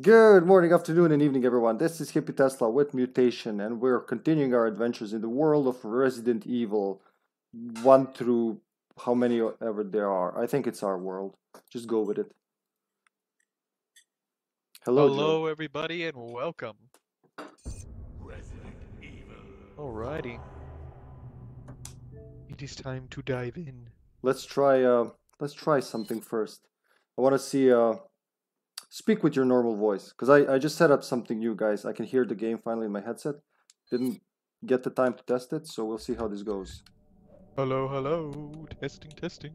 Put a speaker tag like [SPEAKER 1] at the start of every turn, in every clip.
[SPEAKER 1] Good morning, afternoon, and evening, everyone. This is Hippy Tesla with Mutation, and we're continuing our adventures in the world of Resident Evil 1 through how many ever there are. I think it's our world. Just go with it. Hello, Joe.
[SPEAKER 2] Hello, everybody, and welcome. Alrighty. It is time to dive in.
[SPEAKER 1] Let's try. Uh, let's try something first. I want to see. Uh, speak with your normal voice, because I I just set up something new, guys. I can hear the game finally in my headset. Didn't get the time to test it, so we'll see how this goes.
[SPEAKER 2] Hello, hello. Testing, testing.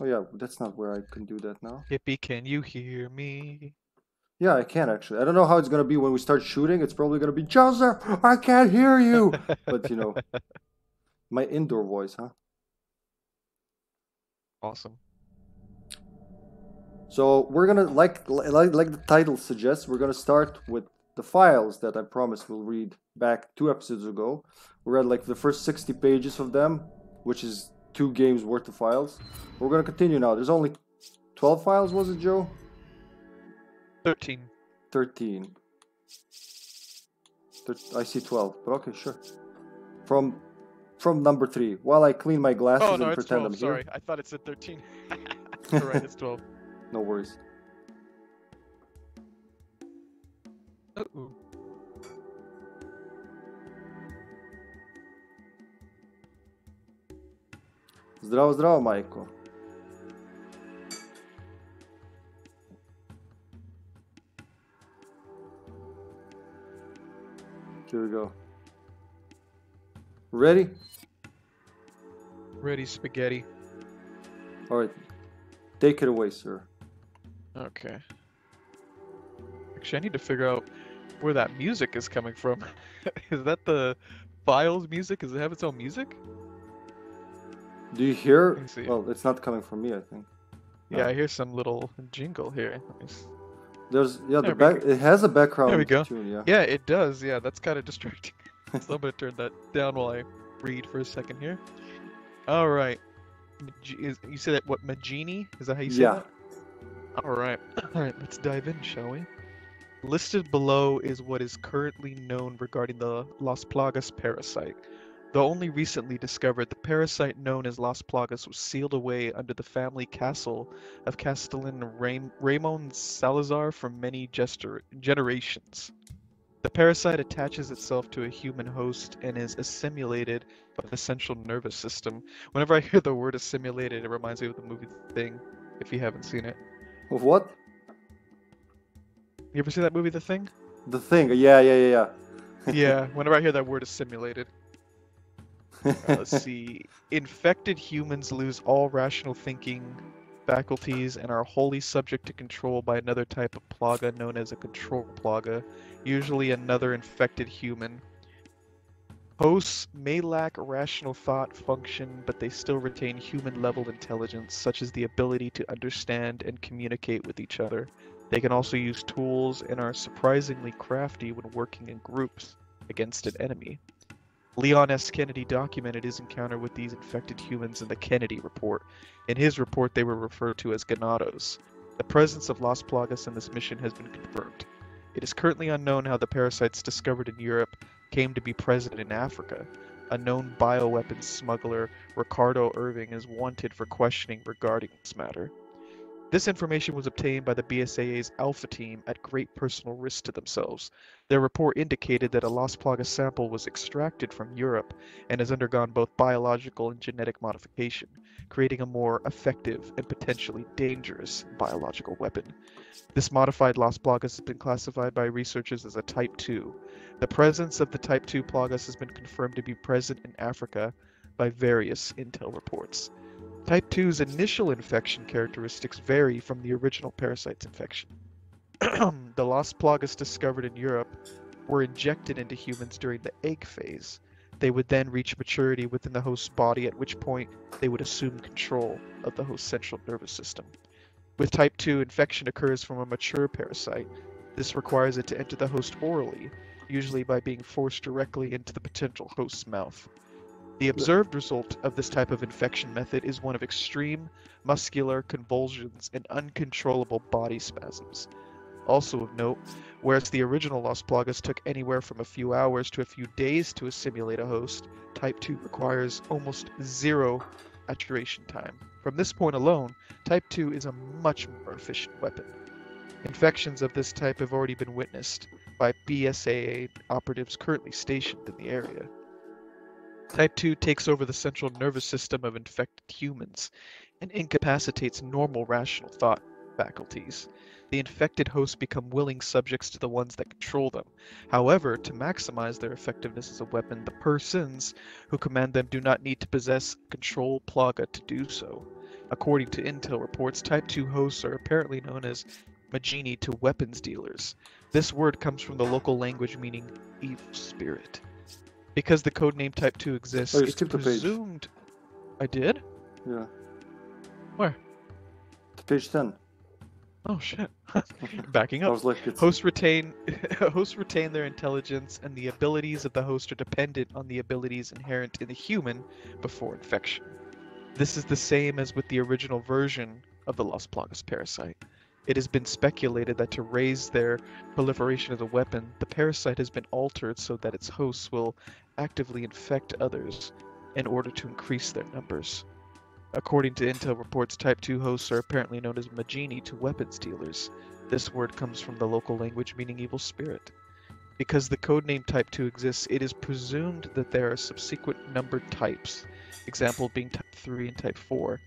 [SPEAKER 1] Oh yeah, that's not where I can do that now.
[SPEAKER 2] Hippy, can you hear me?
[SPEAKER 1] Yeah, I can actually. I don't know how it's gonna be when we start shooting. It's probably gonna be Joseph. I can't hear you. but you know, my indoor voice, huh?
[SPEAKER 2] Awesome.
[SPEAKER 1] So we're gonna like like like the title suggests. We're gonna start with the files that I promised we'll read back two episodes ago. We read like the first sixty pages of them, which is two games worth of files. We're gonna continue now. There's only twelve files, was it, Joe?
[SPEAKER 2] 13.
[SPEAKER 1] 13. Thir- I see 12, but okay, sure. From from number 3. While I clean my glasses
[SPEAKER 2] Oh,
[SPEAKER 1] and
[SPEAKER 2] no, it's
[SPEAKER 1] pretend
[SPEAKER 2] 12.
[SPEAKER 1] I'm
[SPEAKER 2] Sorry,
[SPEAKER 1] here.
[SPEAKER 2] I thought it said 13. Alright, it's 12.
[SPEAKER 1] No worries.
[SPEAKER 2] Uh-oh.
[SPEAKER 1] Zdravo, zdravo, Majko. Here we go. Ready?
[SPEAKER 2] Ready, spaghetti.
[SPEAKER 1] Alright. Take it away, sir.
[SPEAKER 2] Okay. Actually, I need to figure out where that music is coming from. is that the files music? Does it have its own music?
[SPEAKER 1] Do you hear? Well, it's not coming from me, I think.
[SPEAKER 2] Yeah, I oh. hear some little jingle here.
[SPEAKER 1] There's yeah, the
[SPEAKER 2] There we
[SPEAKER 1] back it has a background
[SPEAKER 2] There we go.
[SPEAKER 1] tune, yeah.
[SPEAKER 2] Yeah, it does. Yeah, that's kind of distracting. so I'm gonna turn that down while I read for a second here. All right. Is- You said that what Majini? Is that how you say
[SPEAKER 1] Yeah.
[SPEAKER 2] that? All right. All right. Let's dive in, shall we? Listed below is what is currently known regarding the Las Plagas parasite. Though only recently discovered, the parasite known as Las Plagas was sealed away under the family castle of Castellan Ram- Ramon Salazar for many gesture- generations. The parasite attaches itself to a human host and is assimilated by the central nervous system. Whenever I hear the word assimilated, it reminds me of the movie Thing, if you haven't seen it.
[SPEAKER 1] Of what?
[SPEAKER 2] You ever see that movie The Thing?
[SPEAKER 1] The thing. Yeah, yeah, yeah, yeah.
[SPEAKER 2] yeah, whenever I hear that word assimilated. Uh, let's see. Infected humans lose all rational thinking faculties and are wholly subject to control by another type of plaga known as a control plaga, usually another infected human. Hosts may lack rational thought function, but they still retain human level intelligence, such as the ability to understand and communicate with each other. They can also use tools and are surprisingly crafty when working in groups against an enemy. Leon S. Kennedy documented his encounter with these infected humans in the Kennedy Report. In his report, they were referred to as Ganados. The presence of Las Plagas in this mission has been confirmed. It is currently unknown how the parasites discovered in Europe came to be present in Africa. A known bioweapons smuggler, Ricardo Irving, is wanted for questioning regarding this matter. This information was obtained by the BSAA's Alpha team at great personal risk to themselves. Their report indicated that a Las Plagas sample was extracted from Europe and has undergone both biological and genetic modification, creating a more effective and potentially dangerous biological weapon. This modified Las Plagas has been classified by researchers as a Type 2. The presence of the Type 2 Plagas has been confirmed to be present in Africa by various intel reports. Type 2's initial infection characteristics vary from the original parasite's infection. the Las Plagas discovered in Europe were injected into humans during the egg phase. They would then reach maturity within the host's body, at which point they would assume control of the host's central nervous system. With type 2, infection occurs from a mature parasite. This requires it to enter the host orally, usually by being forced directly into the potential host's mouth. The observed result of this type of infection method is one of extreme muscular convulsions and uncontrollable body spasms. Also of note, whereas the original Las Plagas took anywhere from a few hours to a few days to assimilate a host, Type 2 requires almost zero maturation time. From this point alone, Type 2 is a much more efficient weapon. Infections of this type have already been witnessed by BSAA operatives currently stationed in the area. Type 2 takes over the central nervous system of infected humans and incapacitates normal rational thought faculties. The infected hosts become willing subjects to the ones that control them. However, to maximize their effectiveness as a weapon, the persons who command them do not need to possess control plaga to do so. According to intel reports, Type 2 hosts are apparently known as Majini to weapons dealers. This word comes from the local language meaning evil spirit. Because the codename Type 2 exists,
[SPEAKER 1] Oh,
[SPEAKER 2] it's presumed. I did?
[SPEAKER 1] Yeah.
[SPEAKER 2] Where?
[SPEAKER 1] To page 10.
[SPEAKER 2] Oh shit. Backing up.
[SPEAKER 1] like.
[SPEAKER 2] Hosts retain hosts retain their intelligence, and the abilities of the host are dependent on the abilities inherent in the human before infection. This is the same as with the original version of the Las Plagas parasite. It has been speculated that to raise their proliferation as a weapon, the parasite has been altered so that its hosts will actively infect others in order to increase their numbers. According to intel reports, Type 2 hosts are apparently known as Majini to weapons dealers. This word comes from the local language meaning evil spirit. Because the codename Type 2 exists, it is presumed that there are subsequent numbered types, example being Type 3 and Type 4.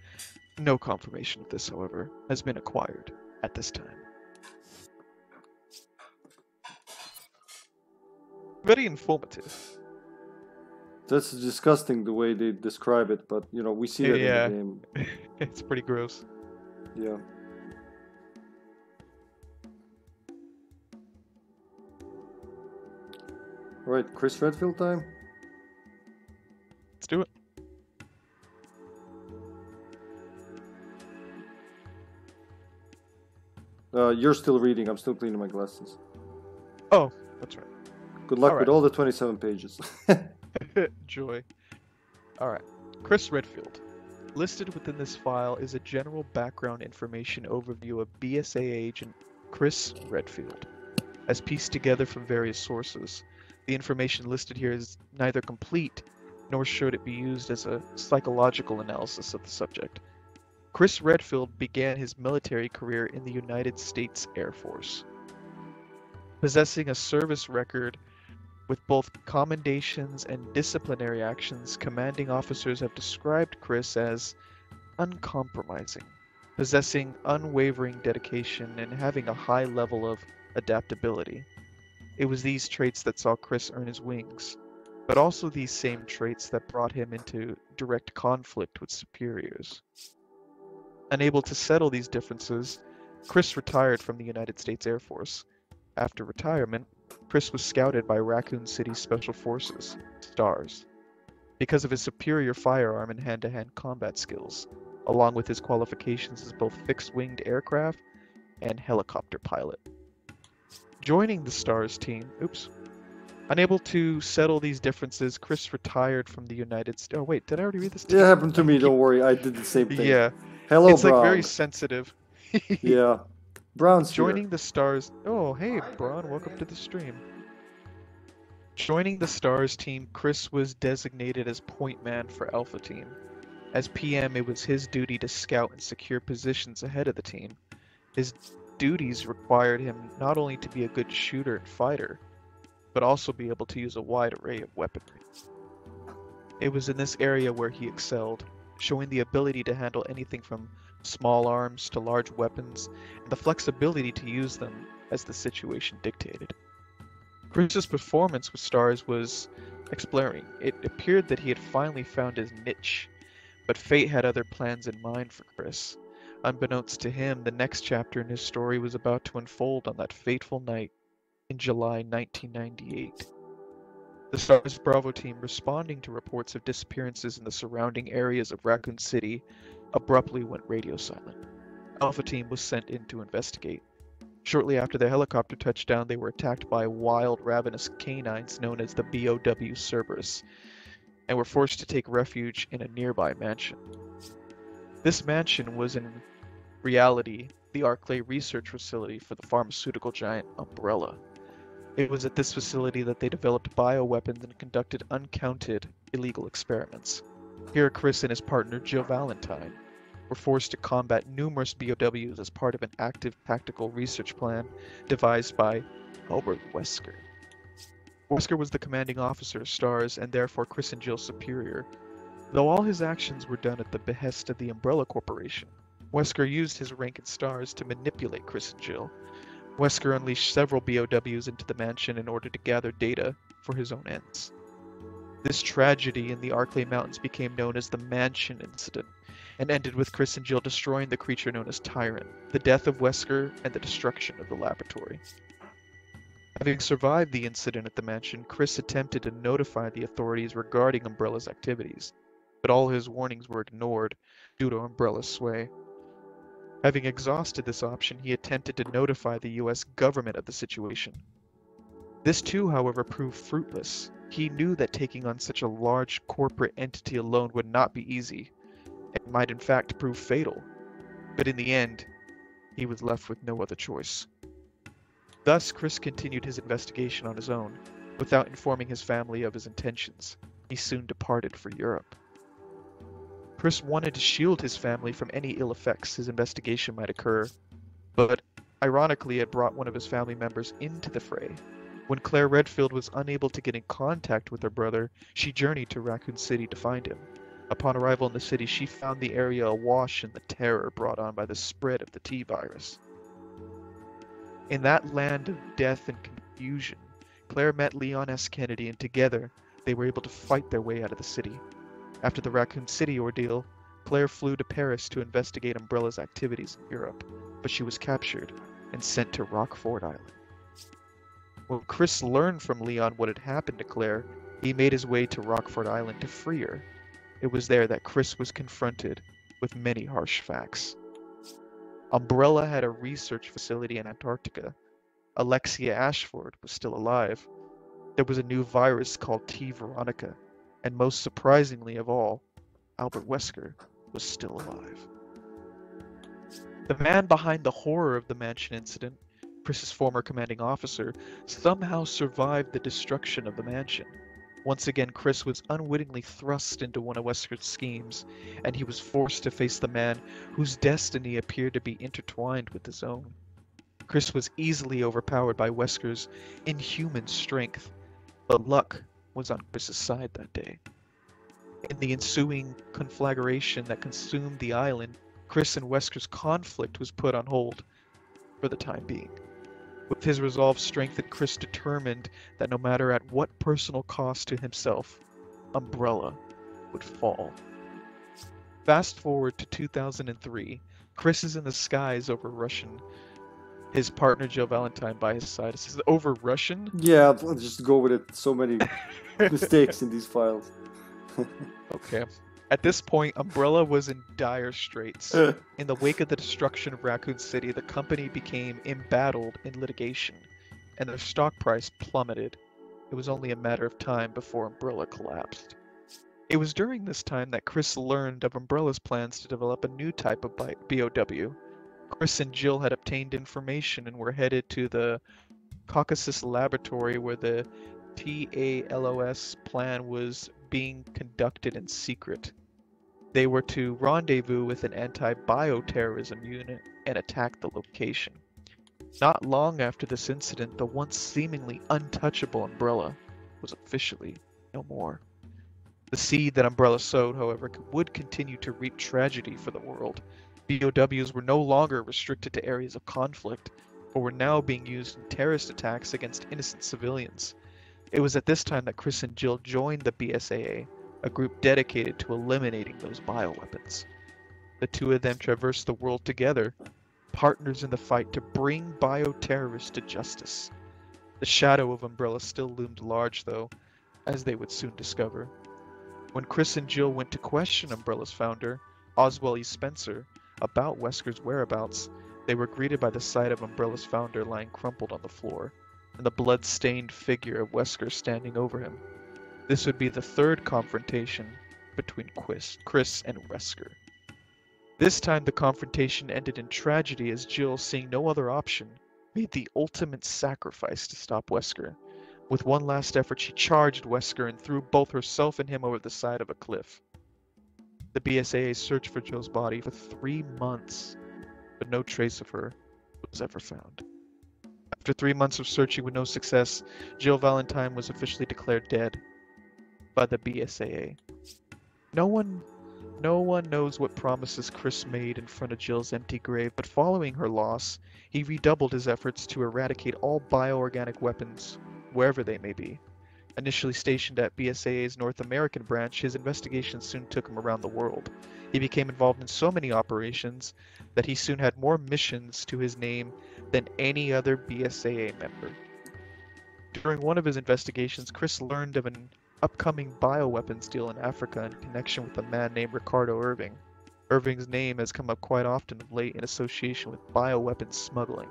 [SPEAKER 2] No confirmation of this, however, has been acquired at this time. Very informative.
[SPEAKER 1] That's disgusting the way they describe it, but you know, we see that
[SPEAKER 2] Yeah.
[SPEAKER 1] in the game.
[SPEAKER 2] it's pretty gross.
[SPEAKER 1] Yeah. Alright, Chris Redfield time?
[SPEAKER 2] Let's do it.
[SPEAKER 1] Uh, you're still reading, I'm still cleaning my glasses.
[SPEAKER 2] Oh, that's right.
[SPEAKER 1] Good luck
[SPEAKER 2] All
[SPEAKER 1] with
[SPEAKER 2] right.
[SPEAKER 1] all the 27 pages.
[SPEAKER 2] Joy. Alright. Chris Redfield. Listed within this file is a general background information overview of BSA agent Chris Redfield, as pieced together from various sources. The information listed here is neither complete nor should it be used as a psychological analysis of the subject. Chris Redfield began his military career in the United States Air Force. Possessing a service record with both commendations and disciplinary actions, commanding officers have described Chris as uncompromising, possessing unwavering dedication, and having a high level of adaptability. It was these traits that saw Chris earn his wings, but also these same traits that brought him into direct conflict with superiors. Unable to settle these differences, Chris retired from the United States Air Force. After retirement, Chris was scouted by Raccoon City Special Forces, STARS, because of his superior firearm and hand to hand combat skills, along with his qualifications as both fixed winged aircraft and helicopter pilot. Joining the STARS team, oops. Unable to settle these differences, Chris retired from the United States. Oh, wait, did I already read this?
[SPEAKER 1] it happened to me, don't worry, I did the same thing.
[SPEAKER 2] Yeah,
[SPEAKER 1] Hello,
[SPEAKER 2] it's
[SPEAKER 1] Brown.
[SPEAKER 2] like very sensitive.
[SPEAKER 1] yeah.
[SPEAKER 2] Joining the stars. Oh, hey, Braun, welcome to the stream. Joining the stars team, Chris was designated as point man for Alpha Team. As PM, it was his duty to scout and secure positions ahead of the team. His duties required him not only to be a good shooter and fighter, but also be able to use a wide array of weaponry. It was in this area where he excelled, showing the ability to handle anything from small arms to large weapons, and the flexibility to use them as the situation dictated. Chris's performance with stars was exploring. It appeared that he had finally found his niche, but fate had other plans in mind for Chris. Unbeknownst to him, the next chapter in his story was about to unfold on that fateful night in July 1998. The STARS Bravo team, responding to reports of disappearances in the surrounding areas of Raccoon City, abruptly went radio silent. Alpha Team was sent in to investigate. Shortly after the helicopter touched down, they were attacked by wild, ravenous canines known as the BOW Cerberus, and were forced to take refuge in a nearby mansion. This mansion was in reality the Arclay Research Facility for the pharmaceutical giant Umbrella. It was at this facility that they developed bioweapons and conducted uncounted illegal experiments. Here, Chris and his partner, Jill Valentine, were forced to combat numerous BOWs as part of an active tactical research plan devised by Albert Wesker. Wesker was the commanding officer of STARS and therefore Chris and Jill's superior, though all his actions were done at the behest of the Umbrella Corporation. Wesker used his rank in STARS to manipulate Chris and Jill. Wesker unleashed several BOWs into the mansion in order to gather data for his own ends. This tragedy in the Arclay Mountains became known as the Mansion Incident, and ended with Chris and Jill destroying the creature known as Tyrant, the death of Wesker, and the destruction of the laboratory. Having survived the incident at the mansion, Chris attempted to notify the authorities regarding Umbrella's activities, but all his warnings were ignored due to Umbrella's sway. Having exhausted this option, he attempted to notify the US government of the situation. This too, however, proved fruitless. He knew that taking on such a large corporate entity alone would not be easy, and might in fact prove fatal. But in the end, he was left with no other choice. Thus, Chris continued his investigation on his own, without informing his family of his intentions. He soon departed for Europe. Chris wanted to shield his family from any ill effects his investigation might occur, but ironically it brought one of his family members into the fray. When Claire Redfield was unable to get in contact with her brother, she journeyed to Raccoon City to find him. Upon arrival in the city, she found the area awash in the terror brought on by the spread of the T virus. In that land of death and confusion, Claire met Leon S. Kennedy, and together they were able to fight their way out of the city. After the Raccoon City ordeal, Claire flew to Paris to investigate Umbrella's activities in Europe, but she was captured and sent to Rockfort Island. When Chris learned from Leon what had happened to Claire, he made his way to Rockfort Island to free her. It was there that Chris was confronted with many harsh facts. Umbrella had a research facility in Antarctica. Alexia Ashford was still alive. There was a new virus called T. Veronica, and most surprisingly of all, Albert Wesker was still alive. The man behind the horror of the mansion incident, Chris's former commanding officer, somehow survived the destruction of the mansion. Once again, Chris was unwittingly thrust into one of Wesker's schemes, and he was forced to face the man whose destiny appeared to be intertwined with his own. Chris was easily overpowered by Wesker's inhuman strength, but luck was on Chris's side that day. In the ensuing conflagration that consumed the island, Chris and Wesker's conflict was put on hold for the time being. With his resolve strengthened, Chris determined that no matter at what personal cost to himself, Umbrella would fall. Fast forward to 2003, Chris is in the skies over Russian. His partner Jill Valentine by his side. Is over Russian?
[SPEAKER 1] Yeah, I'll just go with it. So many mistakes in these files.
[SPEAKER 2] okay. At this point, Umbrella was in dire straits. in the wake of the destruction of Raccoon City, the company became embattled in litigation, and their stock price plummeted. It was only a matter of time before Umbrella collapsed. It was during this time that Chris learned of Umbrella's plans to develop a new type of BOW. Chris and Jill had obtained information and were headed to the Caucasus laboratory where the TALOS plan was being conducted in secret. They were to rendezvous with an anti-bioterrorism unit and attack the location. Not long after this incident, the once seemingly untouchable Umbrella was officially no more. The seed that Umbrella sowed, however, would continue to reap tragedy for the world. BOWs were no longer restricted to areas of conflict, but were now being used in terrorist attacks against innocent civilians. It was at this time that Chris and Jill joined the BSAA, a group dedicated to eliminating those bioweapons. The two of them traversed the world together, partners in the fight to bring bioterrorists to justice. The shadow of Umbrella still loomed large, though, as they would soon discover. When Chris and Jill went to question Umbrella's founder, Oswell E. Spencer, about Wesker's whereabouts, they were greeted by the sight of Umbrella's founder lying crumpled on the floor and the blood-stained figure of Wesker standing over him. This would be the third confrontation between Chris, Chris and Wesker. This time, the confrontation ended in tragedy as Jill, seeing no other option, made the ultimate sacrifice to stop Wesker. With one last effort, she charged Wesker and threw both herself and him over the side of a cliff. The BSAA searched for Jill's body for three months, but no trace of her was ever found. After three months of searching with no success, Jill Valentine was officially declared dead by the BSAA. No one no one knows what promises Chris made in front of Jill's empty grave, but following her loss, he redoubled his efforts to eradicate all bioorganic weapons, wherever they may be. Initially stationed at BSAA's North American branch, his investigations soon took him around the world. He became involved in so many operations that he soon had more missions to his name than any other BSAA member. During one of his investigations, Chris learned of an upcoming bioweapons deal in Africa in connection with a man named Ricardo Irving. Irving's name has come up quite often of late in association with bioweapons smuggling.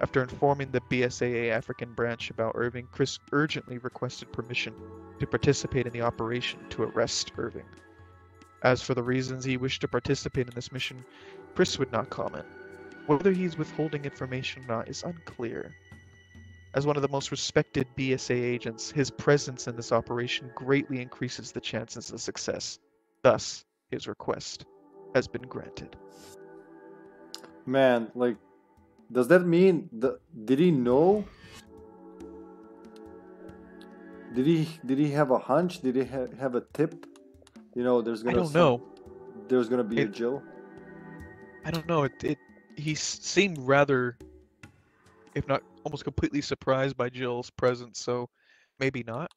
[SPEAKER 2] After informing the BSAA African branch about Irving, Chris urgently requested permission to participate in the operation to arrest Irving. As for the reasons he wished to participate in this mission, Chris would not comment. Whether he's withholding information or not is unclear. As one of the most respected BSA agents, his presence in this operation greatly increases the chances of success. Thus, his request has been granted.
[SPEAKER 1] Man, like, does that mean that did he know? Did he did he have a hunch? Did he ha- have a tip? You know, there's
[SPEAKER 2] I
[SPEAKER 1] gonna
[SPEAKER 2] don't
[SPEAKER 1] some-
[SPEAKER 2] know.
[SPEAKER 1] There's gonna be a Jill.
[SPEAKER 2] I don't know. It, it he seemed rather, if not almost completely surprised by Jill's presence. So maybe not.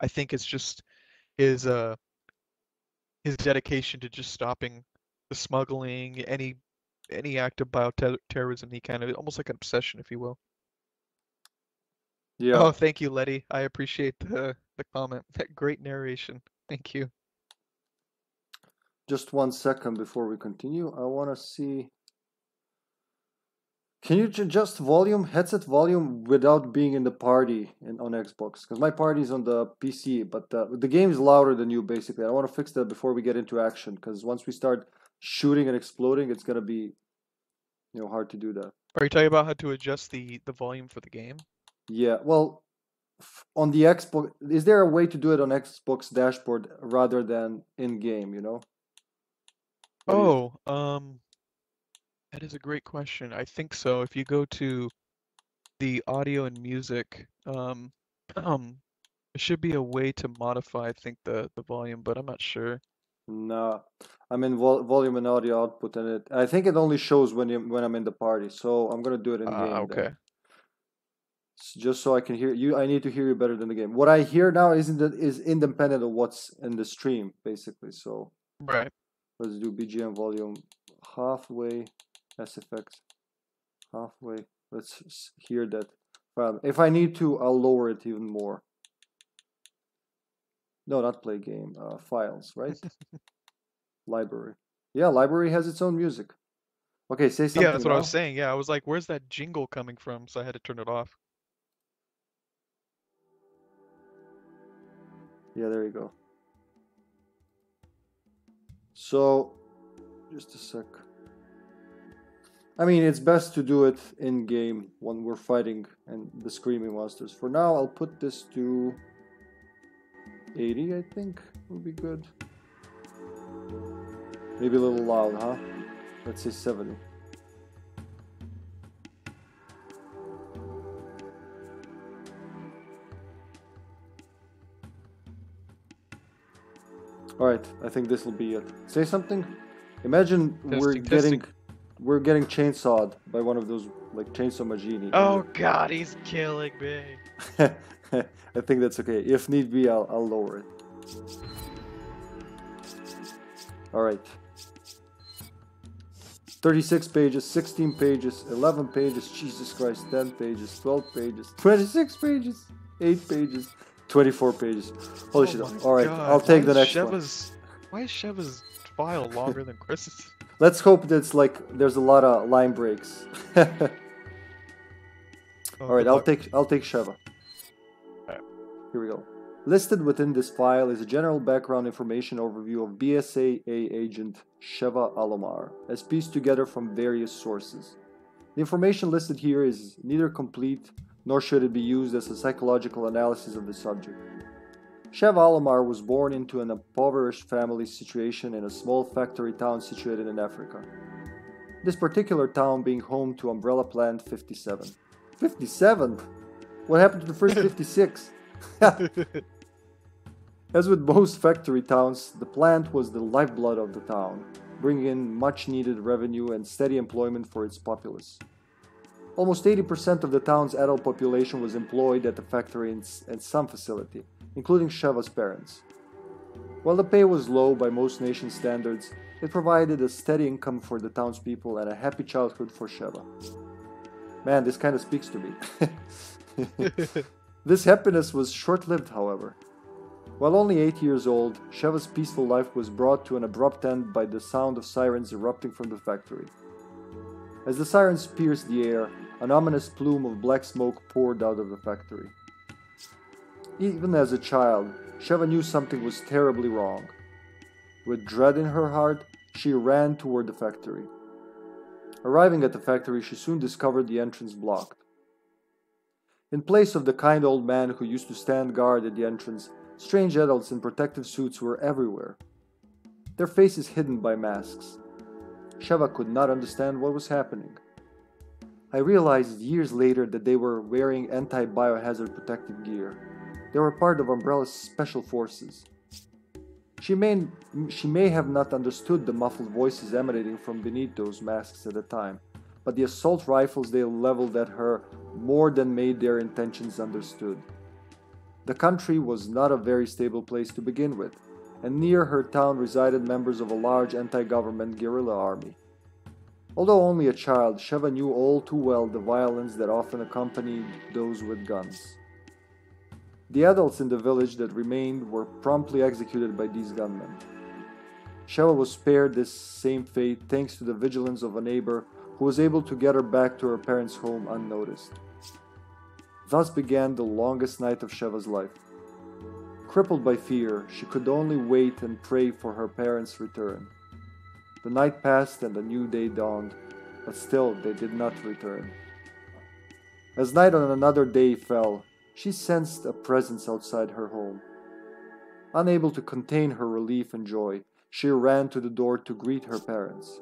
[SPEAKER 2] I think it's just his uh his dedication to just stopping the smuggling, any any act of bioterrorism. He kind of almost like an obsession, if you will.
[SPEAKER 1] Yeah.
[SPEAKER 2] Oh, thank you, Letty. I appreciate the the comment. That great narration. Thank you.
[SPEAKER 1] Just one second before we continue. I want to see. Can you adjust volume, headset volume, without being in the party in, on Xbox? Because my party is on the PC, but uh, the game is louder than you. Basically, I want to fix that before we get into action. Because once we start shooting and exploding, it's gonna be, you know, hard to do that.
[SPEAKER 2] Are you talking about how to adjust the the volume for the game?
[SPEAKER 1] Yeah. Well, on the Xbox, is there a way to do it on Xbox dashboard rather than in game? You know. What do you-
[SPEAKER 2] Oh, um, that is a great question. I think so. If you go to the audio and music, um, um, there should be a way to modify, I think, the the volume, but I'm not sure.
[SPEAKER 1] No, I'm in vol- volume and audio output, and it. I think it only shows when you when I'm in the party. So I'm gonna do it in
[SPEAKER 2] Ah,
[SPEAKER 1] game. then.
[SPEAKER 2] okay.
[SPEAKER 1] S- Just so I can hear you. I need to hear you better than the game. What I hear now isn't that is independent of what's in the stream, basically. So
[SPEAKER 2] Right.
[SPEAKER 1] Let's do BGM volume halfway, SFX halfway. Let's hear that. If I need to, I'll lower it even more. No, not play game. Uh, files, right? library. Yeah, library has its own music. Okay, say something.
[SPEAKER 2] Yeah, that's what I was saying. Yeah, I was like, where's that jingle coming from? So I had to turn it off.
[SPEAKER 1] Yeah, there you go. So, just a sec. I mean, it's best to do it in game when we're fighting and the screaming monsters. For now, I'll put this to 80, I think would be good. Maybe a little loud, huh? Let's say 70. Alright, I think this will be it. Say something? Imagine we're
[SPEAKER 2] Testing,
[SPEAKER 1] getting we're getting chainsawed by one of those like chainsaw majini.
[SPEAKER 2] Oh God, he's killing me.
[SPEAKER 1] I think that's okay. If need be, I'll, I'll lower it. Alright. 36 pages, 16 pages, 11 pages, Jesus Christ, 10 pages, 12 pages, 26 pages, 8 pages, 24 pages. Holy
[SPEAKER 2] Oh
[SPEAKER 1] shit. Alright,
[SPEAKER 2] God,
[SPEAKER 1] I'll take
[SPEAKER 2] why
[SPEAKER 1] the
[SPEAKER 2] is
[SPEAKER 1] next one.
[SPEAKER 2] Sheva's, Why is Sheva's file longer than Chris's?
[SPEAKER 1] Let's hope that's like there's a lot of line breaks.
[SPEAKER 2] Oh,
[SPEAKER 1] Alright, I'll
[SPEAKER 2] luck.
[SPEAKER 1] take I'll take Sheva.
[SPEAKER 2] Alright.
[SPEAKER 1] Here we go. Listed within this file is a general background information overview of BSAA agent Sheva Alomar, as pieced together from various sources. The information listed here is neither complete nor should it be used as a psychological analysis of the subject. Sheva Alomar was born into an impoverished family situation in a small factory town situated in Africa. This particular town being home to Umbrella Plant 57. 57? What happened to the first 56? As with most factory towns, the plant was the lifeblood of the town, bringing in much needed revenue and steady employment for its populace. Almost 80% of the town's adult population was employed at the factory and some facility, including Sheva's parents. While the pay was low by most nation standards, it provided a steady income for the townspeople and a happy childhood for Sheva. Man, this kind of speaks to me. this happiness was short lived, however. While only eight years old, Sheva's peaceful life was brought to an abrupt end by the sound of sirens erupting from the factory. As the sirens pierced the air, an ominous plume of black smoke poured out of the factory. Even as a child, Sheva knew something was terribly wrong. With dread in her heart, she ran toward the factory. Arriving at the factory, she soon discovered the entrance blocked. In place of the kind old man who used to stand guard at the entrance, Strange adults in protective suits were everywhere, their faces hidden by masks. Sheva could not understand what was happening. I realized years later that they were wearing anti biohazard protective gear. They were part of Umbrella's special forces. She may, she may have not understood the muffled voices emanating from beneath those masks at the time, but the assault rifles they leveled at her more than made their intentions understood. The country was not a very stable place to begin with, and near her town resided members of a large anti government guerrilla army. Although only a child, Sheva knew all too well the violence that often accompanied those with guns. The adults in the village that remained were promptly executed by these gunmen. Sheva was spared this same fate thanks to the vigilance of a neighbor who was able to get her back to her parents' home unnoticed. Thus began the longest night of Sheva's life. Crippled by fear, she could only wait and pray for her parents' return. The night passed and a new day dawned, but still they did not return. As night on another day fell, she sensed a presence outside her home. Unable to contain her relief and joy, she ran to the door to greet her parents.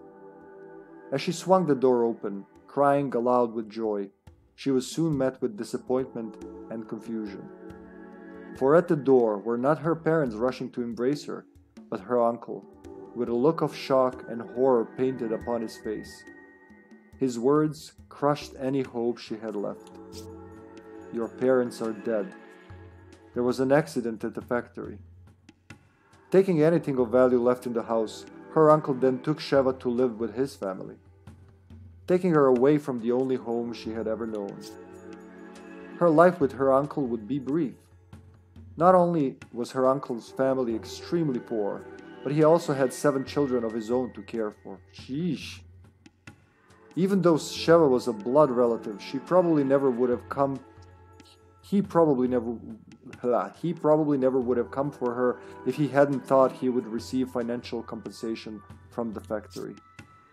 [SPEAKER 1] As she swung the door open, crying aloud with joy, she was soon met with disappointment and confusion. For at the door were not her parents rushing to embrace her, but her uncle, with a look of shock and horror painted upon his face. His words crushed any hope she had left. Your parents are dead. There was an accident at the factory. Taking anything of value left in the house, her uncle then took Sheva to live with his family taking her away from the only home she had ever known. Her life with her uncle would be brief. Not only was her uncle's family extremely poor, but he also had seven children of his own to care for. Sheesh. Even though Sheva was a blood relative, she probably never would have come. He probably never. He probably never would have come for her if he hadn't thought he would receive financial compensation from the factory.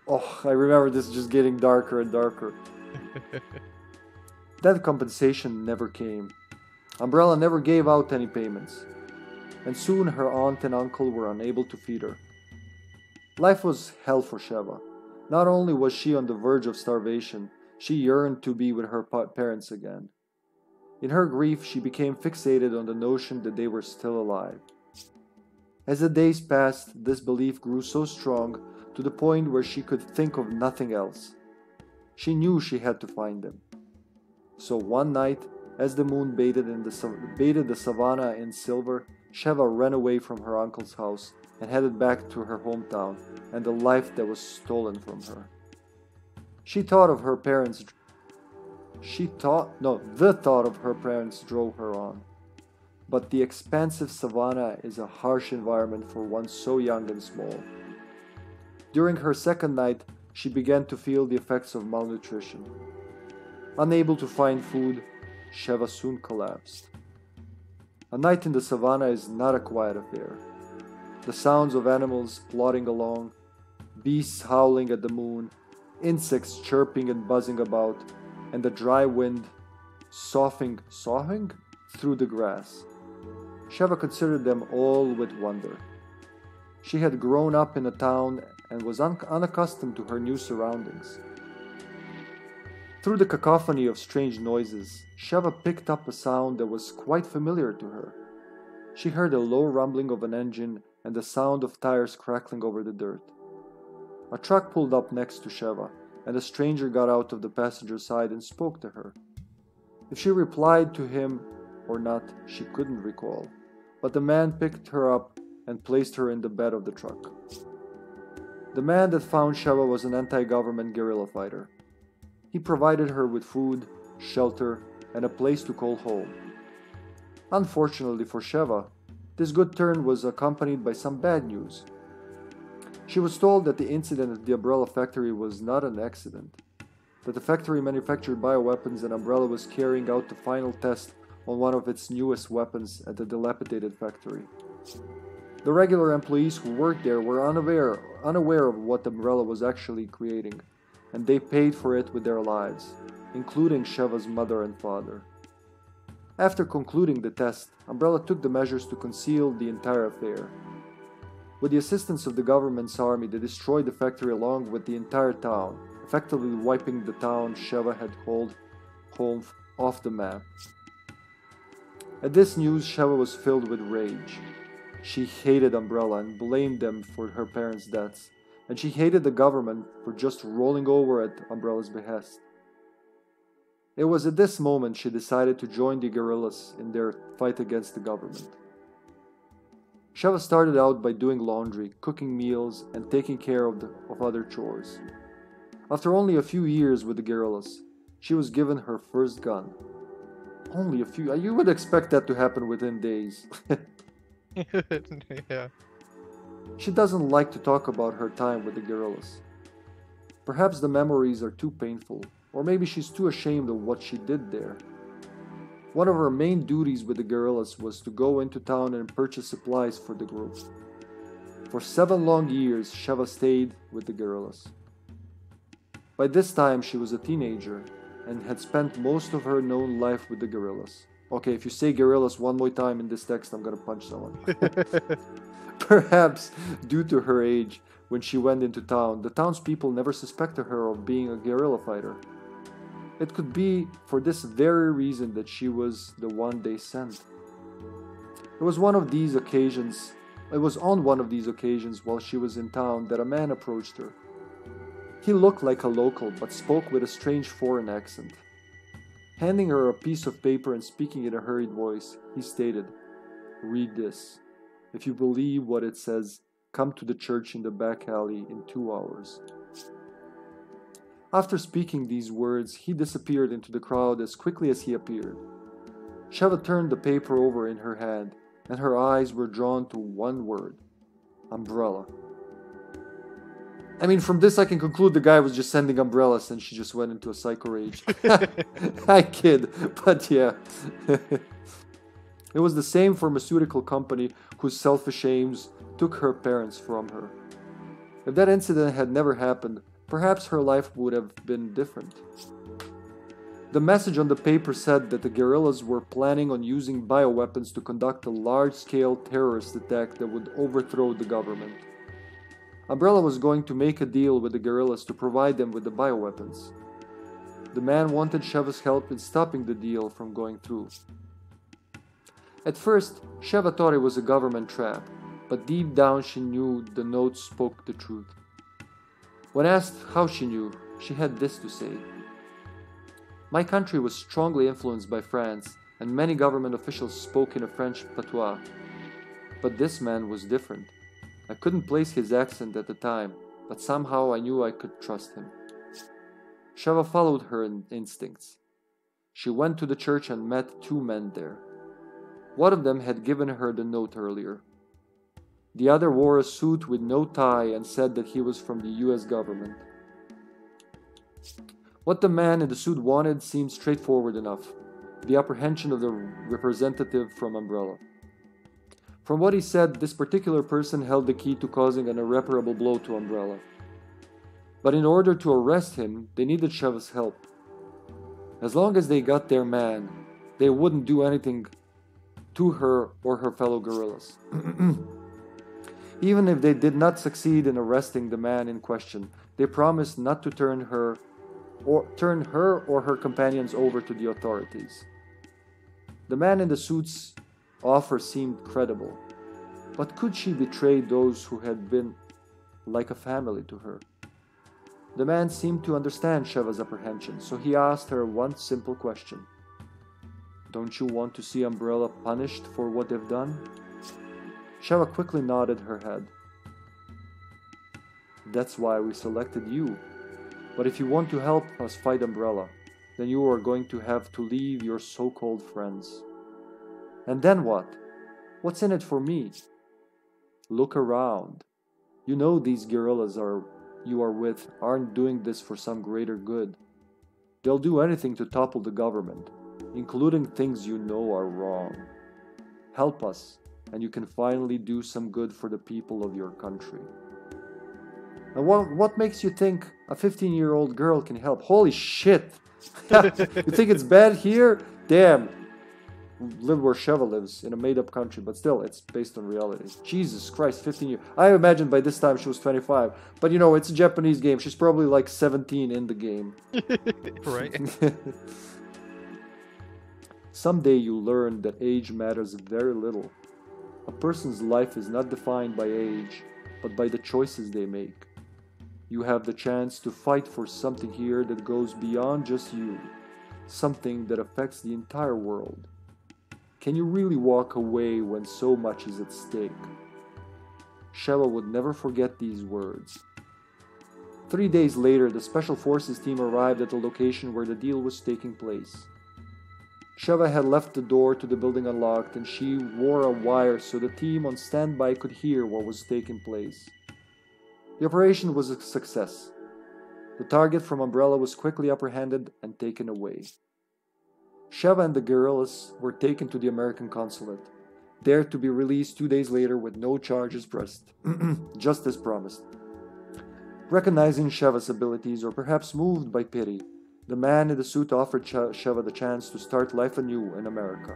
[SPEAKER 1] Oh, I remember this just getting darker and darker. that compensation never came. Umbrella never gave out any payments, and soon her aunt and uncle were unable to feed her. Life was hell for Sheva. Not only was she on the verge of starvation, she yearned to be with her parents again. In her grief, she became fixated on the notion that they were still alive. As the days passed, this belief grew so strong to the point where she could think of nothing else. She knew she had to find them. So one night, as the moon bathed, the, bathed the savannah in silver, Sheva ran away from her uncle's house and headed back to her hometown and the life that was stolen from her. She thought of her parents. She thought, no, the thought of her parents drove her on. But the expansive savannah is a harsh environment for one so young and small. During her second night, she began to feel the effects of malnutrition. Unable to find food, Sheva soon collapsed. A night in the savannah is not a quiet affair. The sounds of animals plodding along, beasts howling at the moon, insects chirping and buzzing about, and the dry wind soughing, soughing through the grass. Sheva considered them all with wonder. She had grown up in a town and was un- unaccustomed to her new surroundings. Through the cacophony of strange noises, Sheva picked up a sound that was quite familiar to her. She heard a low rumbling of an engine and the sound of tires crackling over the dirt. A truck pulled up next to Sheva, and a stranger got out of the passenger side and spoke to her. If she replied to him or not, she couldn't recall, but the man picked her up and placed her in the bed of the truck. The man that found Sheva was an anti government guerrilla fighter. He provided her with food, shelter, and a place to call home. Unfortunately for Sheva, this good turn was accompanied by some bad news. She was told that the incident at the umbrella factory was not an accident, that the factory manufactured bioweapons and Umbrella was carrying out the final test on one of its newest weapons at the dilapidated factory. The regular employees who worked there were unaware, unaware of what the Umbrella was actually creating, and they paid for it with their lives, including Sheva's mother and father. After concluding the test, Umbrella took the measures to conceal the entire affair. With the assistance of the government's army, they destroyed the factory along with the entire town, effectively wiping the town Sheva had called home off the map. At this news, Sheva was filled with rage. She hated Umbrella and blamed them for her parents' deaths, and she hated the government for just rolling over at Umbrella's behest. It was at this moment she decided to join the guerrillas in their fight against the government. Sheva started out by doing laundry, cooking meals, and taking care of, the, of other chores. After only a few years with the guerrillas, she was given her first gun. Only a few. You would expect that to happen within days.
[SPEAKER 2] yeah.
[SPEAKER 1] She doesn't like to talk about her time with the guerrillas. Perhaps the memories are too painful, or maybe she's too ashamed of what she did there. One of her main duties with the guerrillas was to go into town and purchase supplies for the group. For seven long years, Sheva stayed with the guerrillas. By this time, she was a teenager and had spent most of her known life with the guerrillas. Okay, if you say guerrillas one more time in this text, I'm gonna punch someone. Perhaps due to her age, when she went into town, the townspeople never suspected her of being a guerrilla fighter. It could be for this very reason that she was the one they sent. It was one of these occasions, it was on one of these occasions while she was in town that a man approached her. He looked like a local but spoke with a strange foreign accent. Handing her a piece of paper and speaking in a hurried voice, he stated, Read this. If you believe what it says, come to the church in the back alley in two hours. After speaking these words, he disappeared into the crowd as quickly as he appeared. Sheva turned the paper over in her hand, and her eyes were drawn to one word umbrella. I mean, from this, I can conclude the guy was just sending umbrellas and she just went into a psycho rage. I kid, but yeah. it was the same pharmaceutical company whose selfish aims took her parents from her. If that incident had never happened, perhaps her life would have been different. The message on the paper said that the guerrillas were planning on using bioweapons to conduct a large scale terrorist attack that would overthrow the government. Umbrella was going to make a deal with the guerrillas to provide them with the bioweapons. The man wanted Sheva's help in stopping the deal from going through. At first, it was a government trap, but deep down she knew the note spoke the truth. When asked how she knew, she had this to say My country was strongly influenced by France, and many government officials spoke in a French patois. But this man was different. I couldn't place his accent at the time, but somehow I knew I could trust him. Sheva followed her instincts. She went to the church and met two men there. One of them had given her the note earlier. The other wore a suit with no tie and said that he was from the US government. What the man in the suit wanted seemed straightforward enough. the apprehension of the representative from Umbrella. From what he said, this particular person held the key to causing an irreparable blow to Umbrella. But in order to arrest him, they needed Sheva's help. As long as they got their man, they wouldn't do anything to her or her fellow guerrillas. Even if they did not succeed in arresting the man in question, they promised not to turn her or turn her or her companions over to the authorities. The man in the suit's offer seemed credible, but could she betray those who had been like a family to her? The man seemed to understand Sheva's apprehension, so he asked her one simple question. Don't you want to see Umbrella punished for what they've done? Sheva quickly nodded her head. That's why we selected you. But if you want to help us fight Umbrella, then you are going to have to leave your so called friends. And then what? What's in it for me? Look around. You know these guerrillas are you are with aren't doing this for some greater good. They'll do anything to topple the government, including things you know are wrong. Help us, and you can finally do some good for the people of your country. And what, what makes you think a 15 year old girl can help? Holy shit! you think it's bad here? Damn. Live where Sheva lives, in a made up country, but still, it's based on reality. Jesus Christ, 15 years. I imagine by this time she was 25. But you know, it's a Japanese game. She's probably like 17 in the game.
[SPEAKER 2] right.
[SPEAKER 1] Someday you'll learn that age matters very little. A person's life is not defined by age, but by the choices they make. You have the chance to fight for something here that goes beyond just you, something that affects the entire world. Can you really walk away when so much is at stake? Sheva would never forget these words. Three days later, the Special Forces team arrived at the location where the deal was taking place. Sheva had left the door to the building unlocked and she wore a wire so the team on standby could hear what was taking place. The operation was a success. The target from Umbrella was quickly apprehended and taken away. Sheva and the guerrillas were taken to the American consulate, there to be released two days later with no charges pressed, just as promised. Recognizing Sheva's abilities, or perhaps moved by pity, the man in the suit offered Sheva the chance to start life anew in America.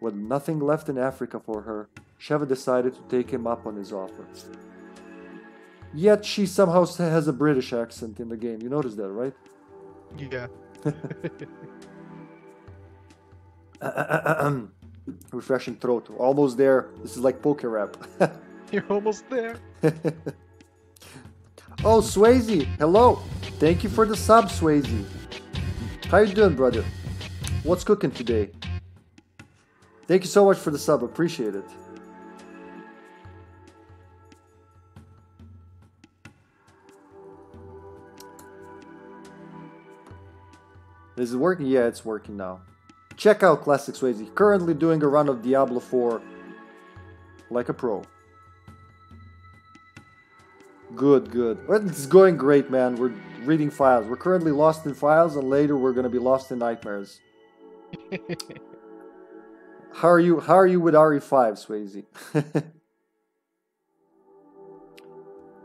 [SPEAKER 1] With nothing left in Africa for her, Sheva decided to take him up on his offer. Yet she somehow has a British accent in the game. You notice that, right?
[SPEAKER 2] Yeah.
[SPEAKER 1] Refreshing throat. Almost there. This is like poker rap.
[SPEAKER 2] You're almost there.
[SPEAKER 1] oh, Swayze. Hello. Thank you for the sub, Swayze. How you doing, brother? What's cooking today? Thank you so much for the sub. Appreciate it. Is it working? Yeah, it's working now. Check out Classic Swayze. Currently doing a run of Diablo 4 like a pro. Good, good. It's going great, man. We're reading files. We're currently lost in files, and later we're gonna be lost in nightmares. how are you? How are you with RE5, Swayze?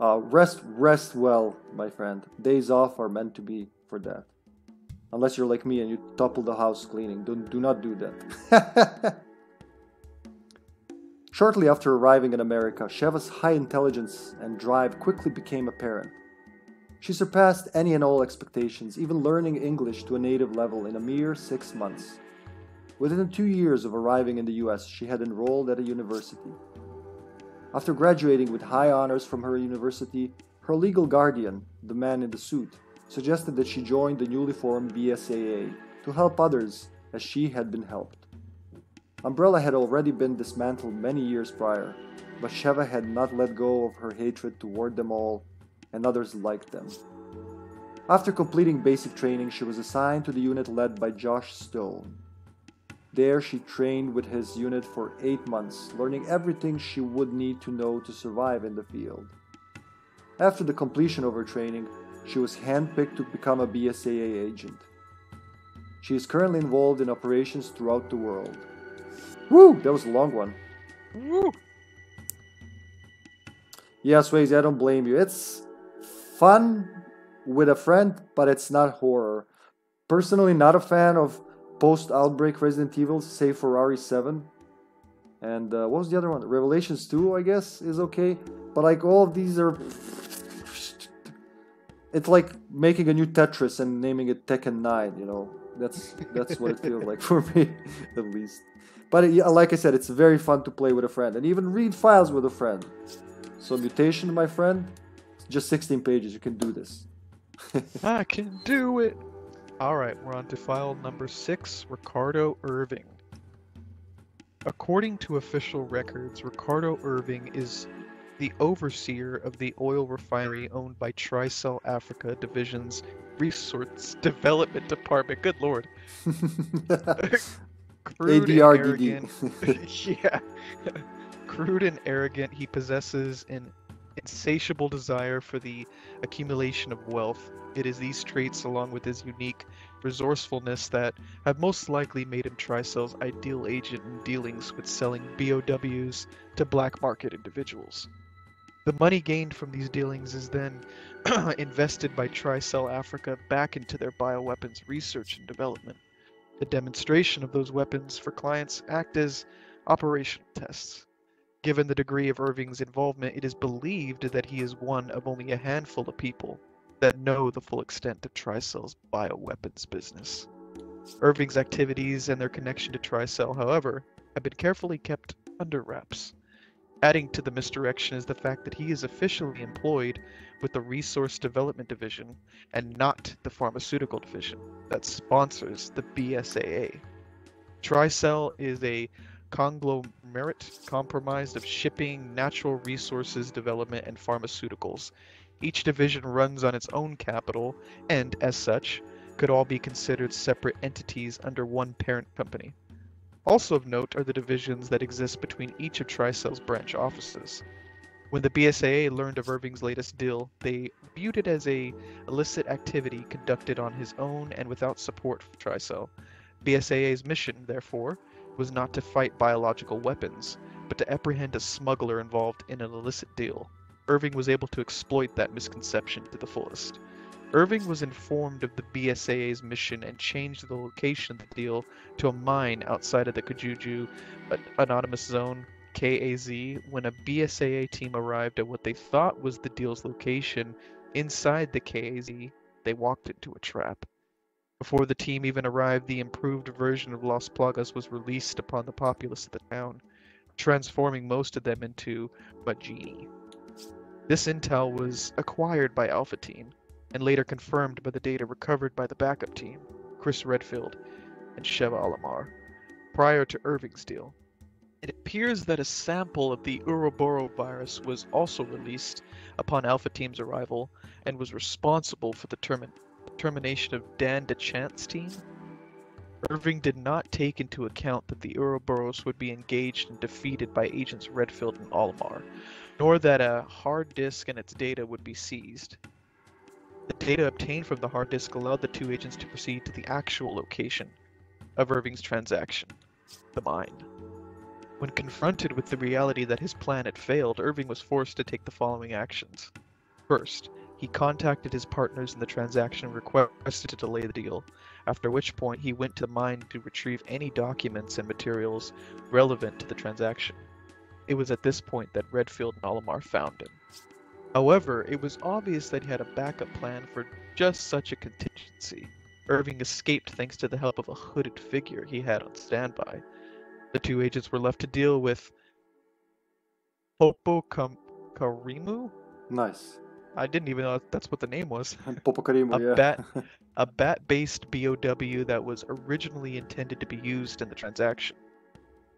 [SPEAKER 1] uh, rest, rest well, my friend. Days off are meant to be for that. Unless you're like me and you topple the house cleaning. Don't do not do that. Shortly after arriving in America, Sheva's high intelligence and drive quickly became apparent. She surpassed any and all expectations, even learning English to a native level in a mere six months. Within two years of arriving in the US, she had enrolled at a university. After graduating with high honors from her university, her legal guardian, the man in the suit, suggested that she join the newly formed BSAA to help others as she had been helped. Umbrella had already been dismantled many years prior, but Sheva had not let go of her hatred toward them all, and others like them. After completing basic training, she was assigned to the unit led by Josh Stone. There, she trained with his unit for eight months, learning everything she would need to know to survive in the field. After the completion of her training, she was handpicked to become a BSAA agent. She is currently involved in operations throughout the world. Woo! That was a long one.
[SPEAKER 2] Woo!
[SPEAKER 1] Yeah, Swayze, I don't blame you. It's fun with a friend, but it's not horror. Personally, not a fan of post-outbreak Resident Evil, say Ferrari 7. And uh, what was the other one? Revelations 2, I guess, is okay. But like all of these are... It's like making a new Tetris and naming it Tekken 9, you know? That's that's what it feels like for me, at least. But it, like I said, it's very fun to play with a friend and even read files with a friend. So mutation, my friend, just 16 pages. You can do this.
[SPEAKER 2] I can do it. All right, we're on to file number six. Ricardo Irving. According to official records, Ricardo Irving is the overseer of the oil refinery owned by Tricell Africa Division's Resource Development Department. Good lord. Crude and arrogant- yeah. Crude and arrogant, he possesses an insatiable desire for the accumulation of wealth. It is these traits, along with his unique resourcefulness, that have most likely made him Tricell's ideal agent in dealings with selling BOWs to black market individuals. The money gained from these dealings is then invested by Tricell Africa back into their bioweapons research and development. The demonstration of those weapons for clients act as operational tests. Given the degree of Irving's involvement, it is believed that he is one of only a handful of people that know the full extent of Tricell's bioweapons business. Irving's activities and their connection to Tricell, however, have been carefully kept under wraps. Adding to the misdirection is the fact that he is officially employed with the Resource Development Division and not the Pharmaceutical Division that sponsors the BSAA. Tricell is a conglomerate comprised of shipping, natural resources development, and pharmaceuticals. Each division runs on its own capital and, as such, could all be considered separate entities under one parent company. Also of note are the divisions that exist between each of Tricell's branch offices. When the BSAA learned of Irving's latest deal, they viewed it as a illicit activity conducted on his own and without support from Tricell. BSAA's mission, therefore, was not to fight biological weapons, but to apprehend a smuggler involved in an illicit deal. Irving was able to exploit that misconception to the fullest. Irving was informed of the BSAA's mission and changed the location of the deal to a mine outside of the Kijuju Autonomous Zone KAZ when a BSAA team arrived at what they thought was the deal's location inside the KAZ. They walked into a trap. Before the team even arrived, the improved version of Las Plagas was released upon the populace of the town, transforming most of them into Majini. This intel was acquired by Alpha Team and later confirmed by the data recovered by the backup team, Chris Redfield and Sheva Alomar, prior to Irving's deal. It appears that a sample of the Uroboros virus was also released upon Alpha Team's arrival and was responsible for the termi- termination of Dan DeChant's team. Irving did not take into account that the Ouroboros would be engaged and defeated by agents Redfield and Alomar, nor that a hard disk and its data would be seized. The data obtained from the hard disk allowed the two agents to proceed to the actual location of Irving's transaction, the mine. When confronted with the reality that his plan had failed, Irving was forced to take the following actions. First, he contacted his partners in the transaction and requested to delay the deal, after which point he went to the mine to retrieve any documents and materials relevant to the transaction. It was at this point that Redfield and Alomar found him. However, it was obvious that he had a backup plan for just such a contingency. Irving escaped thanks to the help of a hooded figure he had on standby. The two agents were left to deal with Popo Kam- Karimu?
[SPEAKER 1] nice.
[SPEAKER 2] I didn't even know that's what the name was.
[SPEAKER 1] Popokarimu,
[SPEAKER 2] A
[SPEAKER 1] yeah.
[SPEAKER 2] bat- A bat based BOW that was originally intended to be used in the transaction.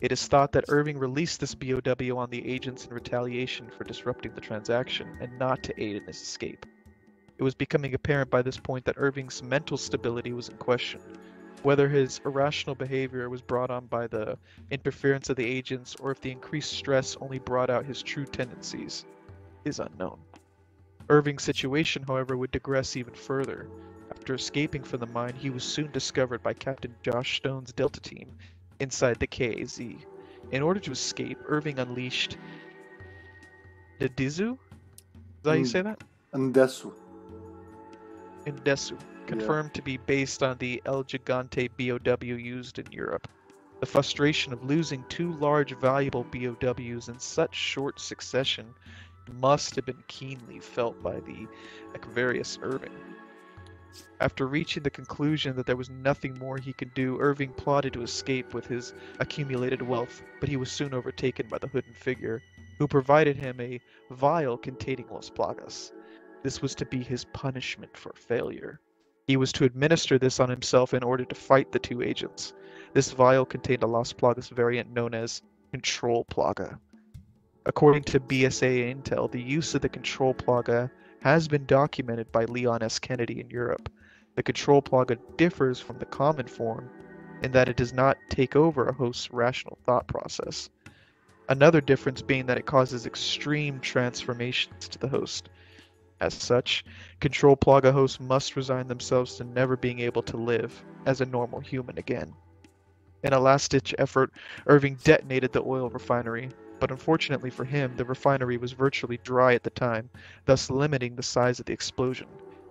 [SPEAKER 2] It is thought that Irving released this BOW on the agents in retaliation for disrupting the transaction and not to aid in his escape. It was becoming apparent by this point that Irving's mental stability was in question. Whether his irrational behavior was brought on by the interference of the agents or if the increased stress only brought out his true tendencies is unknown. Irving's situation, however, would digress even further. After escaping from the mine, he was soon discovered by Captain Josh Stone's Delta team inside the KAZ. In order to escape, Irving unleashed Ndesu? Is that how you
[SPEAKER 1] Mm.
[SPEAKER 2] say that?
[SPEAKER 1] Ndesu.
[SPEAKER 2] Indesu, confirmed to be based on the El Gigante BOW used in Europe. The frustration of losing two large valuable BOWs in such short succession must have been keenly felt by the Aquarius Irving. After reaching the conclusion that there was nothing more he could do, Irving plotted to escape with his accumulated wealth, but he was soon overtaken by the hooded figure, who provided him a vial containing Las Plagas. This was to be his punishment for failure. He was to administer this on himself in order to fight the two agents. This vial contained a Las Plagas variant known as Control Plaga. According to BSAA Intel, the use of the Control Plaga has been documented by Leon S. Kennedy in Europe. The Control Plaga differs from the common form in that it does not take over a host's rational thought process. Another difference being that it causes extreme transformations to the host. As such, Control Plaga hosts must resign themselves to never being able to live as a normal human again. In a last ditch effort, Irving detonated the oil refinery, but unfortunately for him, the refinery was virtually dry at the time, thus limiting the size of the explosion.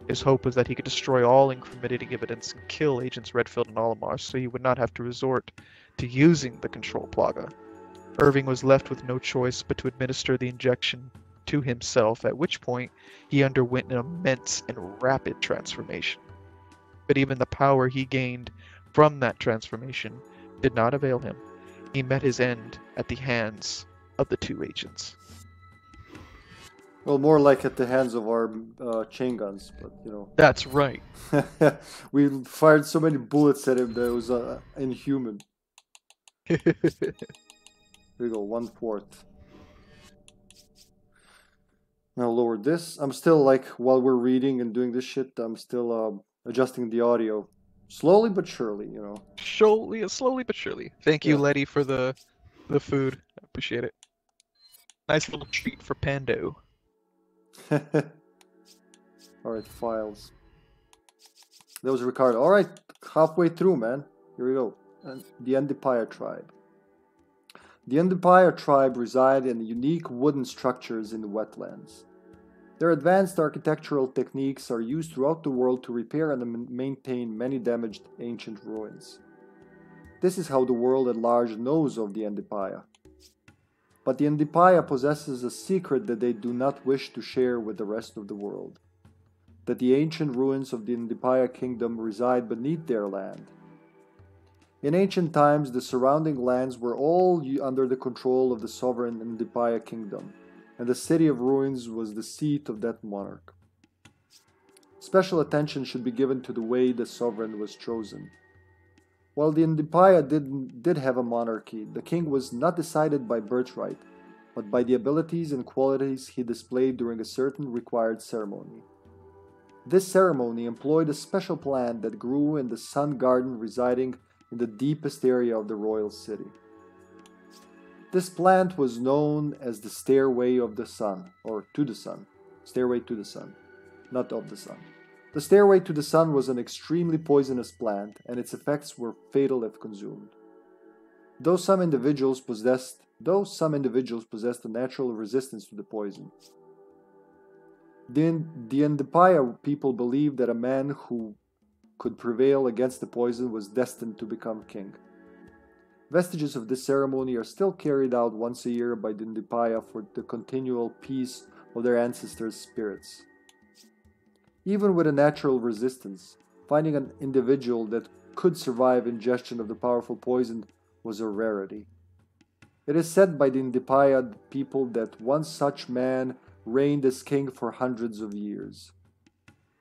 [SPEAKER 2] His hope was that he could destroy all incriminating evidence and kill Agents Redfield and Alomar so he would not have to resort to using the Control Plaga. Irving was left with no choice but to administer the injection to himself, at which point he underwent an immense and rapid transformation. But even the power he gained from that transformation did not avail him. He met his end at the hands of the two agents.
[SPEAKER 1] Well, more like at the hands of our uh, chain guns, but you know.
[SPEAKER 2] That's right.
[SPEAKER 1] we fired so many bullets at him that it was uh, inhuman. Here we go, one fourth. Now lower this. I'm still like while we're reading and doing this shit, I'm still uh, adjusting the audio slowly but surely. You know.
[SPEAKER 2] slowly, slowly but surely. Thank you,
[SPEAKER 1] Yeah.
[SPEAKER 2] Letty, for the the food. I appreciate it. Nice little treat for Pando.
[SPEAKER 1] All right, files. That was Ricardo. All right, halfway through, man. Here we go. And the Endipaya tribe. The Endipaya tribe reside in unique wooden structures in the wetlands. Their advanced architectural techniques are used throughout the world to repair and maintain many damaged ancient ruins. This is how the world at large knows of the Endipaya. But the Endipaya possesses a secret that they do not wish to share with the rest of the world that the ancient ruins of the Ndipaya kingdom reside beneath their land. In ancient times, the surrounding lands were all under the control of the sovereign Ndipaya kingdom, and the city of ruins was the seat of that monarch. Special attention should be given to the way the sovereign was chosen. While the Ndipaya did, did have a monarchy, the king was not decided by birthright, but by the abilities and qualities he displayed during a certain required ceremony. This ceremony employed a special plant that grew in the sun garden residing in the deepest area of the royal city. This plant was known as the Stairway of the Sun, or to the Sun. Stairway to the Sun, not of the Sun. The Stairway to the Sun was an extremely poisonous plant, and its effects were fatal if consumed. Though some individuals possessed, though some individuals possessed a natural resistance to the poison, the, the Ndipaya people believed that a man who could prevail against the poison was destined to become king. Vestiges of this ceremony are still carried out once a year by the Ndipaya for the continual peace of their ancestors' spirits. Even with a natural resistance, finding an individual that could survive ingestion of the powerful poison was a rarity. It is said by the Ndipaya people that one such man reigned as king for hundreds of years.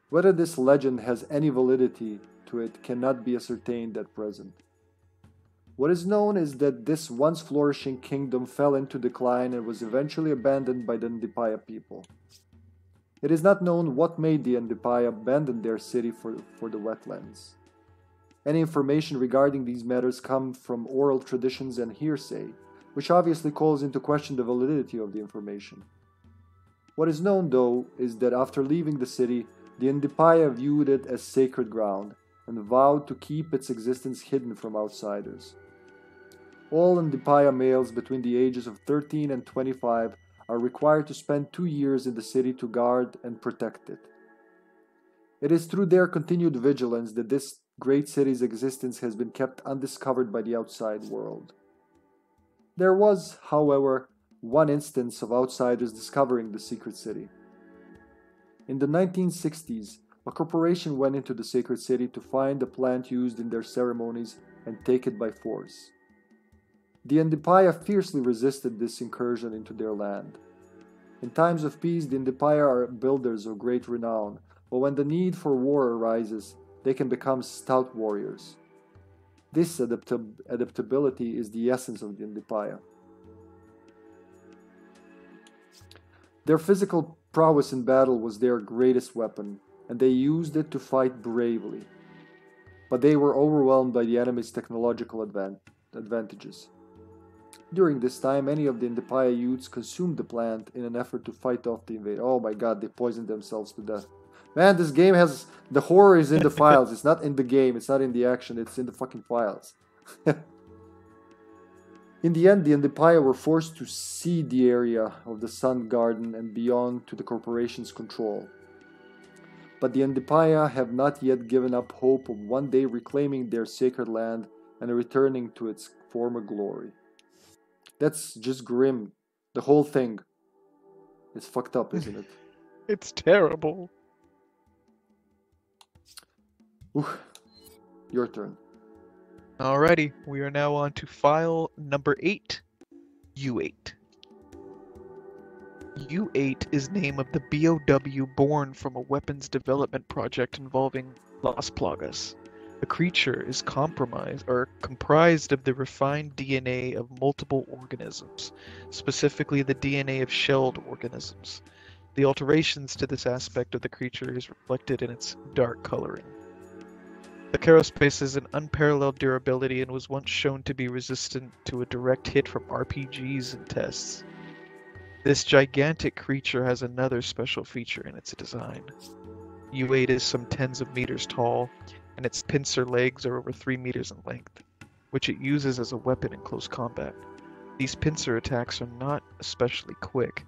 [SPEAKER 1] Whether this legend has any validity to it cannot be ascertained at present. What is known is that this once flourishing kingdom fell into decline and was eventually abandoned by the Ndipaya people. It is not known what made the Ndipaya abandon their city for, for the wetlands. Any information regarding these matters come from oral traditions and hearsay, which obviously calls into question the validity of the information. What is known, though, is that after leaving the city, the Indipaya viewed it as sacred ground and vowed to keep its existence hidden from outsiders. All Indipaya males between the ages of 13 and 25 are required to spend two years in the city to guard and protect it. It is through their continued vigilance that this great city's existence has been kept undiscovered by the outside world. There was, however, one instance of outsiders discovering the secret city. In the 1960s, a corporation went into the sacred city to find the plant used in their ceremonies and take it by force. The Indipaya fiercely resisted this incursion into their land. In times of peace, the Indipaya are builders of great renown, but when the need for war arises, they can become stout warriors. This adaptab- adaptability is the essence of the Indipaya. Their physical prowess in battle was their greatest weapon, and they used it to fight bravely. But they were overwhelmed by the enemy's technological advan- advantages. During this time, many of the Indipaya youths consumed the plant in an effort to fight off the invader. Oh my god, they poisoned themselves to death. Man, this game has the horror is in the files. It's not in the game. It's not in the action. It's in the fucking files. in the end, the Indipaya were forced to cede the area of the Sun Garden and beyond to the corporation's control. But the Indipaya have not yet given up hope of one day reclaiming their sacred land and returning to its former glory. That's just grim. The whole thing. It's fucked up, isn't it?
[SPEAKER 2] It's terrible.
[SPEAKER 1] Ooh. Your turn.
[SPEAKER 2] Alrighty, we are now on to file number 8, U8. U8 is name of the BOW born from a weapons development project involving Las Plagas. The creature is compromised or comprised of the refined DNA of multiple organisms, specifically the DNA of shelled organisms. The alterations to this aspect of the creature is reflected in its dark coloring. The carapace has an unparalleled durability and was once shown to be resistant to a direct hit from RPGs and tests. This gigantic creature has another special feature in its design. U8 is some tens of meters tall, and its pincer legs are over 3 meters in length, which it uses as a weapon in close combat. These pincer attacks are not especially quick,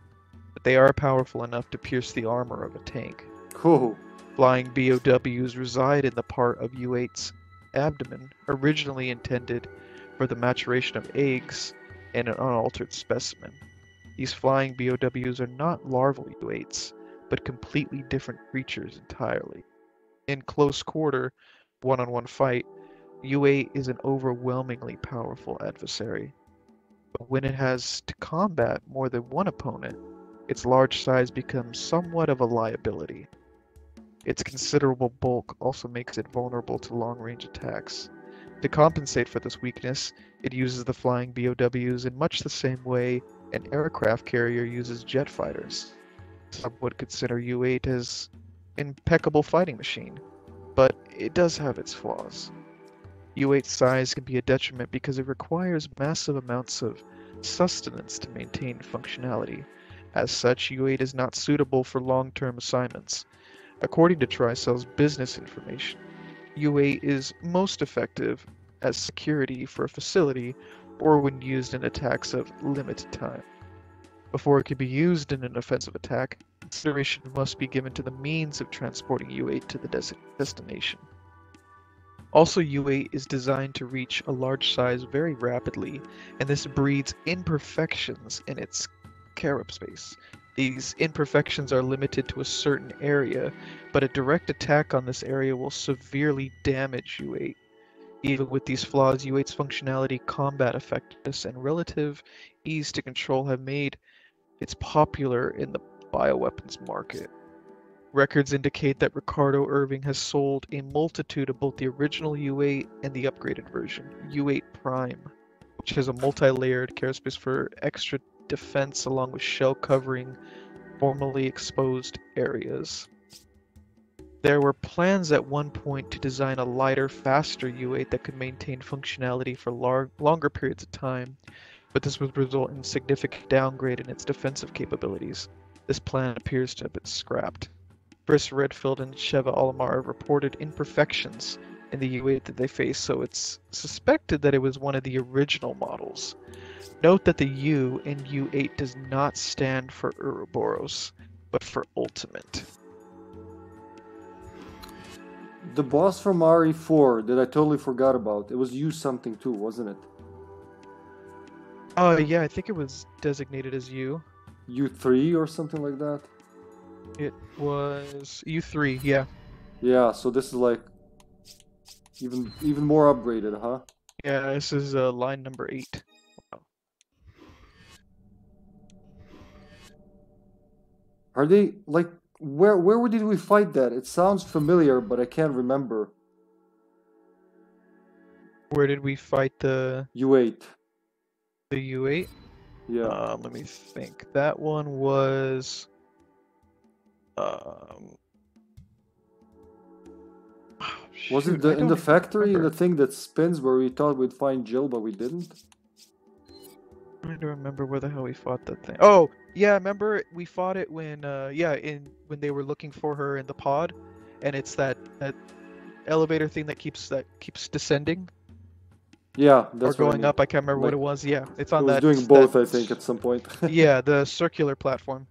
[SPEAKER 2] but they are powerful enough to pierce the armor of a tank.
[SPEAKER 1] Cool.
[SPEAKER 2] Flying BOWs reside in the part of U8's abdomen originally intended for the maturation of eggs in an unaltered specimen. These flying BOWs are not larval U8s, but completely different creatures entirely. In close quarter, one on one fight, U8 is an overwhelmingly powerful adversary. But when it has to combat more than one opponent, its large size becomes somewhat of a liability. Its considerable bulk also makes it vulnerable to long-range attacks. To compensate for this weakness, it uses the flying BOWs in much the same way an aircraft carrier uses jet fighters. Some would consider U-8 as impeccable fighting machine, but it does have its flaws. U-8's size can be a detriment because it requires massive amounts of sustenance to maintain functionality. As such, U-8 is not suitable for long-term assignments. According to Tricell's business information, U8 is most effective as security for a facility or when used in attacks of limited time. Before it can be used in an offensive attack, consideration must be given to the means of transporting U8 to the des destination. Also, U8 is designed to reach a large size very rapidly, and this breeds imperfections in its carapace, these imperfections are limited to a certain area, but a direct attack on this area will severely damage U8. Even with these flaws, U8's functionality, combat effectiveness, and relative ease to control have made it popular in the bioweapons market. Records indicate that Ricardo Irving has sold a multitude of both the original U8 and the upgraded version, U8 Prime, which has a multi-layered carapace for extra defense along with shell covering formerly exposed areas. There were plans at one point to design a lighter, faster U8 that could maintain functionality for lar- longer periods of time, but this would result in significant downgrade in its defensive capabilities. This plan appears to have been scrapped. Chris Redfield and Sheva Alomar reported imperfections in the U8 that they faced, so it's suspected that it was one of the original models. Note that the U in U8 does not stand for Ouroboros, but for Ultimate.
[SPEAKER 1] The boss from RE4 that I totally forgot about. It was U something too, wasn't it?
[SPEAKER 2] Oh yeah, I think it was designated as U.
[SPEAKER 1] U3 or something like that.
[SPEAKER 2] It was U3, yeah.
[SPEAKER 1] Yeah, so this is like even even more upgraded, huh?
[SPEAKER 2] Yeah, this is uh, line number eight. Wow.
[SPEAKER 1] Are they like where where did we fight that? It sounds familiar, but I can't remember.
[SPEAKER 2] Where did we fight the
[SPEAKER 1] U8.
[SPEAKER 2] the U8?
[SPEAKER 1] Yeah.
[SPEAKER 2] Um, let me think. That one was. Um.
[SPEAKER 1] was
[SPEAKER 2] shoot,
[SPEAKER 1] it the, in the factory,
[SPEAKER 2] remember.
[SPEAKER 1] the thing that spins where we thought we'd find Jill, but we didn't?
[SPEAKER 2] I'm trying to remember where the hell we fought that thing. Oh, yeah, remember we fought it when uh yeah, in when they were looking for her in the pod and it's that that elevator thing that keeps that keeps descending
[SPEAKER 1] Yeah, that's
[SPEAKER 2] or
[SPEAKER 1] what I
[SPEAKER 2] going
[SPEAKER 1] mean.
[SPEAKER 2] up. I can't remember what it was. Yeah, it's on It
[SPEAKER 1] was
[SPEAKER 2] that
[SPEAKER 1] doing both,
[SPEAKER 2] that-
[SPEAKER 1] I think, at some point.
[SPEAKER 2] yeah, the circular platform.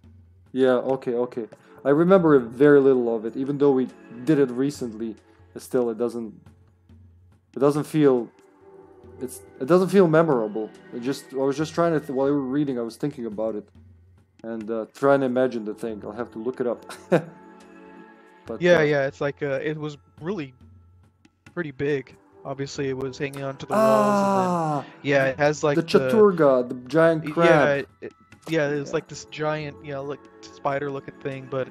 [SPEAKER 1] Yeah, okay, okay. I remember very little of it, even though we did it recently. Still, it doesn't. It doesn't feel. It's. It doesn't feel memorable. It just. I was just trying to. Th- while you were reading, I was thinking about it, and uh, trying to imagine the thing. I'll have to look it up. but
[SPEAKER 2] Yeah,
[SPEAKER 1] uh,
[SPEAKER 2] yeah, it's like uh it was really pretty big. Obviously, it was hanging onto the walls
[SPEAKER 1] Ah,
[SPEAKER 2] then yeah, it has like
[SPEAKER 1] the Chaturga, the giant
[SPEAKER 2] Yeah,
[SPEAKER 1] crab.
[SPEAKER 2] it, it- yeah, it's like this giant, you know, like spider-looking thing, but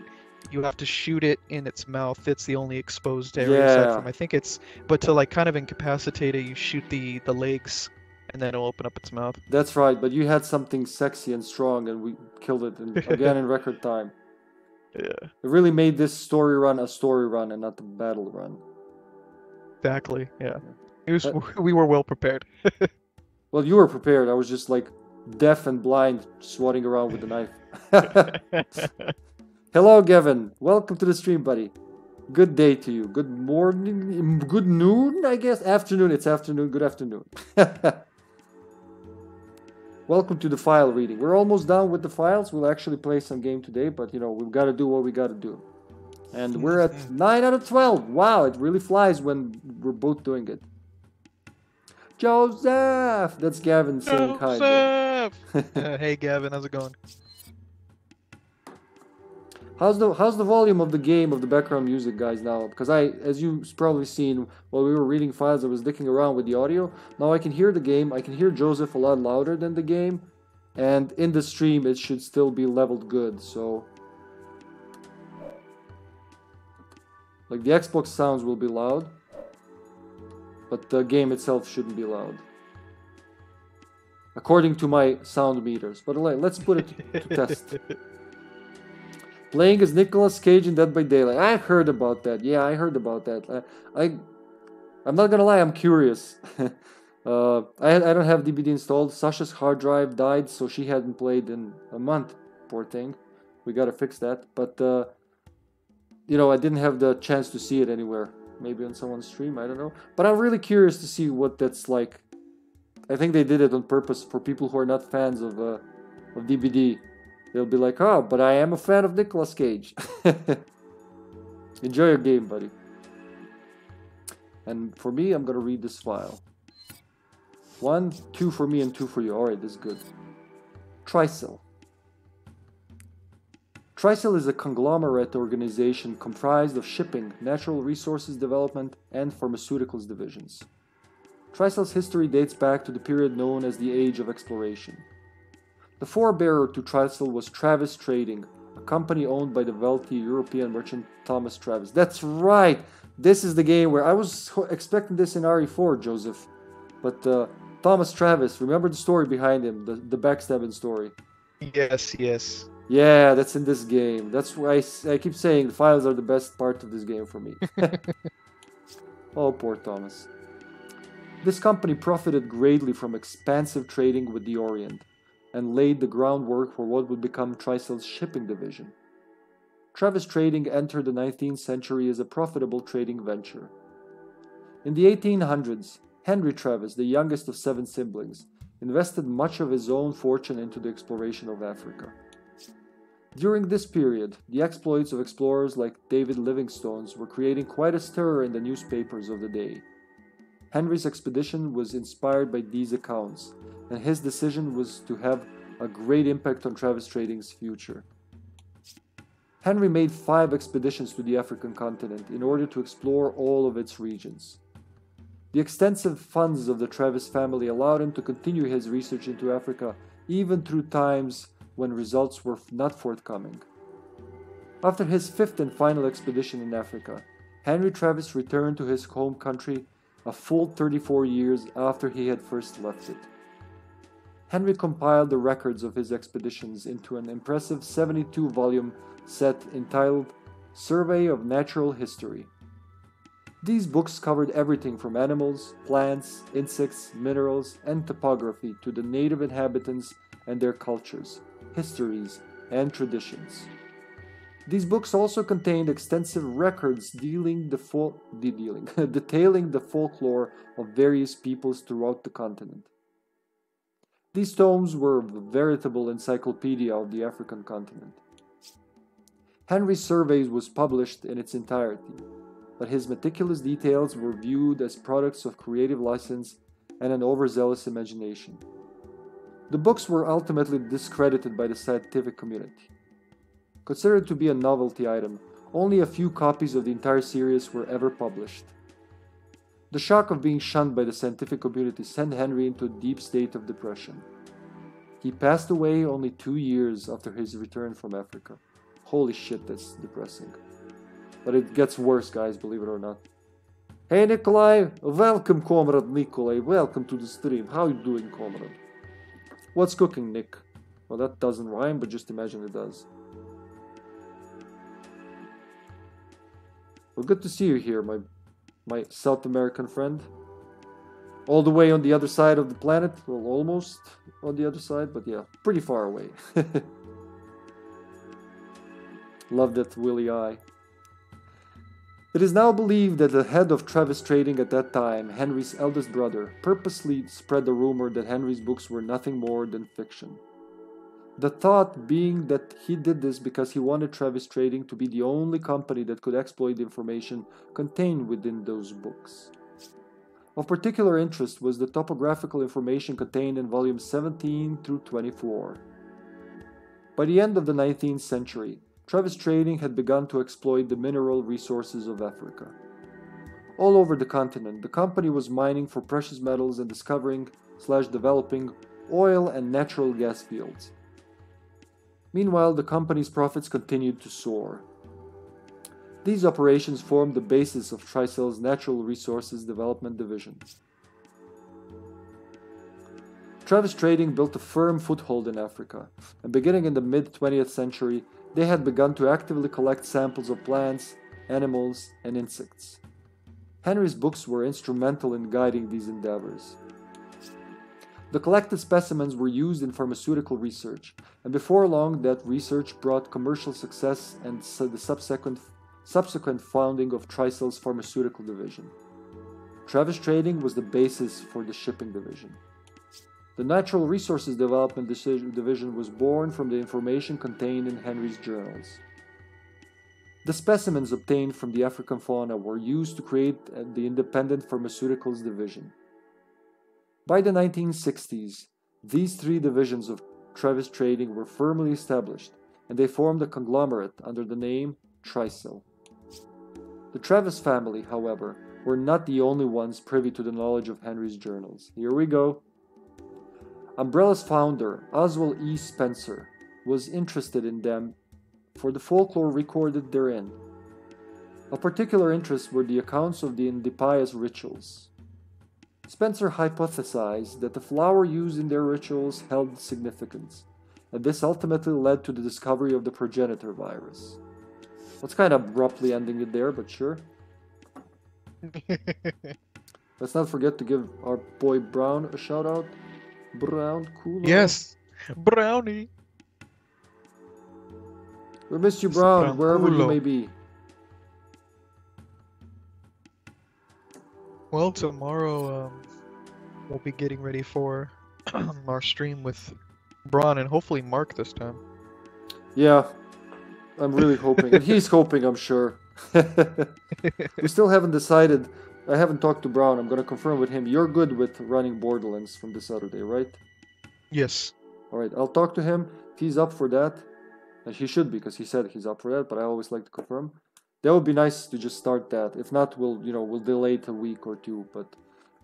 [SPEAKER 2] you have to shoot it in its mouth. It's the only exposed area aside
[SPEAKER 1] Yeah.
[SPEAKER 2] from. I think it's, but to like kind of incapacitate it, you shoot the the legs, and then it'll open up its mouth.
[SPEAKER 1] That's right. But you had something sexy and strong, and we killed it in, again in record time.
[SPEAKER 2] Yeah,
[SPEAKER 1] It really made this story run a story run and not the battle run.
[SPEAKER 2] Exactly. Yeah, it was. We were well prepared.
[SPEAKER 1] Well, you were prepared. I was just like deaf and blind, swatting around with the knife. Hello, Gavin. Welcome to the stream, buddy. Good day to you. Good morning. Mm, good noon, I guess. Afternoon. It's afternoon. Good afternoon. Welcome to the file reading. We're almost done with the files. We'll actually play some game today, but you know, we've got to do what we got to do. And we're at 9 out of 12. Wow, it really flies when we're both doing it. Joseph! That's Gavin saying hi.
[SPEAKER 2] Joseph! Uh, hey, Gavin, how's it going?
[SPEAKER 1] How's the how's the volume of the game of the background music, guys? Now, because I, as you probably seen while we were reading files, I was dicking around with the audio. Now I can hear the game. I can hear Joseph a lot louder than the game, and in the stream it should still be leveled good. So, like the Xbox sounds will be loud, but the game itself shouldn't be loud, according to my sound meters. But let's put it to test. Playing as Nicolas Cage in Dead by Daylight. I heard about that. Yeah, I heard about that. I, I I'm not gonna lie. I'm curious. uh, I I don't have DBD installed. Sasha's hard drive died, so she hadn't played in a month. Poor thing. We gotta fix that. But uh, you know, I didn't have the chance to see it anywhere. Maybe on someone's stream. I don't know. But I'm really curious to see what that's like. I think they did it on purpose for people who are not fans of uh, of DBD. They'll be like, oh, but I am a fan of Nicolas Cage. Enjoy your game, buddy. And for me, I'm gonna read this file. One, two for me, and two for you. Alright, this is good. Tricell. Tricell is a conglomerate organization comprised of shipping, natural resources development, and pharmaceuticals divisions. Tricell's history dates back to the period known as the Age of Exploration. The forebearer to Tricell was Travis Trading, a company owned by the wealthy European merchant Thomas Travis. That's right! This is the game where I was expecting this in RE4, Joseph. But uh, Thomas Travis, remember the story behind him, the, the backstabbing story.
[SPEAKER 2] Yes, yes.
[SPEAKER 1] Yeah, that's in this game. That's why I keep saying the files are the best part of this game for me. oh, poor Thomas. This company profited greatly from expansive trading with the Orient and laid the groundwork for what would become Tricell's shipping division. Travis trading entered the 19th century as a profitable trading venture. In the 1800s, Henry Travis, the youngest of seven siblings, invested much of his own fortune into the exploration of Africa. During this period, the exploits of explorers like David Livingstone's were creating quite a stir in the newspapers of the day. Henry's expedition was inspired by these accounts, and his decision was to have a great impact on Travis Trading's future. Henry made five expeditions to the African continent in order to explore all of its regions. The extensive funds of the Travis family allowed him to continue his research into Africa even through times when results were not forthcoming. After his fifth and final expedition in Africa, Henry Travis returned to his home country a full 34 years after he had first left it. Henry compiled the records of his expeditions into an impressive 72 volume set entitled Survey of Natural History. These books covered everything from animals, plants, insects, minerals, and topography to the native inhabitants and their cultures, histories, and traditions. These books also contained extensive records dealing the fol- de- dealing, detailing the folklore of various peoples throughout the continent. These tomes were a veritable encyclopedia of the African continent. Henry's surveys was published in its entirety, but his meticulous details were viewed as products of creative license and an overzealous imagination. The books were ultimately discredited by the scientific community. Considered to be a novelty item, only a few copies of the entire series were ever published. The shock of being shunned by the scientific community sent Henry into a deep state of depression. He passed away only two years after his return from Africa. Holy shit, that's depressing. But it gets worse, guys, believe it or not. Hey Nikolai, welcome comrade Nikolai, welcome to the stream. How you doing, comrade? What's cooking, Nick? Well, that doesn't rhyme, but just imagine it does. Well, good to see you here, my my South American friend. All the way on the other side of the planet, well, almost on the other side, but yeah, pretty far away. Love that willy eye. It is now believed that the head of Travis Trading at that time, Henry's eldest brother, purposely spread the rumor that Henry's books were nothing more than fiction. The thought being that he did this because he wanted Travis Trading to be the only company that could exploit the information contained within those books. Of particular interest was the topographical information contained in volumes 17 through 24. By the end of the 19th century, Travis Trading had begun to exploit the mineral resources of Africa. All over the continent, the company was mining for precious metals and discovering slash developing oil and natural gas fields. Meanwhile, the company's profits continued to soar. These operations formed the basis of Tricell's Natural Resources Development Division. Travis Trading built a firm foothold in Africa, and beginning in the mid 20th century, they had begun to actively collect samples of plants, animals, and insects. Henry's books were instrumental in guiding these endeavors. The collected specimens were used in pharmaceutical research, and before long that research brought commercial success and the subsequent, subsequent founding of Tricell's pharmaceutical division. Travis Trading was the basis for the shipping division. The Natural Resources Development Division was born from the information contained in Henry's journals. The specimens obtained from the African fauna were used to create uh, the Independent Pharmaceuticals Division. By the 1960s, these three divisions of Travis Trading were firmly established, and they formed a conglomerate under the name Tricell. The Travis family, however, were not the only ones privy to the knowledge of Henry's journals. Here we go. Umbrella's founder, Oswald E. Spencer, was interested in them for the folklore recorded therein. Of particular interest were the accounts of the Indipias rituals. Spencer hypothesized that the flower used in their rituals held significance, and this ultimately led to the discovery of the progenitor virus. That's kind of abruptly ending it there, but sure. Let's not forget to give our boy Brown a shout out. Brown, cool.
[SPEAKER 2] Yes, brownie.
[SPEAKER 1] We miss you, Brown, wherever you
[SPEAKER 2] Tranquilo.
[SPEAKER 1] may be.
[SPEAKER 2] Well, tomorrow um, we'll be getting ready for our stream with Braun and hopefully Mark this time.
[SPEAKER 1] Yeah, I'm really hoping, and he's hoping, I'm sure. we still haven't decided. I haven't talked to Brown. I'm gonna confirm with him. You're good with running Borderlands from this Saturday, right?
[SPEAKER 2] Yes.
[SPEAKER 1] All right, I'll talk to him. If he's up for that, and he should because he said he's up for that. But I always like to confirm. That would be nice to just start that. If not, we'll you know we'll delay it a week or two. But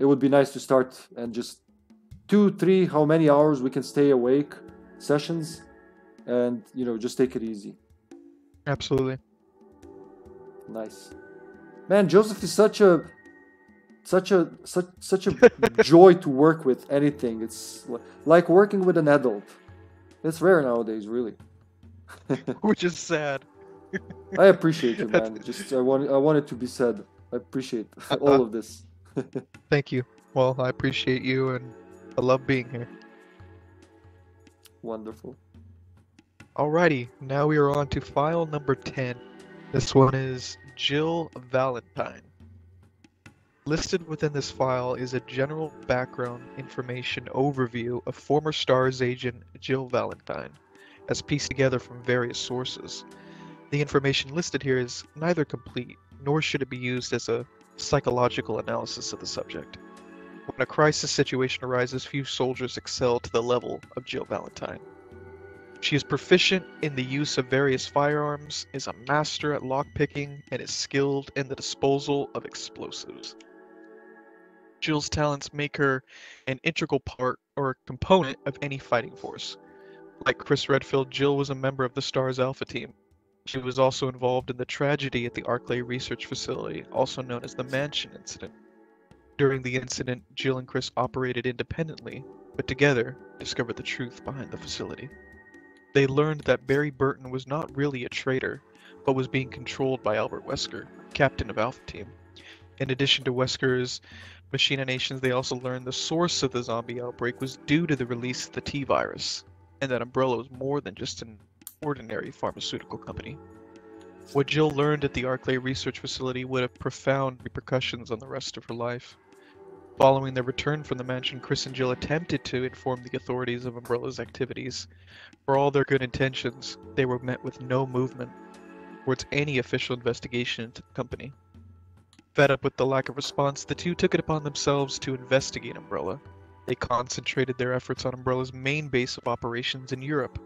[SPEAKER 1] it would be nice to start and just two, three, how many hours we can stay awake sessions, and you know just take it easy.
[SPEAKER 2] Absolutely.
[SPEAKER 1] Nice, man. Joseph is such a such a such such a joy to work with. Anything, it's like working with an adult. It's rare nowadays, really.
[SPEAKER 2] Which is sad.
[SPEAKER 1] I appreciate you, man. Just I want I want it to be said. I appreciate uh, uh, all of this.
[SPEAKER 2] Thank you. Well, I appreciate you and I love being here.
[SPEAKER 1] Wonderful.
[SPEAKER 2] Alrighty, now we are on to file number 10. This one is Jill Valentine. Listed within this file is a general background information overview of former STARS agent Jill Valentine, as pieced together from various sources. The information listed here is neither complete, nor should it be used as a psychological analysis of the subject. When a crisis situation arises, few soldiers excel to the level of Jill Valentine. She is proficient in the use of various firearms, is a master at lockpicking, and is skilled in the disposal of explosives. Jill's talents make her an integral part or component of any fighting force. Like Chris Redfield, Jill was a member of the STARS Alpha team. She was also involved in the tragedy at the Arklay Research Facility, also known as the Mansion Incident. During the incident, Jill and Chris operated independently, but together discovered the truth behind the facility. They learned that Barry Burton was not really a traitor, but was being controlled by Albert Wesker, captain of Alpha Team. In addition to Wesker's machinations, they also learned the source of the zombie outbreak was due to the release of the T virus, and that Umbrella was more than just an ordinary pharmaceutical company. What Jill learned at the Arklay Research Facility would have profound repercussions on the rest of her life. Following their return from the mansion, Chris and Jill attempted to inform the authorities of Umbrella's activities. For all their good intentions, they were met with no movement towards any official investigation into the company. Fed up with the lack of response, the two took it upon themselves to investigate Umbrella. They concentrated their efforts on Umbrella's main base of operations in Europe.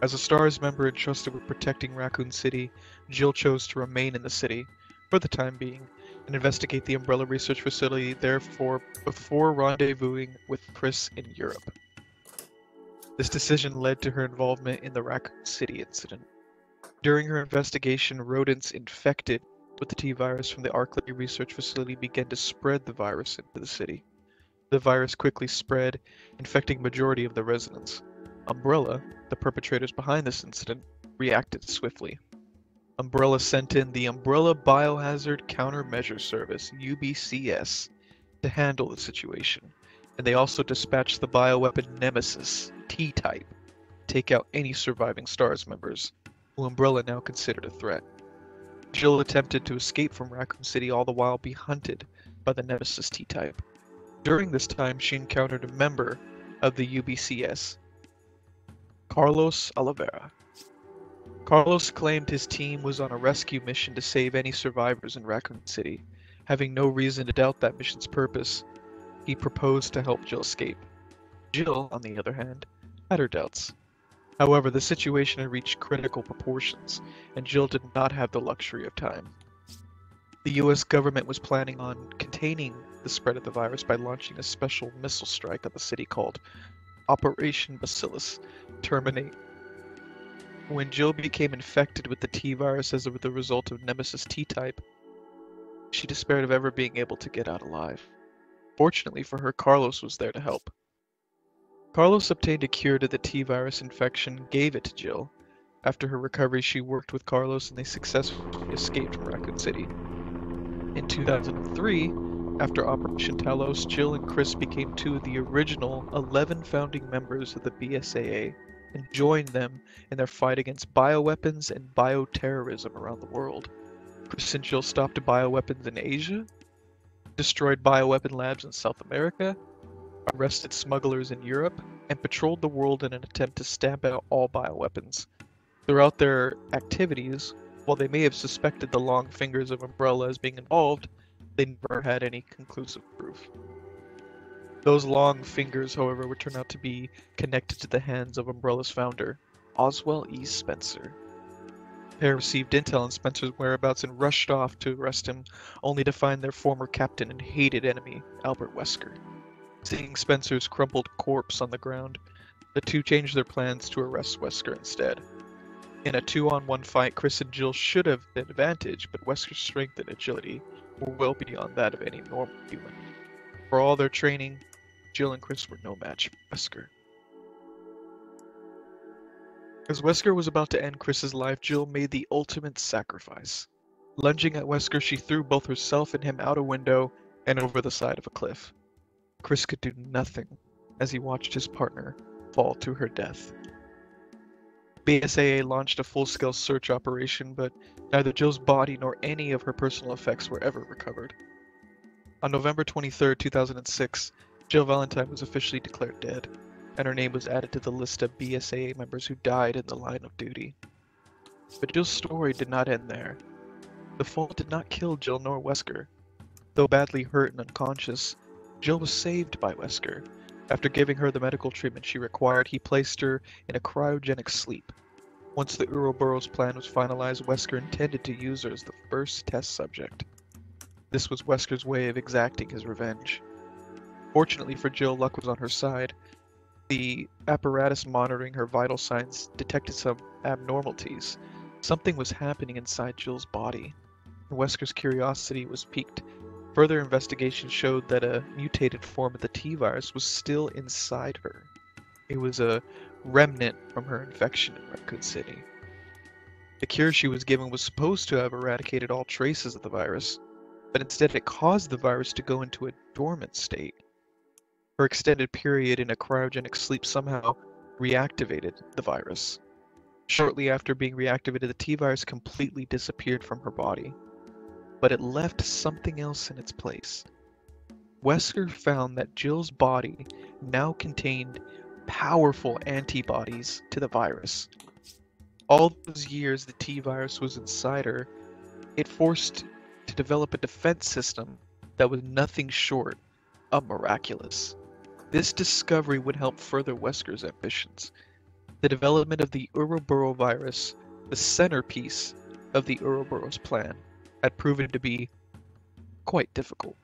[SPEAKER 2] As a STARS member entrusted with protecting Raccoon City, Jill chose to remain in the city, for the time being, and investigate the Umbrella Research Facility, therefore, before rendezvousing with Chris in Europe. This decision led to her involvement in the Raccoon City incident. During her investigation, rodents infected with the T virus from the Arklay Research Facility began to spread the virus into the city. The virus quickly spread, infecting majority of the residents. Umbrella, the perpetrators behind this incident, reacted swiftly. Umbrella sent in the Umbrella Biohazard Countermeasure Service, UBCS, to handle the situation, and they also dispatched the bioweapon Nemesis, T-type, to take out any surviving STARS members, who Umbrella now considered a threat. Jill attempted to escape from Raccoon City, all the while be hunted by the Nemesis T-type. During this time, she encountered a member of the UBCS, Carlos Oliveira. Carlos claimed his team was on a rescue mission to save any survivors in Raccoon City. Having no reason to doubt that mission's purpose, he proposed to help Jill escape. Jill, on the other hand, had her doubts. However, the situation had reached critical proportions, and Jill did not have the luxury of time. The US government was planning on containing the spread of the virus by launching a special missile strike on the city called Operation Bacillus Terminate. When Jill became infected with the T virus as the result of Nemesis T type, she despaired of ever being able to get out alive. Fortunately for her, Carlos was there to help. Carlos obtained a cure to the T virus infection gave it to Jill. After her recovery, she worked with Carlos and they successfully escaped from Raccoon City. In 2003, after Operation Talos, Jill and Chris became two of the original 11 founding members of the BSAA, and joined them in their fight against bioweapons and bioterrorism around the world. Chris and Jill stopped bioweapons in Asia, destroyed bioweapon labs in South America, arrested smugglers in Europe, and patrolled the world in an attempt to stamp out all bioweapons. Throughout their activities, while they may have suspected the long fingers of Umbrella as being involved, they never had any conclusive proof. Those long fingers, however, would turn out to be connected to the hands of Umbrella's founder, Oswell E. Spencer. The pair received intel on Spencer's whereabouts and rushed off to arrest him, only to find their former captain and hated enemy, Albert Wesker. Seeing Spencer's crumpled corpse on the ground, the two changed their plans to arrest Wesker instead. In a two-on-one fight, Chris and Jill should have the advantage, but Wesker's strength and agility were well beyond that of any normal human. For all their training, Jill and Chris were no match for Wesker. As Wesker was about to end Chris's life, Jill made the ultimate sacrifice. Lunging at Wesker, she threw both herself and him out a window and over the side of a cliff. Chris could do nothing as he watched his partner fall to her death. BSAA launched a full-scale search operation, but neither Jill's body nor any of her personal effects were ever recovered. On November 23, 2006, Jill Valentine was officially declared dead, and her name was added to the list of BSAA members who died in the line of duty. But Jill's story did not end there. The fall did not kill Jill nor Wesker. Though badly hurt and unconscious, Jill was saved by Wesker after giving her the medical treatment she required, he placed her in a cryogenic sleep. Once the Uroboros plan was finalized, Wesker intended to use her as the first test subject. This was Wesker's way of exacting his revenge. Fortunately for Jill, luck was on her side. The apparatus monitoring her vital signs detected some abnormalities. Something was happening inside Jill's body. Wesker's curiosity was piqued Further investigation showed that a mutated form of the T virus was still inside her. It was a remnant from her infection in Raccoon City. The cure she was given was supposed to have eradicated all traces of the virus, but instead it caused the virus to go into a dormant state. Her extended period in a cryogenic sleep somehow reactivated the virus. Shortly after being reactivated, the T virus completely disappeared from her body but it left something else in its place. Wesker found that Jill's body now contained powerful antibodies to the virus. All those years the T virus was inside her, it forced to develop a defense system that was nothing short of miraculous. This discovery would help further Wesker's ambitions. The development of the Uroboro virus, the centerpiece of the Uroboros plan, had proven to be quite difficult.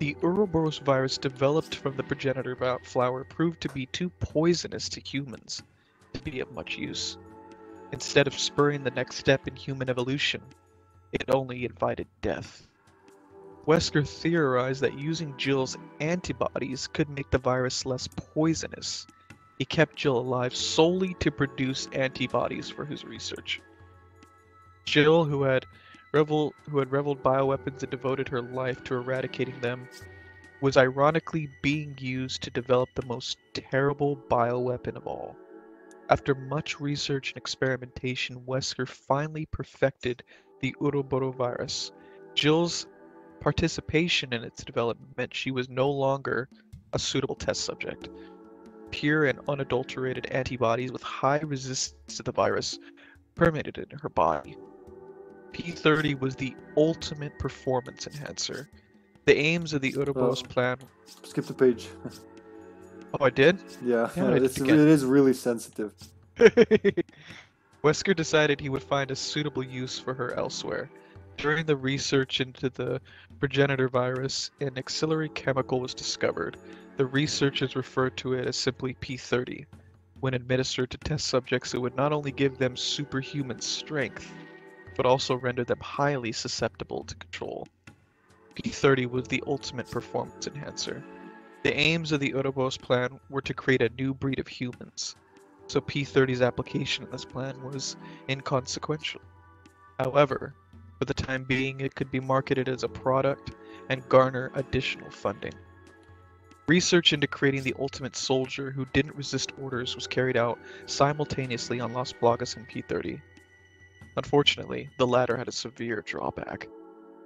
[SPEAKER 2] The Uroboros virus developed from the progenitor flower proved to be too poisonous to humans to be of much use. Instead of spurring the next step in human evolution, it only invited death. Wesker theorized that using Jill's antibodies could make the virus less poisonous. He kept Jill alive solely to produce antibodies for his research. Jill, who had Revel, who had reveled bioweapons and devoted her life to eradicating them, was ironically being used to develop the most terrible bioweapon of all. After much research and experimentation, Wesker finally perfected the Uroboro virus. Jill's participation in its development meant she was no longer a suitable test subject. Pure and unadulterated antibodies with high resistance to the virus permeated in her body. P30 was the ultimate performance enhancer. The aims of the Uroboros
[SPEAKER 1] Oh.
[SPEAKER 2] plan.
[SPEAKER 1] Skip the page.
[SPEAKER 2] Oh, I did?
[SPEAKER 1] yeah,
[SPEAKER 2] Yeah,
[SPEAKER 1] it's, it really sensitive.
[SPEAKER 2] Wesker decided he would find a suitable use for her elsewhere. During the research into the progenitor virus, an auxiliary chemical was discovered. The researchers referred to it as simply P30. When administered to test subjects, it would not only give them superhuman strength, but also render them highly susceptible to control. P30 was the ultimate performance enhancer. The aims of the Uroboros plan were to create a new breed of humans, so P30's application in this plan was inconsequential. However, for the time being, it could be marketed as a product and garner additional funding. Research into creating the ultimate soldier who didn't resist orders was carried out simultaneously on Las Plagas and P30. Unfortunately, the latter had a severe drawback.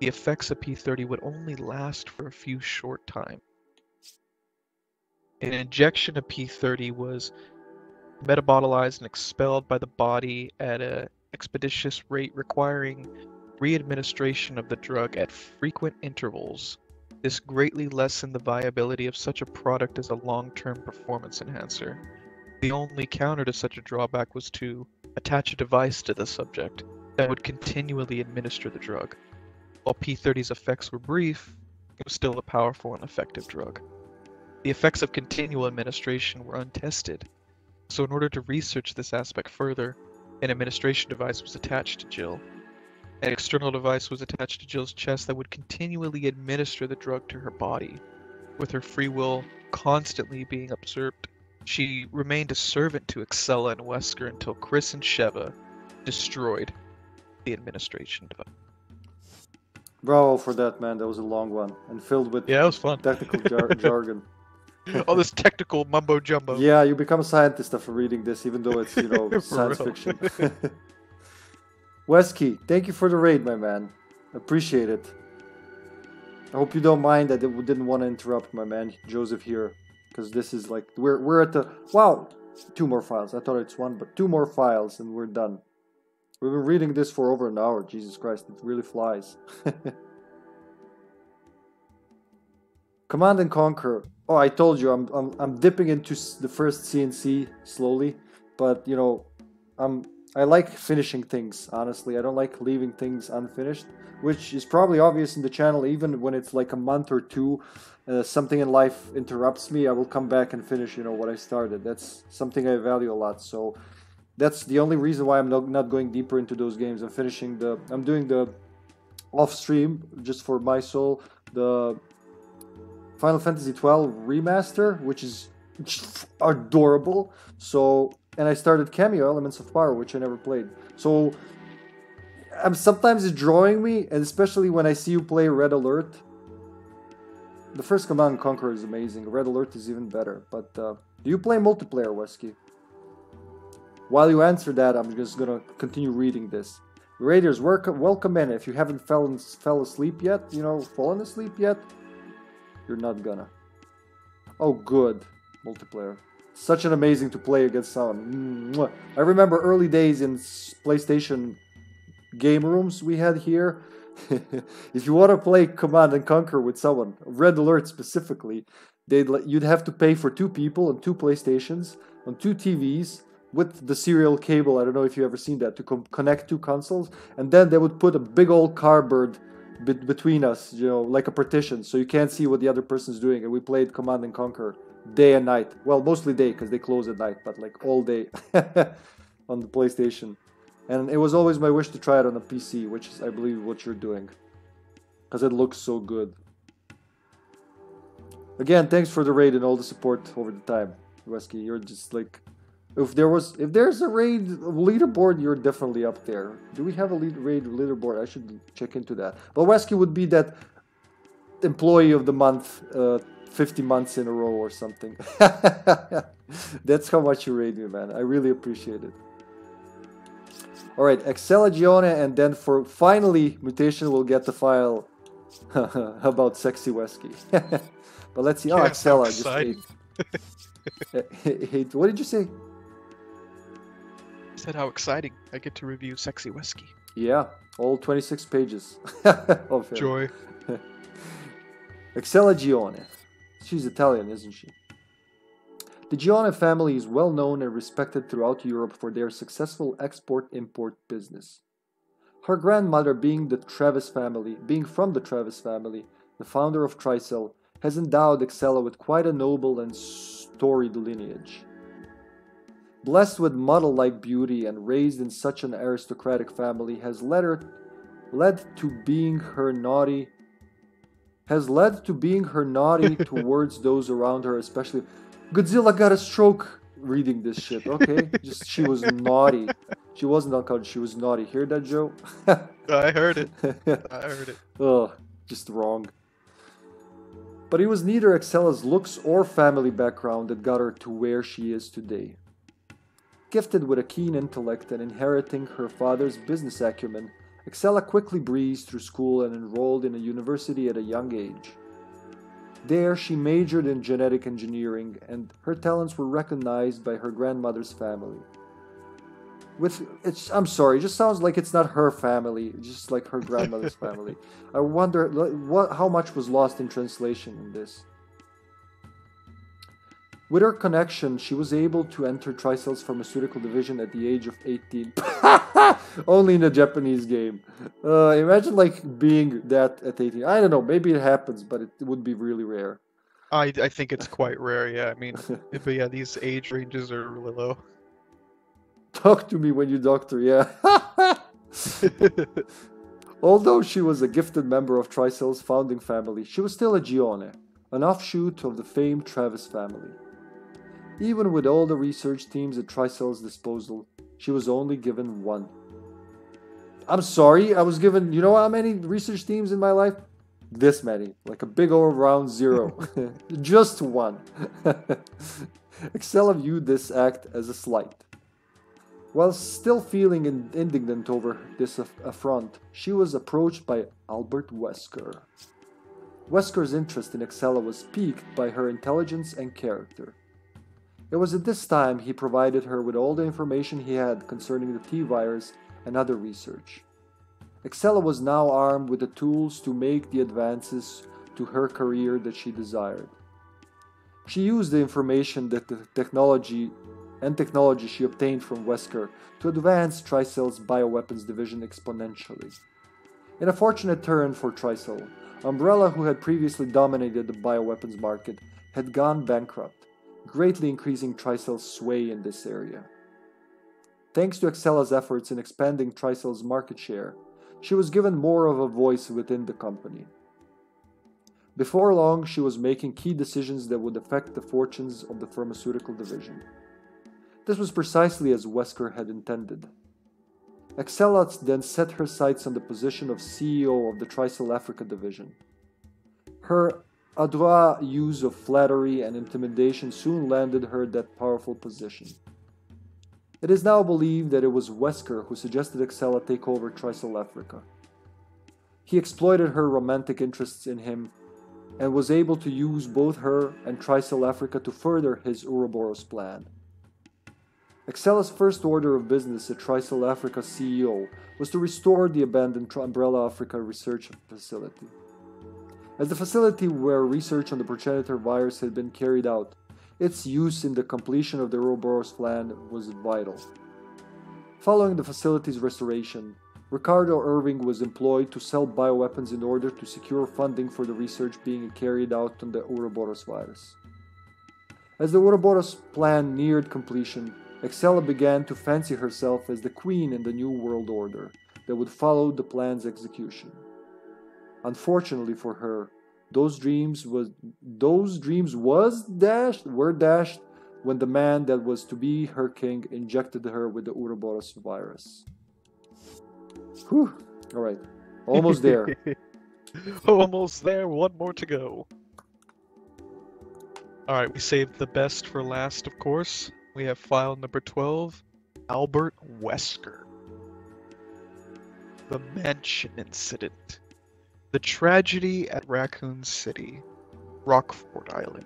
[SPEAKER 2] The effects of P30 would only last for a few short time. An injection of P30 was metabolized and expelled by the body at an expeditious rate requiring re-administration of the drug at frequent intervals. This greatly lessened the viability of such a product as a long-term performance enhancer. The only counter to such a drawback was to attach a device to the subject that would continually administer the drug. While P30's effects were brief, it was still a powerful and effective drug. The effects of continual administration were untested, so in order to research this aspect further, an administration device was attached to Jill. An external device was attached to Jill's chest that would continually administer the drug to her body. With her free will constantly being observed, she remained a servant to Excella and Wesker until Chris and Sheva destroyed the administration device.
[SPEAKER 1] Bravo for that, man. That was a long one and filled with
[SPEAKER 2] Yeah, it was fun.
[SPEAKER 1] technical jar- jargon.
[SPEAKER 2] All this technical mumbo jumbo.
[SPEAKER 1] Yeah, you become a scientist after reading this, even though it's you know science
[SPEAKER 2] real.
[SPEAKER 1] fiction. Wesky, thank you for the raid, my man. Appreciate it. I hope you don't mind that we didn't want to interrupt, my man Joseph here, because this is like we're we're at the wow, two more files. I thought it's one, but two more files and we're done. We've been reading this for over an hour. Jesus Christ, it really flies. Command and Conquer. Oh, I told you, I'm I'm, I'm dipping into the first CNC slowly, but you know, I'm I like finishing things. Honestly, I don't like leaving things unfinished, which is probably obvious in the channel. Even when it's like a month or two, uh, something in life interrupts me, I will come back and finish. You know what I started. That's something I value a lot. So that's the only reason why I'm not, not going deeper into those games. I'm finishing the. I'm doing the off stream just for my soul. The Final Fantasy 12 remaster, which is adorable. So, and I started Kameo Elements of Power, which I never played. So, I'm sometimes it's drawing me, and especially when I see you play Red Alert. The first Command and Conquer is amazing. Red Alert is even better. But uh, do you play multiplayer, Wesky? While you answer that, I'm just gonna continue reading this. Raiders, welcome in. If you haven't fallen fell asleep yet, you know, fallen asleep yet, you're not gonna. Oh, good. Multiplayer. Such an amazing to play against someone. I remember early days in PlayStation game rooms we had here. if you want to play Command and Conquer with someone, Red Alert specifically, they'd you'd have to pay for two people on two PlayStations on two TVs with the serial cable. I don't know if you've ever seen that to connect two consoles, and then they would put a big old cardboard be- between us, you know, like a partition, so you can't see what the other person's doing. And we played Command and Conquer day and night. Well, mostly day because they close at night, but like all day on the PlayStation. And it was always my wish to try it on a PC, which is, I believe, what you're doing, because it looks so good. Again, thanks for the raid and all the support over the time, Wesky. You're just like, if there was, if there's a raid leaderboard, you're definitely up there. Do we have a lead, raid leaderboard? I should check into that. But Wesky would be that employee of the month, uh, 50 months in a row or something. That's how much you raid me, man. I really appreciate it. All right, Excella Gionne, and then for finally, Mutation will get the file about Sexy Wesky. but let's see. Oh,
[SPEAKER 2] Yes, how
[SPEAKER 1] Excella just ate. ate- What did you say?
[SPEAKER 2] Said how exciting! I get to review Sexy Whiskey.
[SPEAKER 1] Yeah, all 26 pages of.
[SPEAKER 2] Joy.
[SPEAKER 1] Excella Gionne. She's Italian, isn't she? The Gionne family is well known and respected throughout Europe for their successful export-import business. Her grandmother, being the Travis family, being from the Travis family, the founder of Tricell, has endowed Excella with quite a noble and storied lineage. Blessed with model-like beauty and raised in such an aristocratic family, has led her led to being her naughty has led to being her naughty towards those around her, especially Godzilla got a stroke reading this shit. Okay, just she was naughty. She wasn't unconscious. She was naughty. Hear that, Joe?
[SPEAKER 2] I heard it. I heard it.
[SPEAKER 1] Ugh, just wrong. But it was neither Excella's looks or family background that got her to where she is today. Gifted with a keen intellect and inheriting her father's business acumen, Excella quickly breezed through school and enrolled in a university at a young age. There, she majored in genetic engineering, and her talents were recognized by her grandmother's family. With it's, I'm sorry, it just sounds like it's not her family, just like her grandmother's family. I wonder what, how much was lost in translation in this. With her connection, she was able to enter Tricell's pharmaceutical division at the age of 18. Only in a Japanese game. Uh, imagine like being that at 18. I don't know, maybe it happens, but it, it would be really rare.
[SPEAKER 2] I, I think it's quite rare, yeah. I mean, but yeah, these age ranges are really low.
[SPEAKER 1] Talk to me when you doctor, yeah. Although she was a gifted member of Tricell's founding family, she was still a Gionne, an offshoot of the famed Travis family. Even with all the research teams at Tricell's disposal, she was only given one. I'm sorry, I was given, you know how many research teams in my life? This many, like a big old round zero. Just one. Excella viewed this act as a slight. While still feeling indignant over this affront, she was approached by Albert Wesker. Wesker's interest in Excella was piqued by her intelligence and character. It was at this time he provided her with all the information he had concerning the T virus and other research. Excella was now armed with the tools to make the advances to her career that she desired. She used the information that the technology and technology she obtained from Wesker to advance Tricell's bioweapons division exponentially. In a fortunate turn for Tricell, Umbrella, who had previously dominated the bioweapons market, had gone bankrupt greatly increasing Tricell's sway in this area. Thanks to Excella's efforts in expanding Tricell's market share, she was given more of a voice within the company. Before long, she was making key decisions that would affect the fortunes of the pharmaceutical division. This was precisely as Wesker had intended. Excella then set her sights on the position of CEO of the Tricell Africa division. Her adroit use of flattery and intimidation soon landed her that powerful position. It is now believed that it was Wesker who suggested Excella take over Tricell Africa. He exploited her romantic interests in him and was able to use both her and Tricell Africa to further his Uroboros plan. Excella's first order of business as Tricell Africa CEO was to restore the abandoned Umbrella Africa research facility. As the facility where research on the progenitor virus had been carried out, its use in the completion of the Uroboros plan was vital. Following the facility's restoration, Ricardo Irving was employed to sell bioweapons in order to secure funding for the research being carried out on the Uroboros virus. As the Uroboros plan neared completion, Excella began to fancy herself as the queen in the new world order that would follow the plan's execution. Unfortunately for her, those dreams was those dreams was dashed were dashed when the man that was to be her king injected her with the Uroboros virus. Whew. All right. Almost there.
[SPEAKER 2] Almost there. One more to go. All right, we saved the best for last, of course. We have file number 12, Albert Wesker. The Mansion Incident. The tragedy at Raccoon City, Rockfort Island,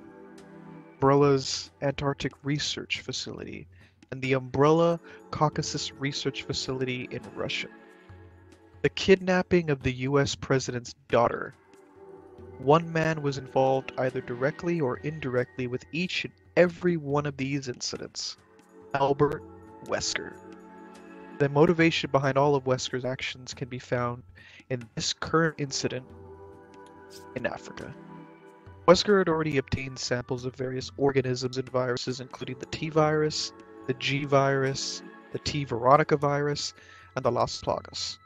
[SPEAKER 2] Umbrella's Antarctic Research Facility, and the Umbrella Caucasus Research Facility in Russia. The kidnapping of the US President's daughter. One man was involved either directly or indirectly with each and every one of these incidents Albert Wesker. The motivation behind all of Wesker's actions can be found in this current incident in Africa. Wesker had already obtained samples of various organisms and viruses, including the T virus, the G virus, the T Veronica virus, and the Las Plagas.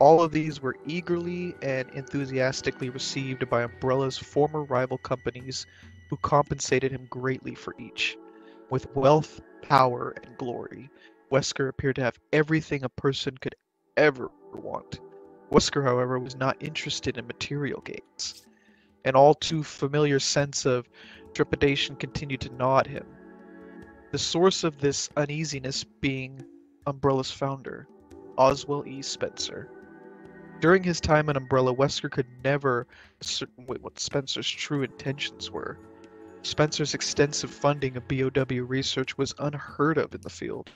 [SPEAKER 2] All of these were eagerly and enthusiastically received by Umbrella's former rival companies, who compensated him greatly for each. With wealth, power, and glory, Wesker appeared to have everything a person could ever want. Wesker, however, was not interested in material gains. An all too familiar sense of trepidation continued to gnaw at him. The source of this uneasiness being Umbrella's founder, Oswell E. Spencer. During his time at Umbrella, Wesker could never ascertain what Spencer's true intentions were. Spencer's extensive funding of BOW research was unheard of in the field.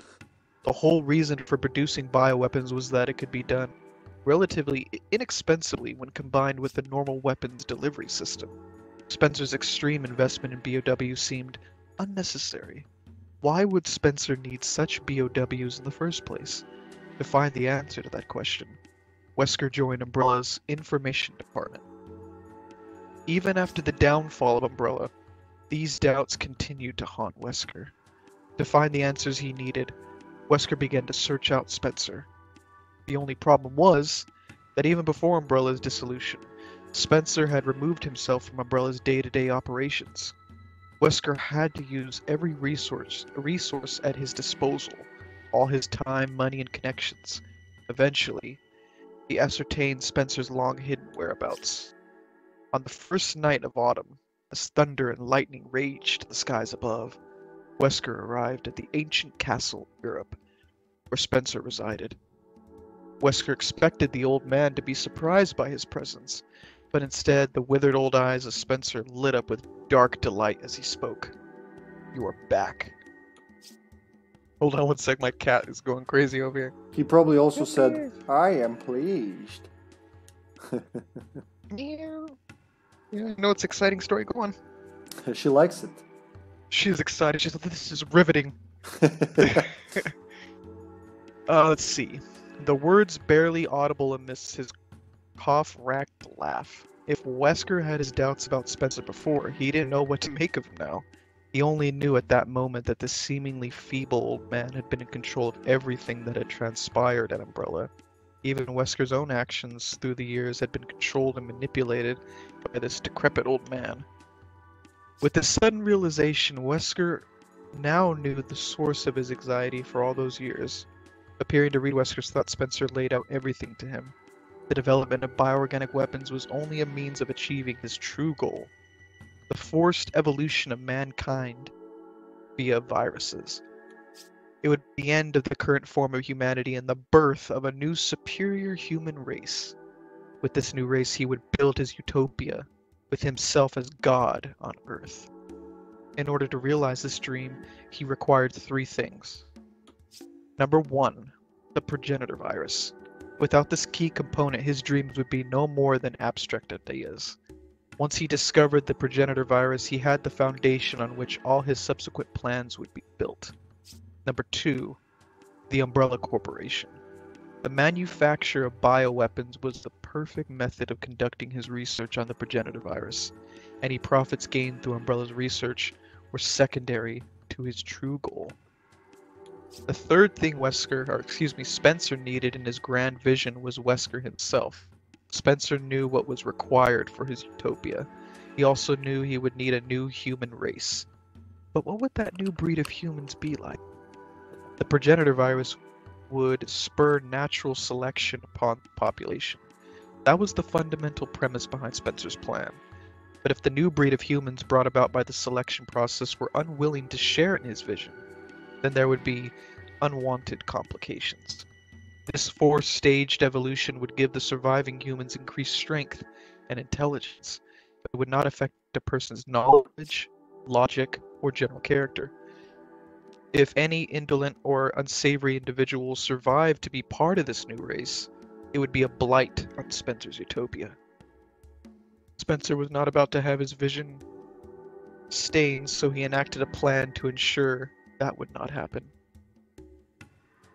[SPEAKER 2] The whole reason for producing bioweapons was that it could be done relatively inexpensively when combined with the normal weapons delivery system. Spencer's extreme investment in BOW seemed unnecessary. Why would Spencer need such BOWs in the first place? To find the answer to that question, Wesker joined Umbrella's information department. Even after the downfall of Umbrella, these doubts continued to haunt Wesker. To find the answers he needed, Wesker began to search out Spencer. The only problem was that even before Umbrella's dissolution, Spencer had removed himself from Umbrella's day-to-day operations. Wesker had to use every resource resource at his disposal, all his time, money, and connections. Eventually, he ascertained Spencer's long-hidden whereabouts. On the first night of autumn, as thunder and lightning raged the skies above, Wesker arrived at the ancient castle of Europe, where Spencer resided. Wesker expected the old man to be surprised by his presence, but instead the withered old eyes of Spencer lit up with dark delight as he spoke. You are back. Hold on one sec, my cat is going crazy over here.
[SPEAKER 1] He probably also said, I am pleased.
[SPEAKER 2] Yeah. Yeah, I know it's exciting story. Go on.
[SPEAKER 1] she likes it.
[SPEAKER 2] She's excited. She's like, this is riveting. uh, let's see. The words barely audible amidst his cough racked laugh. If Wesker had his doubts about Spencer before, he didn't know what to make of him now. He only knew at that moment that this seemingly feeble old man had been in control of everything that had transpired at Umbrella. Even Wesker's own actions through the years had been controlled and manipulated by this decrepit old man. With this sudden realization, Wesker now knew the source of his anxiety for all those years. Appearing to read Wesker's thoughts, Spencer laid out everything to him. The development of bioorganic weapons was only a means of achieving his true goal the forced evolution of mankind via viruses. It would be the end of the current form of humanity and the birth of a new superior human race. With this new race, he would build his utopia, with himself as God on Earth. In order to realize this dream, he required three things. Number one, the progenitor virus. Without this key component, his dreams would be no more than abstract ideas. Once he discovered the progenitor virus, he had the foundation on which all his subsequent plans would be built. Number two, the Umbrella Corporation. The manufacture of bioweapons was the perfect method of conducting his research on the progenitor virus. Any profits gained through Umbrella's research were secondary to his true goal. The third thing Wesker, or excuse me, Spencer needed in his grand vision was Wesker himself. Spencer knew what was required for his utopia. He also knew he would need a new human race. But what would that new breed of humans be like? The progenitor virus would spur natural selection upon the population. That was the fundamental premise behind Spencer's plan. But if the new breed of humans brought about by the selection process were unwilling to share in his vision, then there would be unwanted complications. This four staged evolution would give the surviving humans increased strength and intelligence, but it would not affect a person's knowledge, logic, or general character. If any indolent or unsavory individual survived to be part of this new race, it would be a blight on Spencer's utopia. Spencer was not about to have his vision stained, so he enacted a plan to ensure that would not happen.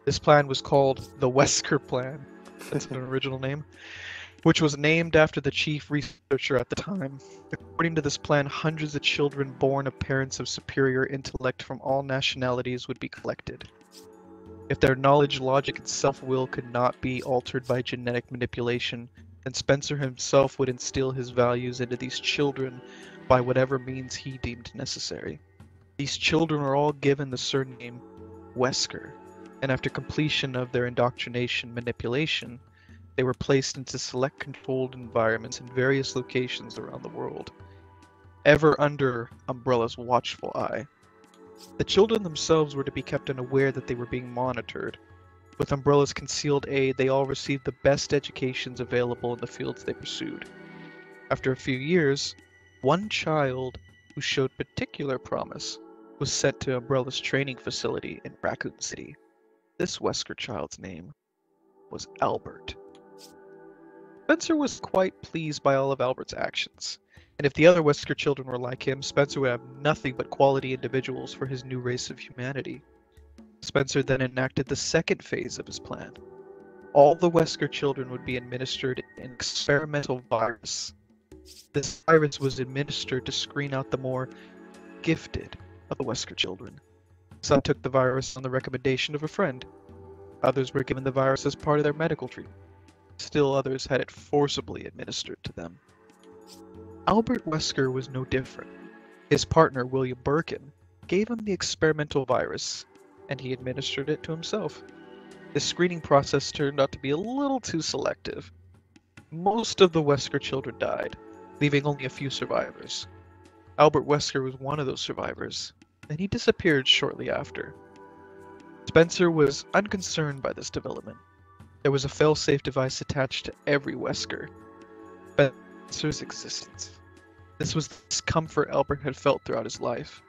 [SPEAKER 2] This plan was called the Wesker Plan. That's an original name. Which was named after the chief researcher at the time. According to this plan, hundreds of children born of parents of superior intellect from all nationalities would be collected. If their knowledge, logic, and self will could not be altered by genetic manipulation, then Spencer himself would instill his values into these children by whatever means he deemed necessary. These children are all given the surname Wesker, and after completion of their indoctrination manipulation, They were placed into select controlled environments in various locations around the world, ever under Umbrella's watchful eye. The children themselves were to be kept unaware that they were being monitored. With Umbrella's concealed aid, they all received the best educations available in the fields they pursued. After a few years, one child who showed particular promise was sent to Umbrella's training facility in Raccoon City. This Wesker child's name was Albert. Spencer was quite pleased by all of Albert's actions, and if the other Wesker children were like him, Spencer would have nothing but quality individuals for his new race of humanity. Spencer then enacted the second phase of his plan. All the Wesker children would be administered an experimental virus. This virus was administered to screen out the more gifted of the Wesker children. Some took the virus on the recommendation of a friend. Others were given the virus as part of their medical treatment. Still others had it forcibly administered to them. Albert Wesker was no different. His partner, William Birkin, gave him the experimental virus, and he administered it to himself. The screening process turned out to be a little too selective. Most of the Wesker children died, leaving only a few survivors. Albert Wesker was one of those survivors, and he disappeared shortly after. Spencer was unconcerned by this development. There was a failsafe device attached to every Wesker. But Spencer's existence. This was the discomfort Albert had felt throughout his life.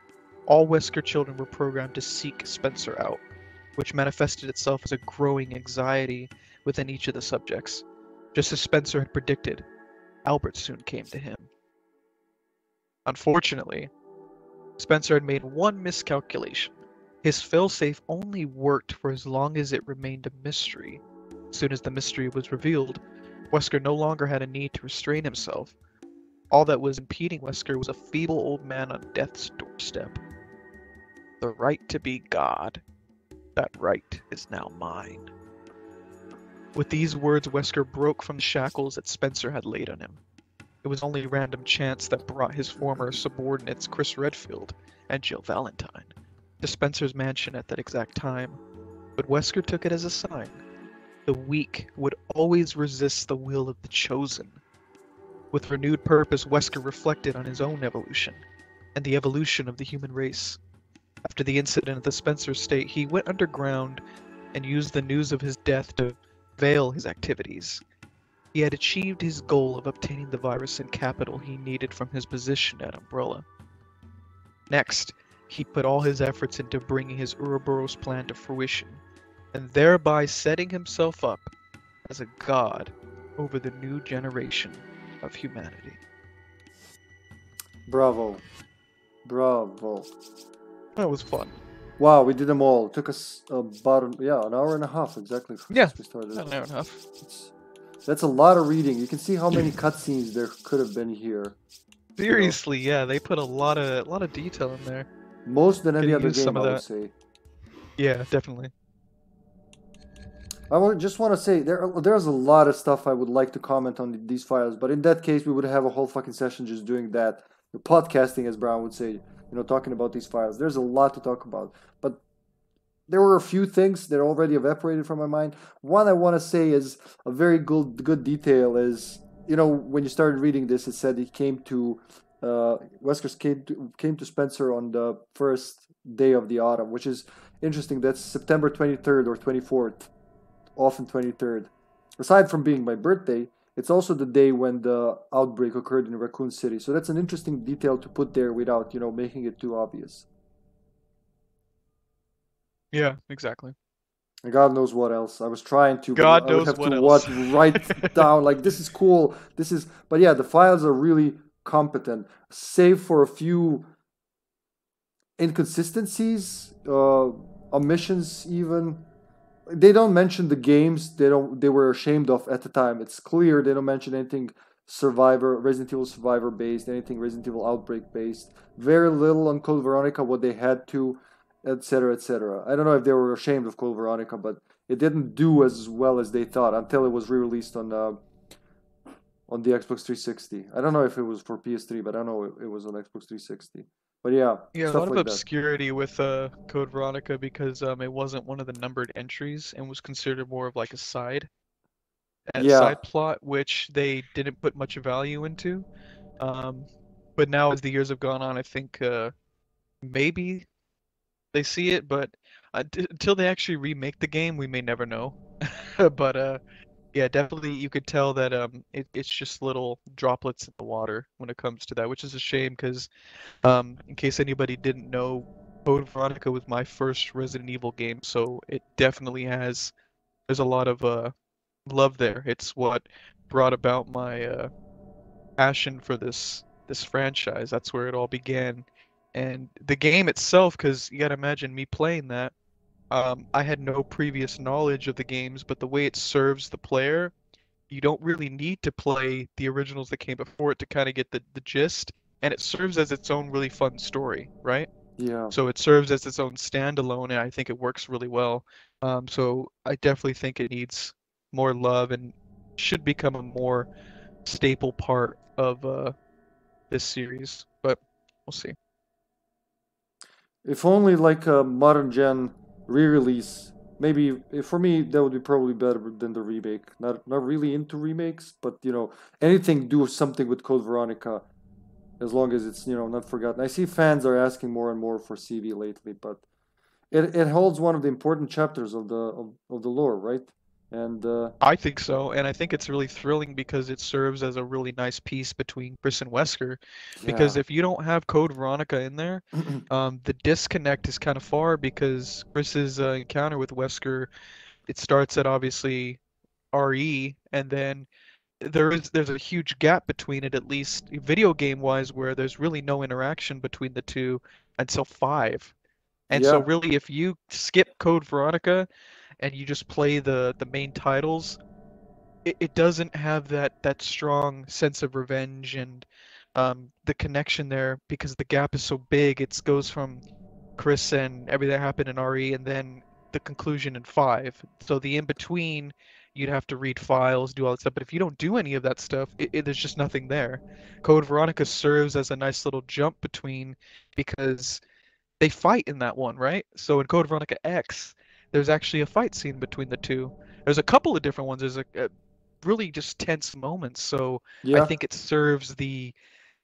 [SPEAKER 2] All Wesker children were programmed to seek Spencer out, which manifested itself as a growing anxiety within each of the subjects. Just as Spencer had predicted, Albert soon came to him. Unfortunately, Spencer had made one miscalculation. His failsafe only worked for as long as it remained a mystery. Soon as the mystery was revealed, Wesker no longer had a need to restrain himself. All that was impeding Wesker was a feeble old man on death's doorstep. The right to be God. That right is now mine. With these words, Wesker broke from the shackles that Spencer had laid on him. It was only random chance that brought his former subordinates Chris Redfield and Jill Valentine to Spencer's mansion at that exact time, but Wesker took it as a sign. The weak would always resist the will of the chosen. With renewed purpose, Wesker reflected on his own evolution and the evolution of the human race. After the incident at the Spencer estate, he went underground and used the news of his death to veil his activities. He had achieved his goal of obtaining the virus and capital he needed from his position at Umbrella. Next, he put all his efforts into bringing his Uroboros plan to fruition, and thereby setting himself up as a god over the new generation of humanity.
[SPEAKER 1] Bravo. Bravo.
[SPEAKER 2] That was fun.
[SPEAKER 1] Wow, we did them all. It took us about yeah an hour and a half exactly.
[SPEAKER 2] Yeah,
[SPEAKER 1] we started.
[SPEAKER 2] An hour and a half.
[SPEAKER 1] It's, that's a lot of reading. You can see how many cutscenes there could have been here.
[SPEAKER 2] Seriously, yeah, they put a lot of a lot of detail in there.
[SPEAKER 1] Most than any other game,
[SPEAKER 2] some
[SPEAKER 1] I
[SPEAKER 2] of
[SPEAKER 1] would say.
[SPEAKER 2] Yeah, definitely.
[SPEAKER 1] I just want to say there there's a lot of stuff I would like to comment on these files, but in that case, we would have a whole fucking session just doing that, podcasting, as Brown would say. You know, talking about these files. There's a lot to talk about, but there were a few things that already evaporated from my mind. One I want to say is a very good good detail is you know when you started reading this, it said he came to uh, Weskers came to, came to Spencer on the first day of the autumn, which is interesting. That's September 23rd or 24th, often 23rd. Aside from being my birthday, it's also the day when the outbreak occurred in Raccoon City. So that's an interesting detail to put there without you know making it too obvious.
[SPEAKER 2] Yeah, exactly.
[SPEAKER 1] And God knows what else. I was trying to.
[SPEAKER 2] God knows
[SPEAKER 1] have
[SPEAKER 2] what
[SPEAKER 1] to
[SPEAKER 2] else.
[SPEAKER 1] What, write down like this is cool. This is, but yeah, the files are really competent, save for a few inconsistencies, uh, omissions. Even they don't mention the games. They don't. They were ashamed of at the time. It's clear they don't mention anything Survivor, Resident Evil Survivor based, anything Resident Evil Outbreak based. Very little on Code Veronica, what they had to, etc., etc. I don't know if they were ashamed of Code Veronica, but it didn't do as well as they thought until it was re-released on uh, on the Xbox 360. I don't know if it was for PS3, but I know it, it was on Xbox 360. But yeah,
[SPEAKER 2] Yeah, a lot of
[SPEAKER 1] like that.
[SPEAKER 2] obscurity with uh, Code Veronica because um, it wasn't one of the numbered entries and was considered more of like a side. that
[SPEAKER 1] Yeah.
[SPEAKER 2] side plot, which they didn't put much value into. Um, but now as the years have gone on, I think uh, maybe they see it, but uh, d- until they actually remake the game, we may never know. But uh, yeah, definitely you could tell that um, it, it's just little droplets in the water when it comes to that, which is a shame because um, in case anybody didn't know, Code Veronica was my first Resident Evil game, so it definitely has there's a lot of uh, love there. It's what brought about my uh, passion for this this franchise. That's where it all began. And the game itself, because you gotta imagine me playing that, um, I had no previous knowledge of the games, but the way it serves the player, you don't really need to play the originals that came before it to kind of get the, the gist. And it serves as its own really fun story, right?
[SPEAKER 1] Yeah.
[SPEAKER 2] So it serves as its own standalone, and I think it works really well. Um, so I definitely think it needs more love and should become a more staple part of uh, this series. But we'll see.
[SPEAKER 1] If only like a modern gen re-release. Maybe eh, for me that would be probably better than the remake. Not not really into remakes, but you know anything do something with Code Veronica, as long as it's you know not forgotten. I see fans are asking more and more for CV lately, but it it holds one of the important chapters of the of, of the lore, right? And uh,
[SPEAKER 2] I think so, and I think it's really thrilling because it serves as a really nice piece between Chris and Wesker. Because
[SPEAKER 1] yeah,
[SPEAKER 2] if you don't have Code Veronica in there, um, the disconnect is kind of far because Chris's uh, encounter with Wesker, it starts at obviously RE, and then there is there's a huge gap between it, at least video game wise, where there's really no interaction between the two until five. And so really, if you skip Code Veronica and you just play the the main titles, it, it doesn't have that that strong sense of revenge and um, the connection there because the gap is so big. It goes from Chris and everything that happened in RE and then the conclusion in five. So the in between, you'd have to read files, do all that stuff. But if you don't do any of that stuff, it, it, there's just nothing there. Code Veronica serves as a nice little jump between because they fight in that one, right? So in Code Veronica X, there's actually a fight scene between the two. There's a couple of different ones. There's a, a really just tense moments. So I think it serves the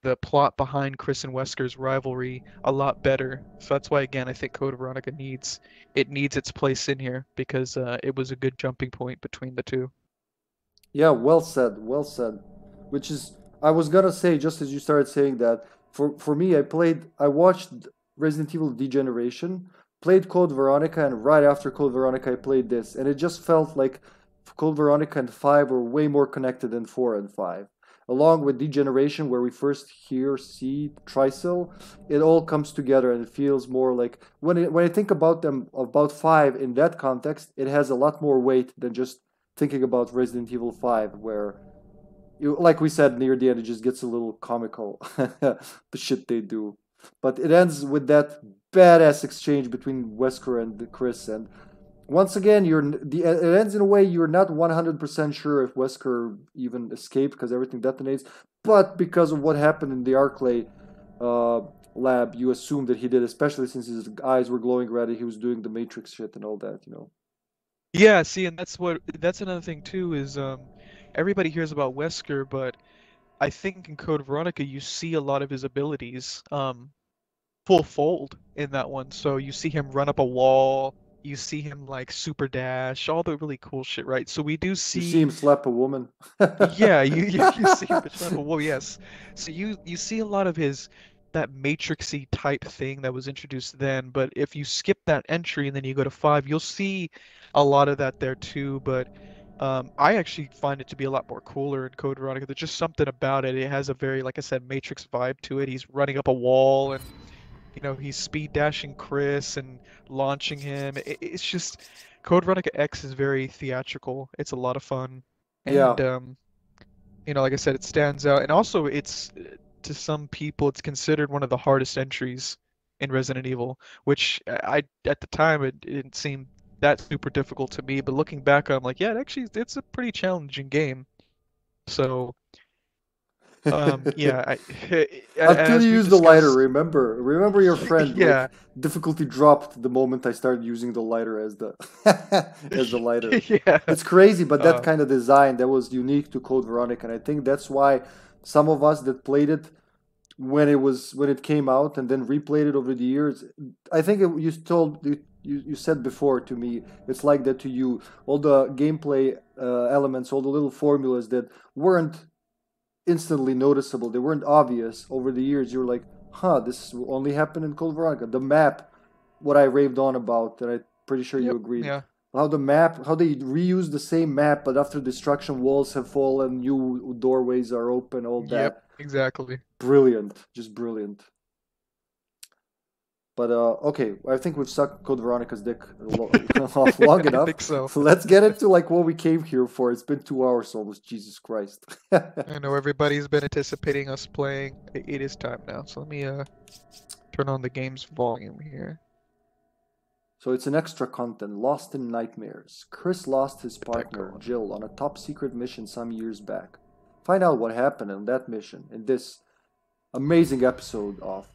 [SPEAKER 2] the plot behind Chris and Wesker's rivalry a lot better. So that's why again I think Code Veronica needs it needs its place in here because uh, it was a good jumping point between the two.
[SPEAKER 1] Yeah, well said, well said. Which is, I was gonna say just as you started saying that. For for me, I played, I watched Resident Evil Degeneration, played Code Veronica, and right after Code Veronica, I played this, and it just felt like Code Veronica and Five were way more connected than Four and Five. Along with Degeneration, where we first hear see Tricell, it all comes together and it feels more like when it, when I think about them about Five in that context, it has a lot more weight than just thinking about Resident Evil 5, where you like we said near the end, it just gets a little comical the shit they do. But it ends with that badass exchange between Wesker and Chris, and once again, you're the it ends in a way you're not 100% sure if Wesker even escaped because everything detonates, but because of what happened in the Arklay uh, lab, you assume that he did, especially since his eyes were glowing red, he was doing the Matrix shit and all that, you know.
[SPEAKER 2] Yeah, see, and that's what that's another thing too is um everybody hears about Wesker, but I think in Code Veronica you see a lot of his abilities um full fold in that one. So you see him run up a wall, you see him like super dash, all the really cool shit, right? So we do see.
[SPEAKER 1] You see him slap a woman.
[SPEAKER 2] yeah, you you, you see him between well, yes. So you you see a lot of his that matrixy type thing that was introduced then, but if you skip that entry and then you go to five, you'll see a lot of that there too. But um, I actually find it to be a lot more cooler in Code Veronica. There's just something about it. It has a very, like I said, Matrix vibe to it. He's running up a wall and you know he's speed dashing Chris and launching him. It, it's just Code Veronica X is very theatrical. It's a lot of fun,
[SPEAKER 1] yeah,
[SPEAKER 2] and um, you know, like I said, it stands out. And also, it's to some people, it's considered one of the hardest entries in Resident Evil, which I at the time it, it didn't seem that super difficult to me. But looking back, I'm like, yeah, it actually it's a pretty challenging game. So Um, yeah, I,
[SPEAKER 1] Until
[SPEAKER 2] as
[SPEAKER 1] you use the lighter, remember. Remember your friend. like,
[SPEAKER 2] Yeah.
[SPEAKER 1] difficulty dropped the moment I started using the lighter as the as the lighter.
[SPEAKER 2] yeah.
[SPEAKER 1] It's crazy, but that
[SPEAKER 2] Uh,
[SPEAKER 1] kind of design that was unique to Code Veronica, and I think that's why some of us that played it when it was when it came out and then replayed it over the years. I think it, you told you, you you said before to me it's like that to you. All the gameplay uh, elements, all the little formulas that weren't instantly noticeable, they weren't obvious over the years. You're like, huh, this will only happened in Code Veronica. The map, what I raved on about, that I'm pretty sure you
[SPEAKER 2] Yep,
[SPEAKER 1] agreed
[SPEAKER 2] Yeah.
[SPEAKER 1] how the map how they reuse the same map but after destruction walls have fallen new doorways are open all that
[SPEAKER 2] Yep. Exactly.
[SPEAKER 1] brilliant just brilliant but uh okay i think we've sucked code veronica's dick off long
[SPEAKER 2] I
[SPEAKER 1] enough
[SPEAKER 2] think so.
[SPEAKER 1] let's get into like what we came here for it's been two hours almost jesus christ
[SPEAKER 2] I know everybody's been anticipating us playing. It is time now. So let me uh turn on the game's volume here.
[SPEAKER 1] So it's an extra content, Lost in Nightmares. Chris lost his partner. Jill, on a top secret mission some years back. Find out what happened on that mission in this amazing episode of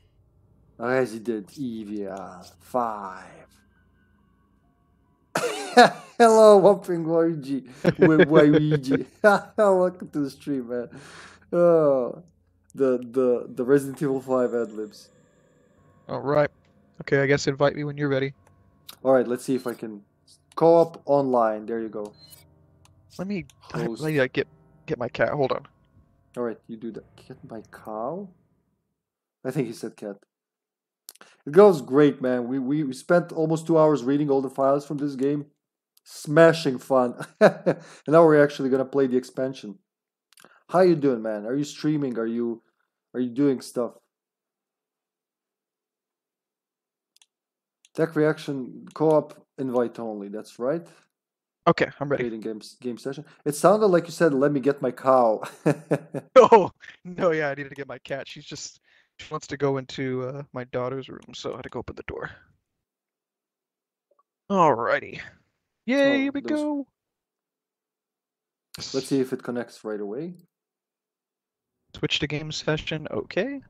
[SPEAKER 1] Resident Evil 5. Hello, Whopping Luigi. Luigi. Welcome to the stream, man. Oh, the, the, the Resident Evil 5 ad libs.
[SPEAKER 2] All right. Okay, I guess invite me when you're ready.
[SPEAKER 1] All right, let's see if I can co op online. There you go.
[SPEAKER 2] Let me
[SPEAKER 1] Host.
[SPEAKER 2] let me get get my cat. Hold on.
[SPEAKER 1] All right, you do that. Get my cow? I think he said cat. It goes great, man. We, we we spent almost two hours reading all the files from this game. Smashing fun. and now we're actually gonna play the expansion. How you doing, man? Are you streaming? Are you are you doing stuff? Tech reaction co-op invite only. That's right.
[SPEAKER 2] Okay, I'm ready.
[SPEAKER 1] Creating games game session. It sounded like you said, "Let me get my cow."
[SPEAKER 2] Oh no, yeah, I needed to get my cat. She's just she wants to go into uh, my daughter's room, so I had to go open the door. Alrighty. Yay,
[SPEAKER 1] Oh,
[SPEAKER 2] here we
[SPEAKER 1] those-
[SPEAKER 2] go.
[SPEAKER 1] Let's see if it connects right away.
[SPEAKER 2] Switch to game session. Okay.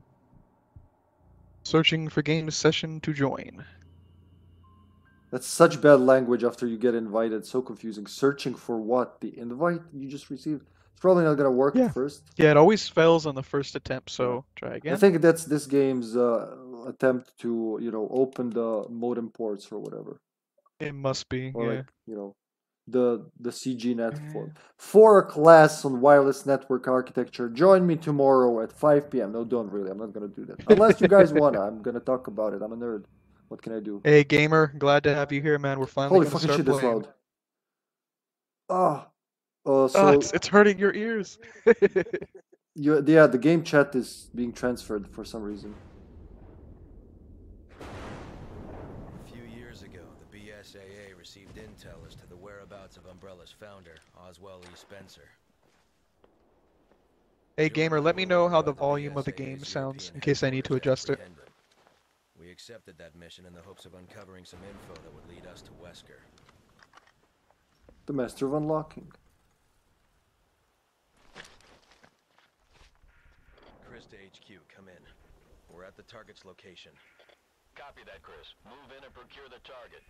[SPEAKER 2] Searching for game session to join.
[SPEAKER 1] That's such bad language after you get invited. So confusing. Searching for what? The invite you just received? It's probably not gonna work
[SPEAKER 2] Yeah.
[SPEAKER 1] at first.
[SPEAKER 2] Yeah, it always fails on the first attempt, so try again.
[SPEAKER 1] I think that's this game's uh, attempt to, you know, open the modem ports or whatever,
[SPEAKER 2] It must be.
[SPEAKER 1] or
[SPEAKER 2] yeah.
[SPEAKER 1] like, you know, the the CGNAT
[SPEAKER 2] Uh.
[SPEAKER 1] for for a class on wireless network architecture. Join me tomorrow at 5 p.m. No, don't really. I'm not gonna do that unless you guys wanna. I'm gonna talk about it. I'm a nerd. What can I do?
[SPEAKER 2] Hey, gamer, glad to have you here, man. We're finally
[SPEAKER 1] Holy
[SPEAKER 2] gonna
[SPEAKER 1] fucking
[SPEAKER 2] start
[SPEAKER 1] shit, that's
[SPEAKER 2] playing.
[SPEAKER 1] loud. Ah. Uh, so
[SPEAKER 2] Oh, it's, it's hurting your ears.
[SPEAKER 1] You, yeah, the game chat is being transferred for some reason.
[SPEAKER 3] A few years ago, the BSAA received intel as to the whereabouts of Umbrella's founder, Oswell E. Spencer.
[SPEAKER 2] hey, gamer, let me know how the
[SPEAKER 3] About
[SPEAKER 2] volume of the game sounds in case I need to adjust it.
[SPEAKER 3] We accepted that mission in the hopes of uncovering some info that would lead us to Wesker.
[SPEAKER 1] The Master of Unlocking.
[SPEAKER 3] Chris to HQ, come in. We're at the target's location.
[SPEAKER 4] Copy that, Chris. Move in and procure the target.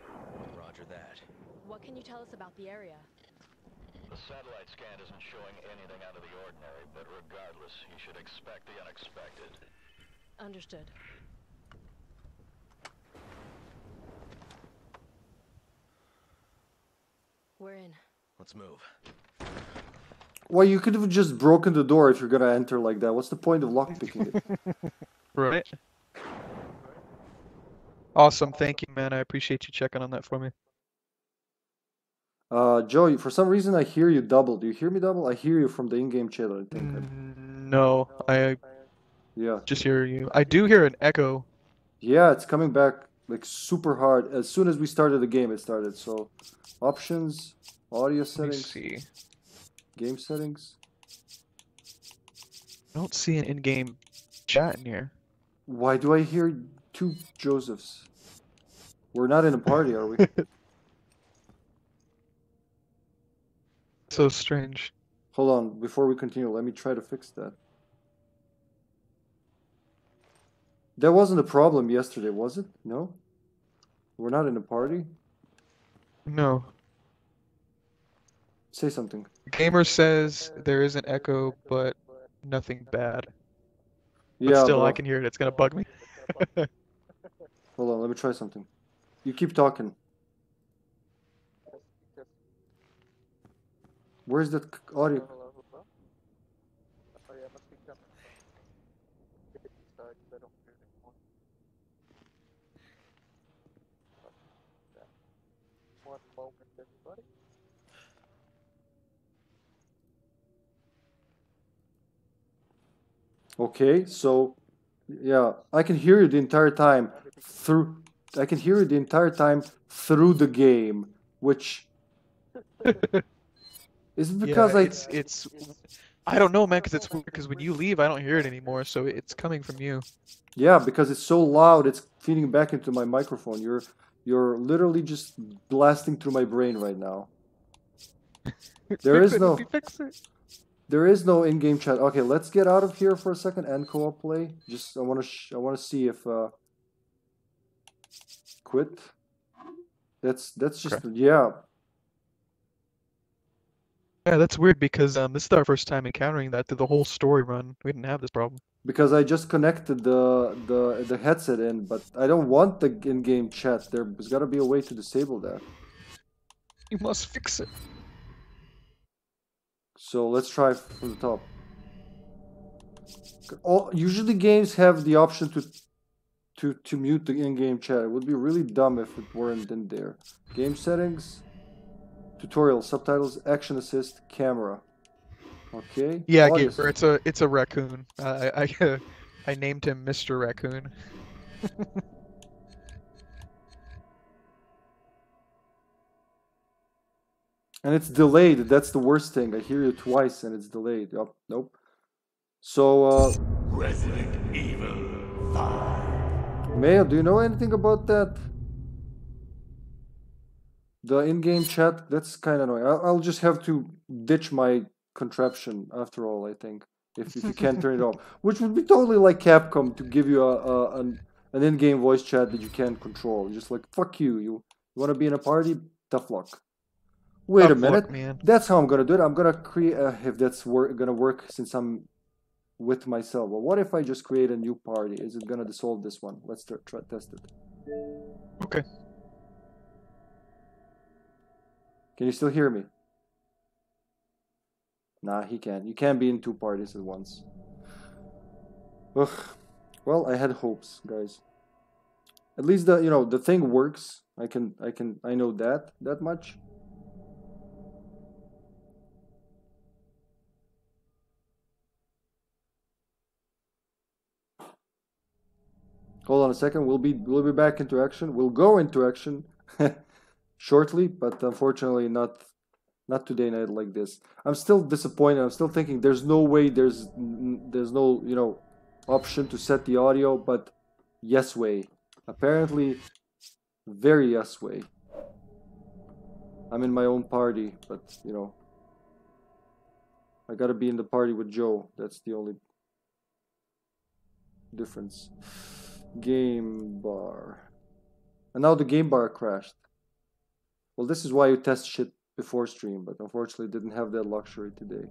[SPEAKER 3] Roger that.
[SPEAKER 5] What can you tell us about the area?
[SPEAKER 4] The satellite scan isn't showing anything out of the ordinary, but regardless, you should expect the unexpected.
[SPEAKER 5] Understood. We're in.
[SPEAKER 3] Let's move.
[SPEAKER 1] Well, you could have just broken the door if you're gonna enter like that. What's the point of lockpicking it?
[SPEAKER 2] Right. Awesome, thank you, man. I appreciate you checking on that for me.
[SPEAKER 1] Uh, Joe, for some reason I hear you double. Do you hear me double? I hear you from the in-game chat. I think.
[SPEAKER 2] Mm, No, I
[SPEAKER 1] Yeah,
[SPEAKER 2] just hear you. I do hear an echo.
[SPEAKER 1] yeah, it's coming back like super hard. As soon as we started the game, it started. So, options, audio settings,
[SPEAKER 2] see.
[SPEAKER 1] Game settings.
[SPEAKER 2] I don't see an in-game chat in here.
[SPEAKER 1] Why do I hear two Josephs? We're not in a party, are we?
[SPEAKER 2] so strange.
[SPEAKER 1] Hold on, before we continue, let me try to fix that. That wasn't a problem yesterday, was it? No? We're not in a party?
[SPEAKER 2] No.
[SPEAKER 1] Say something.
[SPEAKER 2] Gamer says there is an echo, but nothing bad. But
[SPEAKER 1] Yeah,
[SPEAKER 2] still, I can hear it. It's gonna bug me.
[SPEAKER 1] hold on, let me try something. You keep talking. Where's that audio? Okay, so yeah, I can hear you the entire time through. I can hear you the entire time through the game, which is it because
[SPEAKER 2] yeah,
[SPEAKER 1] I
[SPEAKER 2] it's it's. I don't know, man, because it's because when you leave, I don't hear it anymore. So it's coming from you.
[SPEAKER 1] yeah because it's so loud, it's feeding back into my microphone. You're you're literally just blasting through my brain right now. There is no-. There is no in-game chat. Okay, let's get out of here for a second and co-op play. Just I want to I want to see if uh quit. That's that's just yeah.
[SPEAKER 2] Yeah, that's weird because um, this is our first time encountering that through the whole story run. We didn't have this problem.
[SPEAKER 1] because I just connected the the the headset in, but I don't want the in-game chat. There's got to be a way to disable that.
[SPEAKER 2] You must fix it.
[SPEAKER 1] So let's try from the top. All, usually games have the option to to to mute the in-game chat. It would be really dumb if it weren't in there. Game settings, tutorial, subtitles, action assist, camera. Okay.
[SPEAKER 2] Yeah, Gamer, it's a it's a raccoon. I I I named him Mr. Raccoon.
[SPEAKER 1] And it's delayed. That's the worst thing. I hear you twice and it's delayed. Yup. Nope. So, uh,
[SPEAKER 6] Resident Evil 5.
[SPEAKER 1] Mayo, do you know anything about that? The in-game chat, that's kind of annoying. I'll, I'll just have to ditch my contraption after all, I think. If, if you can't turn it off. Which would be totally like Capcom to give you a, a an, an in-game voice chat that you can't control. Just like, fuck you. You, you want to be in a party? Tough luck. Wait a minute.
[SPEAKER 2] man.
[SPEAKER 1] That's how I'm gonna do it. I'm gonna create uh, if that's wor- gonna work since I'm with myself. Well, what if I just create a new party? Is it gonna dissolve this one? Let's try, try test it.
[SPEAKER 2] Okay.
[SPEAKER 1] Can you still hear me? Nah, he can't. You can't be in two parties at once. Ugh. Well, I had hopes, guys. At least the you know the thing works. I can I can I know that that much. Hold on a second. We'll be we'll be back into action. We'll go into action shortly, but unfortunately not not today night like this. I'm still disappointed. I'm still thinking there's no way there's there's no, you know, option to set the audio, but yes way. Apparently very yes way. I'm in my own party, but you know, I got to be in the party with Joe. That's the only difference. Game bar. And now the game bar crashed. Well, this is why you test shit before stream, but unfortunately didn't have that luxury today.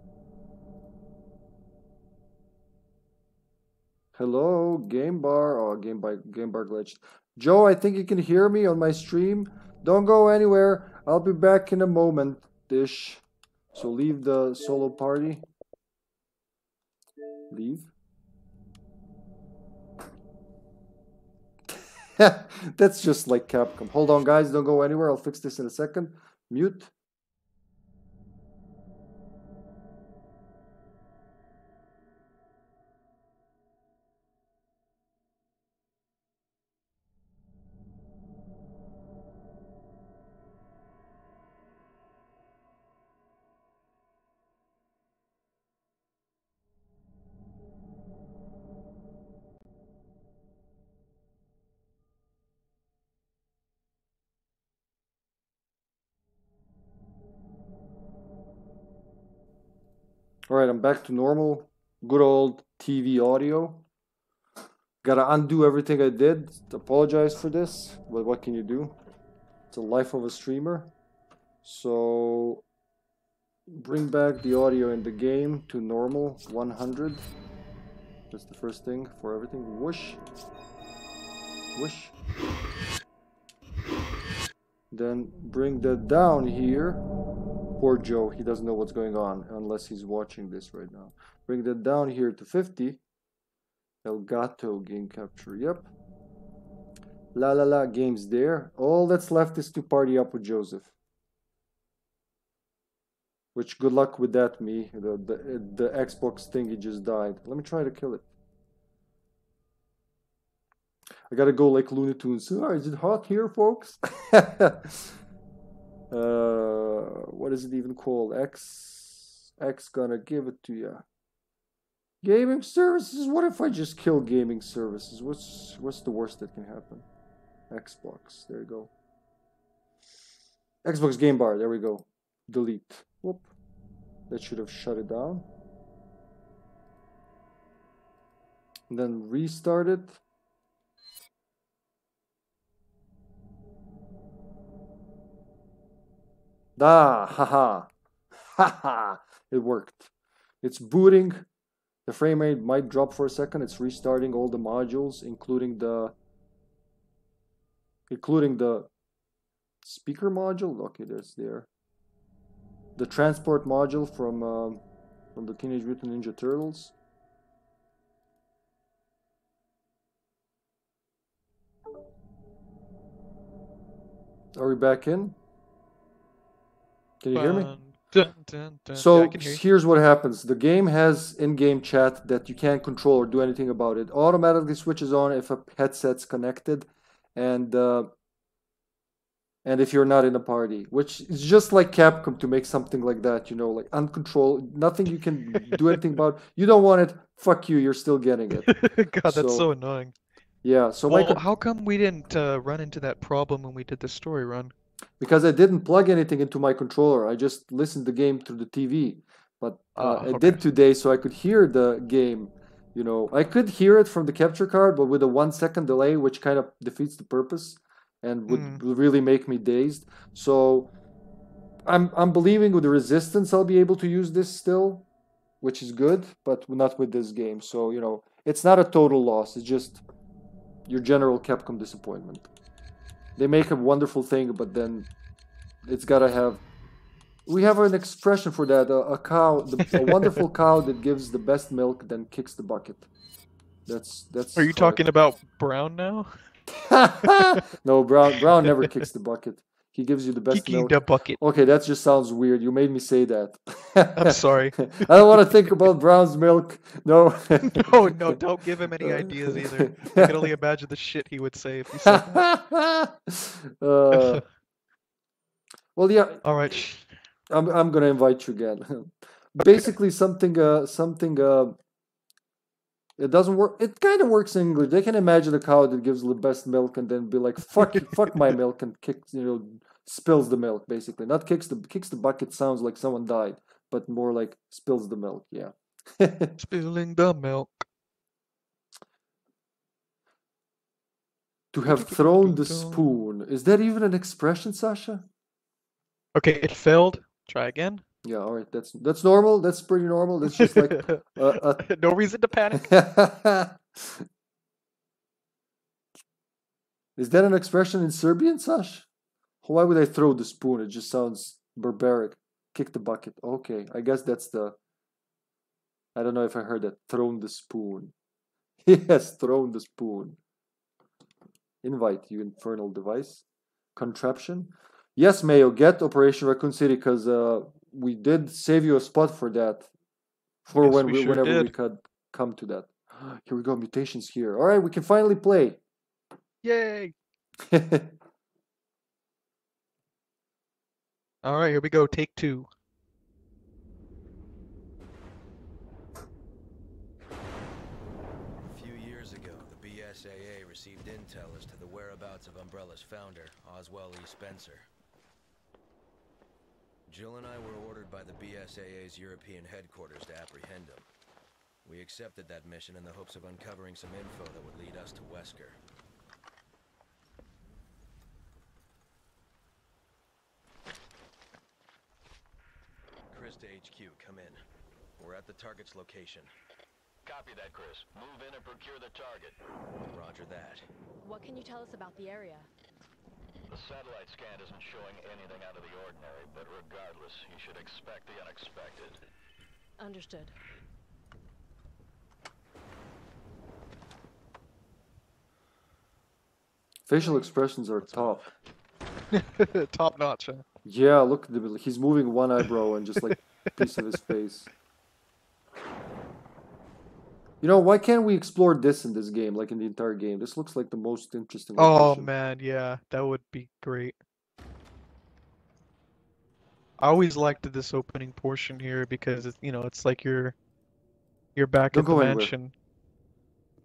[SPEAKER 1] Hello, game bar. Oh, game bar, game bar glitched. Joe, I think you can hear me on my stream. Don't go anywhere. I'll be back in a moment. Dish. So leave the solo party. Leave. That's just like Capcom. Hold on, guys. Don't go anywhere. I'll fix this in a second. Mute. All right, I'm back to normal, good old TV audio. Gotta undo everything I did. Apologize for this, but what can you do? It's a life of a streamer. So bring back the audio in the game to normal 100. That's the first thing for everything. Whoosh. Whoosh. Then bring that down here. Poor Joe, he doesn't know what's going on unless he's watching this right now. Bring that down here to 50. Elgato game capture, yep. La la la, games there. All that's left is to party up with Joseph. Which, good luck with that, me. The, the, the Xbox thingy just died. Let me try to kill it. I gotta go like Looney Tunes. Oh, is it hot here, folks? uh, what is it even called? X, X gonna give it to you. Gaming services. What if I just kill gaming services? What's what's the worst that can happen? Xbox. There you go. Xbox Game Bar. There we go. Delete. Whoop. That should have shut it down. And then restart it. Ah, haha. Haha. It worked. It's booting. The frame rate might drop for a second. It's restarting all the modules, including the including the speaker module. Okay, that's there. The transport module from um, from the Teenage Mutant Ninja Turtles. Are we back in? Can you hear me?
[SPEAKER 2] Dun, dun, dun.
[SPEAKER 1] So
[SPEAKER 2] Yeah,
[SPEAKER 1] here's what happens. The game has in-game chat that you can't control or do anything about. It automatically switches on if a headset's connected, and uh, and if you're not in a party, which is just like Capcom to make something like that. You know, like uncontrolled, nothing you can do anything about. You don't want it. Fuck you. You're still getting it.
[SPEAKER 2] God, that's
[SPEAKER 1] So-
[SPEAKER 2] so annoying.
[SPEAKER 1] Yeah. So
[SPEAKER 2] Well,
[SPEAKER 1] co-
[SPEAKER 2] how come we didn't uh, run into that problem when we did the story run?
[SPEAKER 1] Because I didn't plug anything into my controller. I just listened the game through the TV. But uh,
[SPEAKER 2] Ah,
[SPEAKER 1] I did today, so I could hear the game. You know, I could hear it from the capture card, but with a one second delay, which kind of defeats the purpose and would
[SPEAKER 2] Mm.
[SPEAKER 1] would really make me dazed. So I'm I'm believing with the resistance I'll be able to use this still, which is good, but not with this game. So you know, it's not a total loss. It's just your general Capcom disappointment. They make a wonderful thing, but then it's gotta have. We have an expression for that: a, a cow, the, a wonderful cow that gives the best milk, then kicks the bucket. That's that's.
[SPEAKER 2] Are you
[SPEAKER 1] hard.
[SPEAKER 2] talking about Brown now?
[SPEAKER 1] no, Brown. Brown never kicks the bucket. He gives you the best
[SPEAKER 2] Kicking
[SPEAKER 1] milk.
[SPEAKER 2] the bucket.
[SPEAKER 1] Okay, that just sounds weird. You made me say that.
[SPEAKER 2] I'm sorry.
[SPEAKER 1] I don't want to think about Brown's milk. No.
[SPEAKER 2] No, no, don't give him any ideas either. I can only imagine the shit he would say if he said that.
[SPEAKER 1] uh, well, yeah,
[SPEAKER 2] All right.
[SPEAKER 1] I'm I'm gonna invite you again. Basically, something uh something uh. It doesn't work. It kind of works in English. They can imagine a cow that gives the best milk and then be like, "Fuck, fuck my milk," and kicks, you know, spills the milk. Basically, not kicks the kicks the bucket. Sounds like someone died, but more like spills the milk. Yeah.
[SPEAKER 2] Spilling the milk.
[SPEAKER 1] to have thrown the spoon. Is that even an expression, Sasha?
[SPEAKER 2] Okay, it failed. Try again.
[SPEAKER 1] Yeah, all right. That's that's normal. That's pretty normal. That's just like uh,
[SPEAKER 2] no reason to panic.
[SPEAKER 1] Is that an expression in Serbian, Sash? Why would I throw the spoon? It just sounds barbaric. Kick the bucket. Okay, I guess that's the. I don't know if I heard that. Thrown the spoon. Yes, thrown the spoon. Invite you infernal device. Contraption. Yes, Mayo, get Operation Raccoon City because uh, we did save you a spot for that. For
[SPEAKER 2] Yes,
[SPEAKER 1] when
[SPEAKER 2] we
[SPEAKER 1] we,
[SPEAKER 2] sure
[SPEAKER 1] whenever we could come to that. Here we go, mutations here. All right, we can finally play.
[SPEAKER 2] Yay! All right, here we go. Take two.
[SPEAKER 3] A few years ago, the BSAA received intel as to the whereabouts of Umbrella's founder, Oswell E. Spencer. Jill and I were ordered by the BSAA's European headquarters to apprehend him. We accepted that mission in the hopes of uncovering some info that would lead us to Wesker. Chris to HQ, come in. We're at the target's location.
[SPEAKER 4] Copy that, Chris. Move in and procure the target.
[SPEAKER 3] Roger that.
[SPEAKER 5] What can you tell us about the area?
[SPEAKER 4] The satellite scan isn't showing anything out of the ordinary, but regardless, you should expect the unexpected.
[SPEAKER 5] Understood.
[SPEAKER 1] Facial expressions are top.
[SPEAKER 2] Top notch, huh?
[SPEAKER 1] Yeah, look, he's moving one eyebrow and just like a piece of his face. You know, why can't we explore this in this game, like in the entire game? This looks like the most interesting.
[SPEAKER 2] Oh
[SPEAKER 1] location.
[SPEAKER 2] man, yeah, that would be great. I always liked this opening portion here because it's you know it's like you're you're back
[SPEAKER 1] Don't
[SPEAKER 2] at the mansion.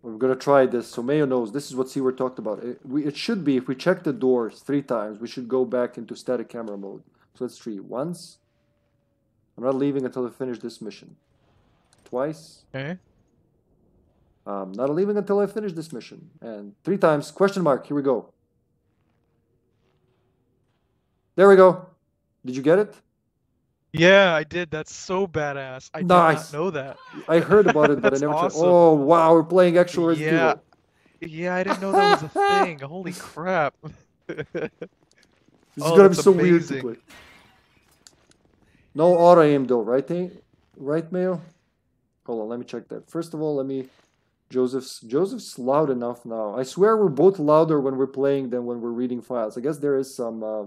[SPEAKER 1] We're gonna try this. So Mayo knows this is what Seward talked about. It, we, it should be if we check the doors three times, we should go back into static camera mode. So let's three. Once. I'm not leaving until I finish this mission. Twice.
[SPEAKER 2] Okay.
[SPEAKER 1] Um, not leaving until I finish this mission. And three times. Question mark. Here we go. There we go. Did you get it?
[SPEAKER 2] Yeah, I did. That's so badass. I did
[SPEAKER 1] Nice.
[SPEAKER 2] not know that.
[SPEAKER 1] I heard about it, but I never. tried-
[SPEAKER 2] awesome.
[SPEAKER 1] Oh wow, we're playing actual Resident
[SPEAKER 2] Yeah.
[SPEAKER 1] Evil.
[SPEAKER 2] Yeah, I didn't know that was a thing. Holy crap.
[SPEAKER 1] This is
[SPEAKER 2] Oh,
[SPEAKER 1] gonna be so weird
[SPEAKER 2] amazing.
[SPEAKER 1] play. No auto aim though, right? eh? Right, Mayo? Hold on, let me check that. First of all, let me. Joseph's Joseph's loud enough now. I swear we're both louder when we're playing than when we're reading files. I guess there is some. Uh,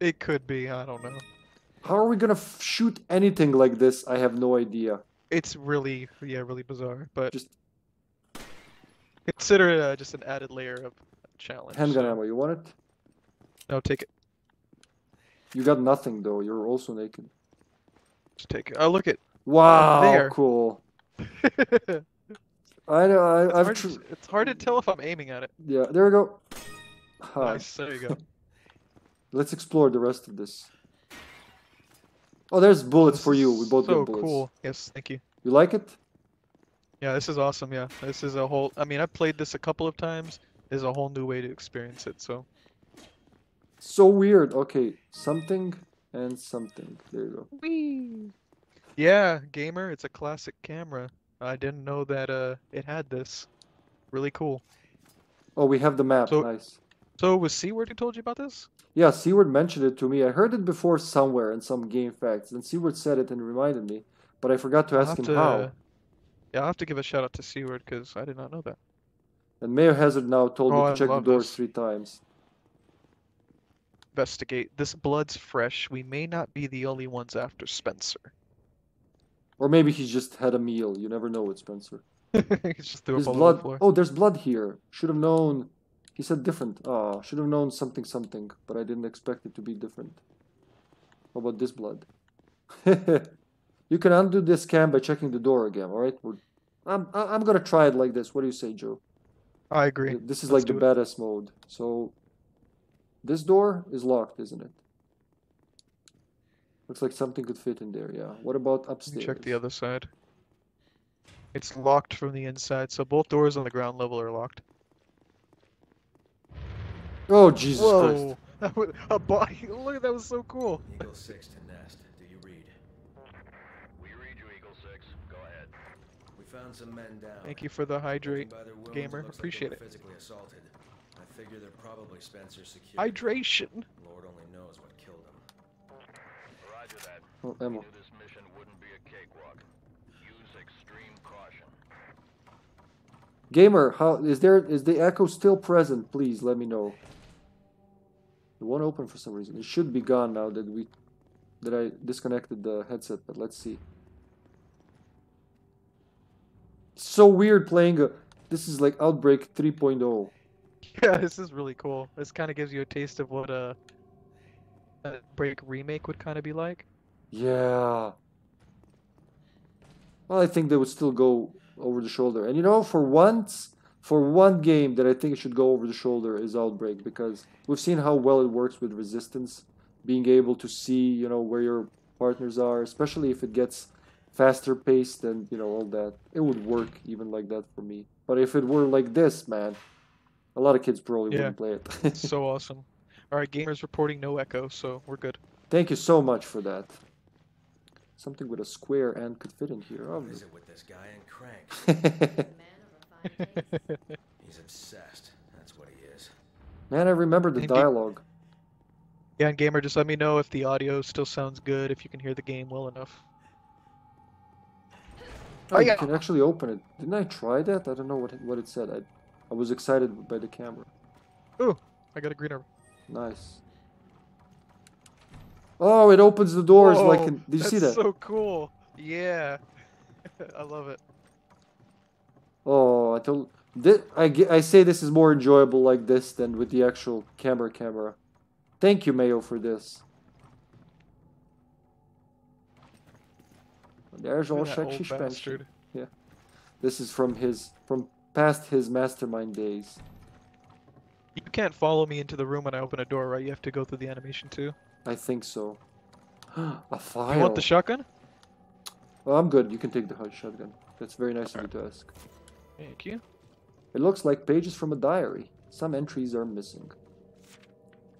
[SPEAKER 2] It could be. I don't know.
[SPEAKER 1] how are we gonna f- shoot anything like this? I have no idea.
[SPEAKER 2] It's really, yeah, really bizarre. But
[SPEAKER 1] Just
[SPEAKER 2] consider it uh, just an added layer of challenge.
[SPEAKER 1] handgun
[SPEAKER 2] so-
[SPEAKER 1] ammo. You want it?
[SPEAKER 2] No, take it.
[SPEAKER 1] You got nothing though. You're also naked.
[SPEAKER 2] Just take it. Oh, look at.
[SPEAKER 1] Wow,
[SPEAKER 2] there.
[SPEAKER 1] cool.
[SPEAKER 2] it's,
[SPEAKER 1] I know. I, I've.
[SPEAKER 2] hard
[SPEAKER 1] Tr-
[SPEAKER 2] to, it's hard to tell if I'm aiming at it.
[SPEAKER 1] yeah, there we go. Hi.
[SPEAKER 2] Nice. There you go.
[SPEAKER 1] Let's explore the rest of this. Oh, there's bullets
[SPEAKER 2] This
[SPEAKER 1] for you. We both
[SPEAKER 2] so
[SPEAKER 1] get bullets.
[SPEAKER 2] cool. Yes, thank you.
[SPEAKER 1] You like it?
[SPEAKER 2] Yeah, this is awesome. Yeah, this is a whole. I mean, I've played this a couple of times. There's a whole new way to experience it. So
[SPEAKER 1] So weird. Okay, something and something. There you go.
[SPEAKER 2] Whee! Yeah, gamer, it's a classic camera. I didn't know that uh it had this. Really cool.
[SPEAKER 1] Oh, we have the map.
[SPEAKER 2] So-
[SPEAKER 1] nice.
[SPEAKER 2] So was Seaward who told you about this?
[SPEAKER 1] Yeah, Seaward mentioned it to me. I heard it before somewhere in some game facts. And Seaward said it and reminded me, but I forgot to ask him
[SPEAKER 2] to,
[SPEAKER 1] how.
[SPEAKER 2] Yeah, I'll have to give a shout out to Seaward because I did not know that.
[SPEAKER 1] And Mayo Hazard now told
[SPEAKER 2] Oh,
[SPEAKER 1] me
[SPEAKER 2] I
[SPEAKER 1] to check the doors
[SPEAKER 2] this.
[SPEAKER 1] three times.
[SPEAKER 2] Investigate. This blood's fresh. We may not be the only ones after Spencer.
[SPEAKER 1] Or maybe he just had a meal. You never know with Spencer.
[SPEAKER 2] He's just threw
[SPEAKER 1] There's
[SPEAKER 2] over the
[SPEAKER 1] blood. Oh, there's blood here. Should have known. He said different. Ah, should have known something something, but I didn't expect it to be different. How about this blood? you can undo this scan by checking the door again. All right. We're, I'm I'm gonna try it like this. What do you say, Joe?
[SPEAKER 2] I agree.
[SPEAKER 1] This is
[SPEAKER 2] Let's
[SPEAKER 1] like the
[SPEAKER 2] it.
[SPEAKER 1] badass mode. So this door is locked, isn't it? Looks like something could fit in there. Yeah. What about upstairs?
[SPEAKER 2] check the other side. It's locked from the inside, so both doors on the ground level are locked.
[SPEAKER 1] Oh Jesus Christ!
[SPEAKER 2] That was, a body. Look, at that was so cool.
[SPEAKER 3] Eagle 6 to Nest. Do you read?
[SPEAKER 4] We read you, Eagle 6. Go ahead.
[SPEAKER 3] We found some men down.
[SPEAKER 2] Thank you for the hydrate.
[SPEAKER 3] Judging by their wounds,
[SPEAKER 2] gamer.
[SPEAKER 3] looks like
[SPEAKER 2] Appreciate it.
[SPEAKER 3] Physically assaulted. I figure they're probably Spencer's security.
[SPEAKER 2] Hydration.
[SPEAKER 3] Lord only knows what killed them.
[SPEAKER 4] Roger that.
[SPEAKER 1] Oh,
[SPEAKER 4] We
[SPEAKER 1] ammo.
[SPEAKER 4] knew this mission wouldn't be a cakewalk. Use extreme caution.
[SPEAKER 1] Gamer, how is there? Is the echo still present? Please let me know. It won't open for some reason. It should be gone now that we that I disconnected the headset. But let's see. So weird playing a. This is like Outbreak oh. 3.0.
[SPEAKER 2] Yeah, this is really cool. This kind of gives you a taste of what a, a break remake would kind of be like.
[SPEAKER 1] Yeah. Well, I think they would still go over the shoulder. And you know, for once, for one game that I think it should go over the shoulder is Outbreak because we've seen how well it works with Resistance, being able to see, you know, where your partners are, especially if it gets faster paced and you know all that, it would work even like that for me. But if it were like this, man, a lot of kids probably
[SPEAKER 2] Yeah.
[SPEAKER 1] wouldn't play it.
[SPEAKER 2] so awesome. All right, gamers reporting no echo, so we're good.
[SPEAKER 1] Thank you so much for that. Something with a square and could fit in here. Oh.
[SPEAKER 3] Visit with this guy and crank.
[SPEAKER 5] Man of a fine taste.
[SPEAKER 3] He's obsessed. That's what he is.
[SPEAKER 1] Man, I remember the
[SPEAKER 2] Indeed.
[SPEAKER 1] dialogue.
[SPEAKER 2] Yeah, and gamer, just let me know if the audio still sounds good, if you can hear the game well enough.
[SPEAKER 1] Oh,
[SPEAKER 2] Oh,
[SPEAKER 1] you can actually open it. Didn't I try that? I don't know what it, what it said. I, I was excited by the camera.
[SPEAKER 2] Ooh, I got a green herb.
[SPEAKER 1] Nice. Oh, it opens the doors like.
[SPEAKER 2] Whoa,
[SPEAKER 1] In, did you see that?
[SPEAKER 2] so cool. Yeah. I love it.
[SPEAKER 1] Oh, I told. Thi- I, I say this is more enjoyable like this than with the actual camera camera. Thank you, Mayo, for this. There's all
[SPEAKER 2] Look at that
[SPEAKER 1] sexy
[SPEAKER 2] old
[SPEAKER 1] spanky.
[SPEAKER 2] bastard.
[SPEAKER 1] This is from his from past his mastermind days.
[SPEAKER 2] You can't follow me into the room when I open a door, right? You have to go through the animation too.
[SPEAKER 1] I think so. a file.
[SPEAKER 2] You want the shotgun?
[SPEAKER 1] Oh, I'm good. You can take the hot shotgun. That's very nice of you to ask.
[SPEAKER 2] Thank you.
[SPEAKER 1] It looks like pages from a diary. Some entries are missing.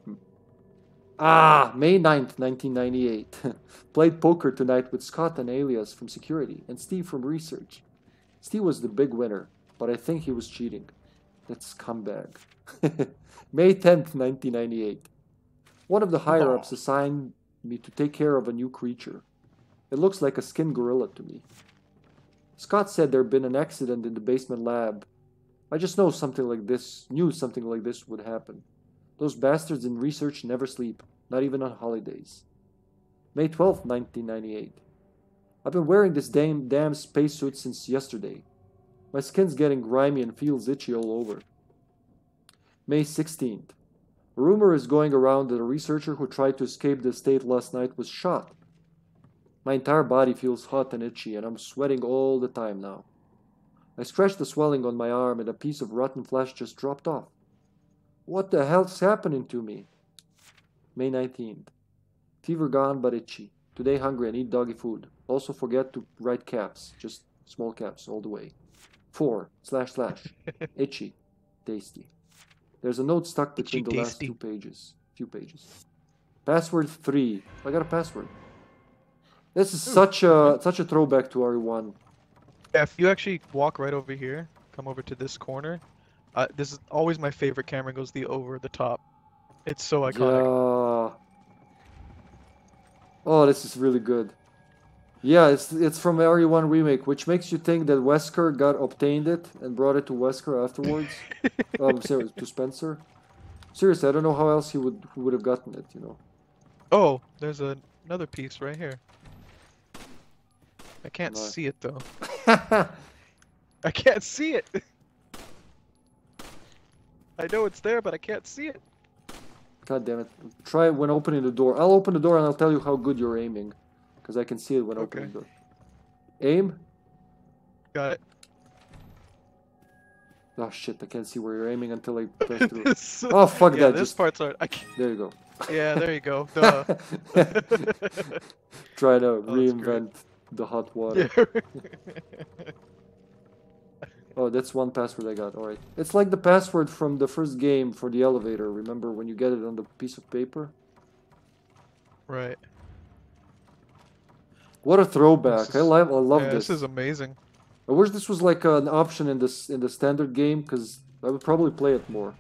[SPEAKER 1] Hmm. Ah, May 9th, 1998. Played poker tonight with Scott and Alias from security and Steve from research. Steve was the big winner, but I think he was cheating. That scumbag. May 10th, 1998. One of the higher ups assigned me to take care of a new creature. It looks like a skin gorilla to me. Scott said there'd been an accident in the basement lab I just know something like this, knew something like this would happen. Those bastards in research never sleep, not even on holidays. May 12th, 1998. I've been wearing this damn, damn spacesuit since yesterday. My skin's getting grimy and feels itchy all over. May 16th. A rumor is going around that a researcher who tried to escape the state last night was shot. My entire body feels hot and itchy, and I'm sweating all the time now. I scratched the swelling on my arm and a piece of rotten flesh just dropped off. What the hell's happening to me? May 19th. Fever gone but itchy. Today hungry and eat doggy food. Also forget to write caps, just small caps all the way. 4 slash slash. Itchy. Tasty. There's a note stuck between
[SPEAKER 2] Itchy
[SPEAKER 1] the last
[SPEAKER 2] tasty.
[SPEAKER 1] two pages. Few pages. Password 3. I got a password. This is such a such a throwback to RE1.
[SPEAKER 2] Yeah, if you actually walk right over here, come over to this corner, uh, this is always my favorite camera. Goes the over the top. It's so iconic.
[SPEAKER 1] Yeah. Oh, this is really good. Yeah, it's it's from RE1 remake, which makes you think that Wesker got obtained it and brought it to Wesker afterwards. um, sorry, to Spencer. Seriously, I don't know how else he would would have gotten it. You know.
[SPEAKER 2] Oh, there's a, another piece right here. I can't
[SPEAKER 1] Nice.
[SPEAKER 2] see it though. I can't see it. I know it's there, but I can't see it.
[SPEAKER 1] God damn it! Try it when opening the door. I'll open the door and I'll tell you how good you're aiming, because I can see it when opening the
[SPEAKER 2] Okay.
[SPEAKER 1] door. Aim.
[SPEAKER 2] Got it.
[SPEAKER 1] Oh shit! I can't see where you're aiming until I press through.
[SPEAKER 2] This-
[SPEAKER 1] Oh fuck
[SPEAKER 2] yeah,
[SPEAKER 1] that!
[SPEAKER 2] this
[SPEAKER 1] Just
[SPEAKER 2] part's hard. I can't...
[SPEAKER 1] there you go.
[SPEAKER 2] Yeah, there you go.
[SPEAKER 1] Try to
[SPEAKER 2] Oh,
[SPEAKER 1] reinvent the hot water.
[SPEAKER 2] Yeah.
[SPEAKER 1] Oh, that's one password I got. All right. It's like the password from the first game for the elevator. Remember when you get it on the piece of paper?
[SPEAKER 2] right.
[SPEAKER 1] What a throwback!
[SPEAKER 2] This
[SPEAKER 1] I love, I love
[SPEAKER 2] yeah,
[SPEAKER 1] this.
[SPEAKER 2] this is amazing.
[SPEAKER 1] I wish this was like an option in this in the standard game, because I would probably play it more.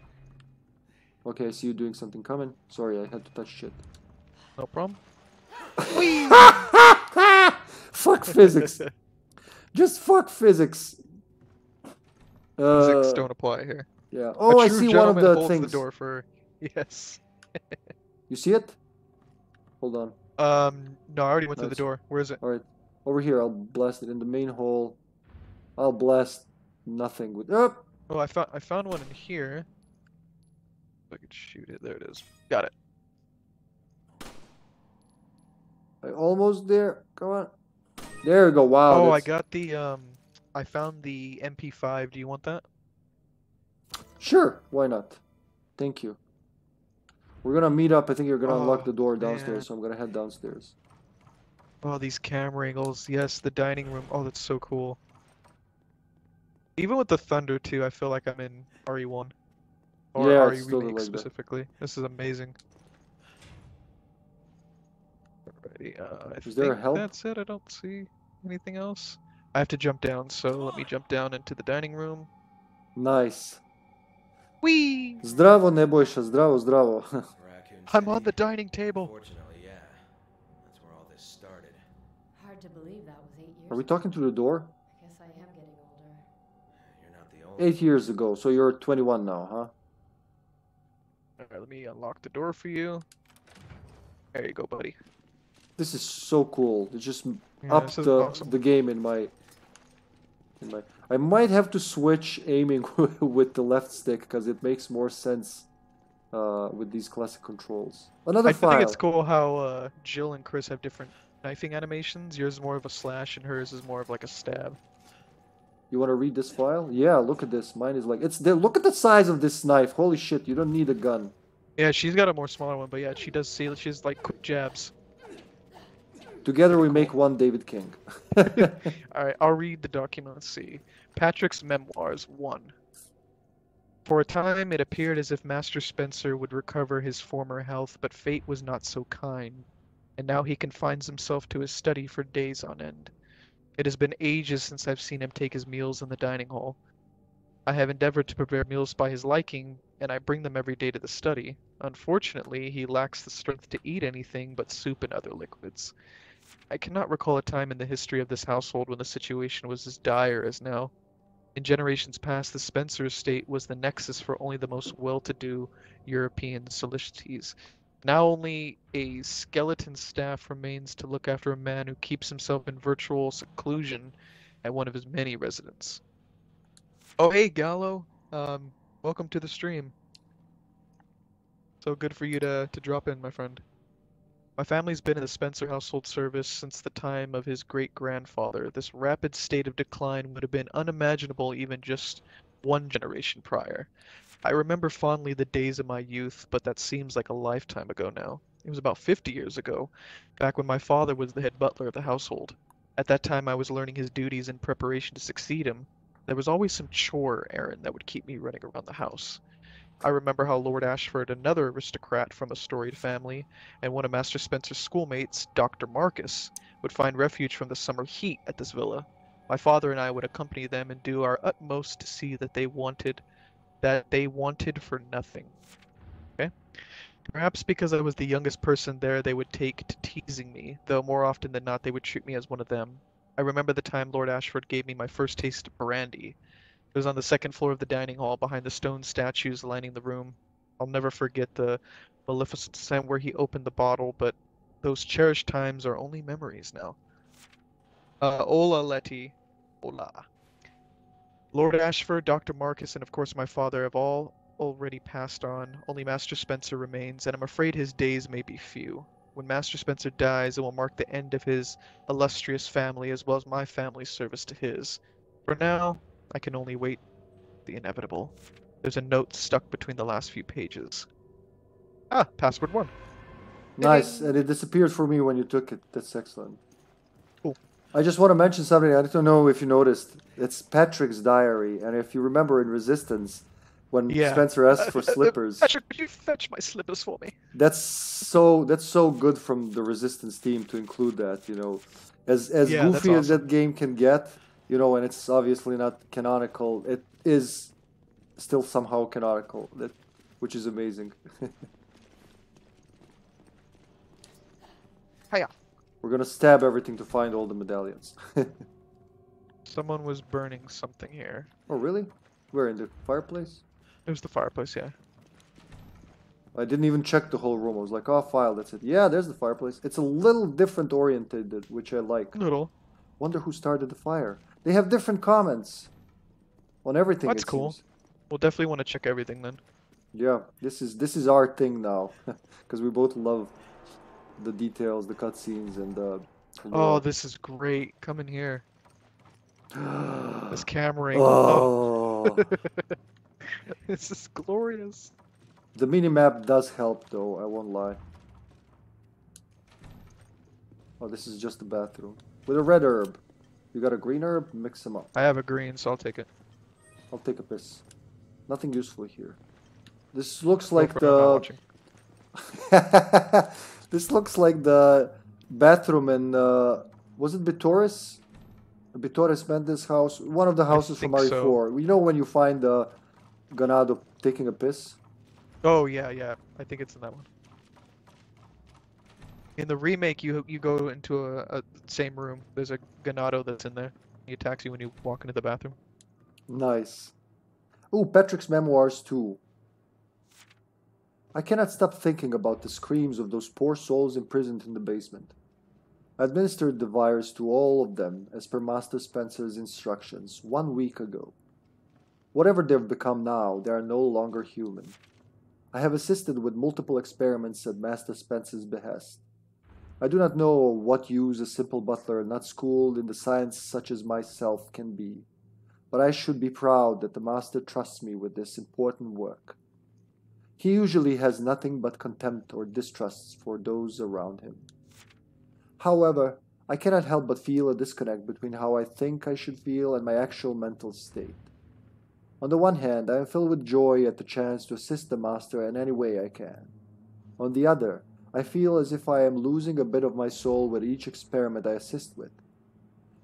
[SPEAKER 1] Okay, I see you doing something coming. Sorry, I had to touch shit.
[SPEAKER 2] No problem.
[SPEAKER 1] fuck physics. Just fuck physics. Uh,
[SPEAKER 2] Physics don't apply here.
[SPEAKER 1] yeah. Oh, I see one of the
[SPEAKER 2] holds
[SPEAKER 1] things.
[SPEAKER 2] the door for. Yes.
[SPEAKER 1] You see it? Hold on.
[SPEAKER 2] Um. No, I already went through the door. Where is it?
[SPEAKER 1] All right, over here. I'll blast it in the main hole. I'll blast nothing with. Up.
[SPEAKER 2] Oh, I found I found one in here. If I could shoot it. There it is. Got it.
[SPEAKER 1] I almost there. Come on. There we go. Wow.
[SPEAKER 2] oh, I got the um. I found the MP5. Do you want that?
[SPEAKER 1] Sure. Why not? Thank you. We're gonna meet up. I think you're gonna unlock
[SPEAKER 2] Oh,
[SPEAKER 1] the door downstairs,
[SPEAKER 2] man.
[SPEAKER 1] so I'm gonna head downstairs.
[SPEAKER 2] Oh, these camera angles. Yes, the dining room. Oh, that's so cool. Even with the thunder too, I feel like I'm in RE1. Or
[SPEAKER 1] Yeah,
[SPEAKER 2] RE Remake
[SPEAKER 1] like that.
[SPEAKER 2] specifically. This is amazing. Alrighty, uh, I
[SPEAKER 1] Is there a
[SPEAKER 2] think
[SPEAKER 1] help?
[SPEAKER 2] that's it. I don't see anything else. I have to jump down, so let me jump down into the dining room.
[SPEAKER 1] Nice.
[SPEAKER 2] Whee!
[SPEAKER 1] Zdravo, Nebojša, zdravo, zdravo.
[SPEAKER 2] I'm on the dining table.
[SPEAKER 3] Yeah. That's where all this started.
[SPEAKER 5] Hard to believe that was eight years
[SPEAKER 1] Are we talking to the door?
[SPEAKER 5] I guess I am getting older.
[SPEAKER 3] You're not the only
[SPEAKER 1] Eight years ago, so you're 21 now, huh?
[SPEAKER 2] Alright, let me unlock the door for you. There you go, buddy.
[SPEAKER 1] This is so cool. It just
[SPEAKER 2] Yeah,
[SPEAKER 1] upped the,
[SPEAKER 2] awesome.
[SPEAKER 1] the game in my, in my. I might have to switch aiming with the left stick because it makes more sense uh, with these classic controls. Another
[SPEAKER 2] I
[SPEAKER 1] file.
[SPEAKER 2] think it's cool how uh, Jill and Chris have different knifing animations. Yours is more of a slash, and hers is more of like a stab.
[SPEAKER 1] You want to read this file? Yeah, look at this. Mine is like it's. The, look at the size of this knife. Holy shit! You don't need a gun.
[SPEAKER 2] Yeah, she's got a more smaller one, but yeah, she does see she's like quick jabs.
[SPEAKER 1] Together we make one David King.
[SPEAKER 2] Alright, I'll read the document. See. Patrick's Memoirs 1. For a time, it appeared as if Master Spencer would recover his former health, but fate was not so kind, and now he confines himself to his study for days on end. It has been ages since I've seen him take his meals in the dining hall. I have endeavored to prepare meals by his liking, and I bring them every day to the study. Unfortunately, he lacks the strength to eat anything but soup and other liquids. I cannot recall a time in the history of this household when the situation was as dire as now. In generations past, the Spencer estate was the nexus for only the most well-to-do European solicities. Now only a skeleton staff remains to look after a man who keeps himself in virtual seclusion at one of his many residences. Oh, hey, Gallo. Um, welcome to the stream. So good for you to, to drop in, my friend. My family's been in the Spencer household service since the time of his great grandfather. This rapid state of decline would have been unimaginable even just one generation prior. I remember fondly the days of my youth, but that seems like a lifetime ago now. It was about 50 years ago, back when my father was the head butler of the household. At that time, I was learning his duties in preparation to succeed him. There was always some chore errand that would keep me running around the house. I remember how Lord Ashford, another aristocrat from a storied family, and one of Master Spencer's schoolmates, Dr. Marcus, would find refuge from the summer heat at this villa. My father and I would accompany them and do our utmost to see that they wanted that they wanted for nothing. Okay? Perhaps because I was the youngest person there, they would take to teasing me, though more often than not they would treat me as one of them. I remember the time Lord Ashford gave me my first taste of brandy. It was on the second floor of the dining hall behind the stone statues lining the room. I'll never forget the maleficent scent where he opened the bottle, but those cherished times are only memories now. Uh, Ola Letty. Ola. Lord Ashford, Dr. Marcus, and of course my father have all already passed on. Only Master Spencer remains, and I'm afraid his days may be few. When Master Spencer dies, it will mark the end of his illustrious family as well as my family's service to his. For now, I can only wait the inevitable. There's a note stuck between the last few pages. Ah, password one.
[SPEAKER 1] Nice, and it disappeared for me when you took it. That's excellent.
[SPEAKER 2] Cool.
[SPEAKER 1] I just want to mention something. I don't know if you noticed. It's Patrick's diary, and if you remember in Resistance, when
[SPEAKER 2] Yeah.
[SPEAKER 1] Spencer asked for slippers,
[SPEAKER 2] Patrick, could you fetch my slippers for me?
[SPEAKER 1] that's so that's so good from the Resistance team to include that. You know, as as
[SPEAKER 2] Yeah,
[SPEAKER 1] goofy as that game can get, you know, and it's obviously not canonical. It is still somehow canonical. That which is amazing.
[SPEAKER 2] Hiya.
[SPEAKER 1] We're gonna stab everything to find all the medallions.
[SPEAKER 2] Someone was burning something here.
[SPEAKER 1] oh, really? Where in the fireplace?
[SPEAKER 2] It was the fireplace, yeah.
[SPEAKER 1] I didn't even check the whole room. I was like, oh, file, that's it. Yeah, there's the fireplace. It's a little different oriented, which I like.
[SPEAKER 2] Little.
[SPEAKER 1] Wonder who started the fire. They have different comments on everything.
[SPEAKER 2] That's cool.
[SPEAKER 1] seems.
[SPEAKER 2] We'll definitely want to check everything then.
[SPEAKER 1] Yeah, this is this is our thing now, because we both love the details, the cutscenes, and the.
[SPEAKER 2] Oh, this is great. Come in here. This camera angle. Oh. this is glorious.
[SPEAKER 1] the mini map does help, though. I won't lie. Oh, this is just the bathroom. With a red herb. You got a green herb? Mix them up.
[SPEAKER 2] I have a green, so I'll take it.
[SPEAKER 1] I'll take a piss. Nothing useful here. This looks like
[SPEAKER 2] it,
[SPEAKER 1] the. this looks like the bathroom in. Uh, was it Bitores? Bitores Mendez' house? One of the houses from
[SPEAKER 2] think
[SPEAKER 1] Mario
[SPEAKER 2] so.
[SPEAKER 1] 4. You know when you find uh, Ganado taking a piss?
[SPEAKER 2] Oh yeah, yeah. I think it's in that one. In the remake, you you go into a, a same room. There's a Ganado that's in there. He attacks you when you walk into the bathroom.
[SPEAKER 1] Nice. Oh, Patrick's memoirs too. I cannot stop thinking about the screams of those poor souls imprisoned in the basement. I administered the virus to all of them as per Master Spencer's instructions one week ago. Whatever they've become now, they are no longer human. I have assisted with multiple experiments at Master Spencer's behest. I do not know what use a simple butler not schooled in the science such as myself can be but I should be proud that the Master trusts me with this important work. He usually has nothing but contempt or distrust for those around him. However, I cannot help but feel a disconnect between how I think I should feel and my actual mental state. On the one hand, I am filled with joy at the chance to assist the Master in any way I can. On the other, I feel as if I am losing a bit of my soul with each experiment I assist with.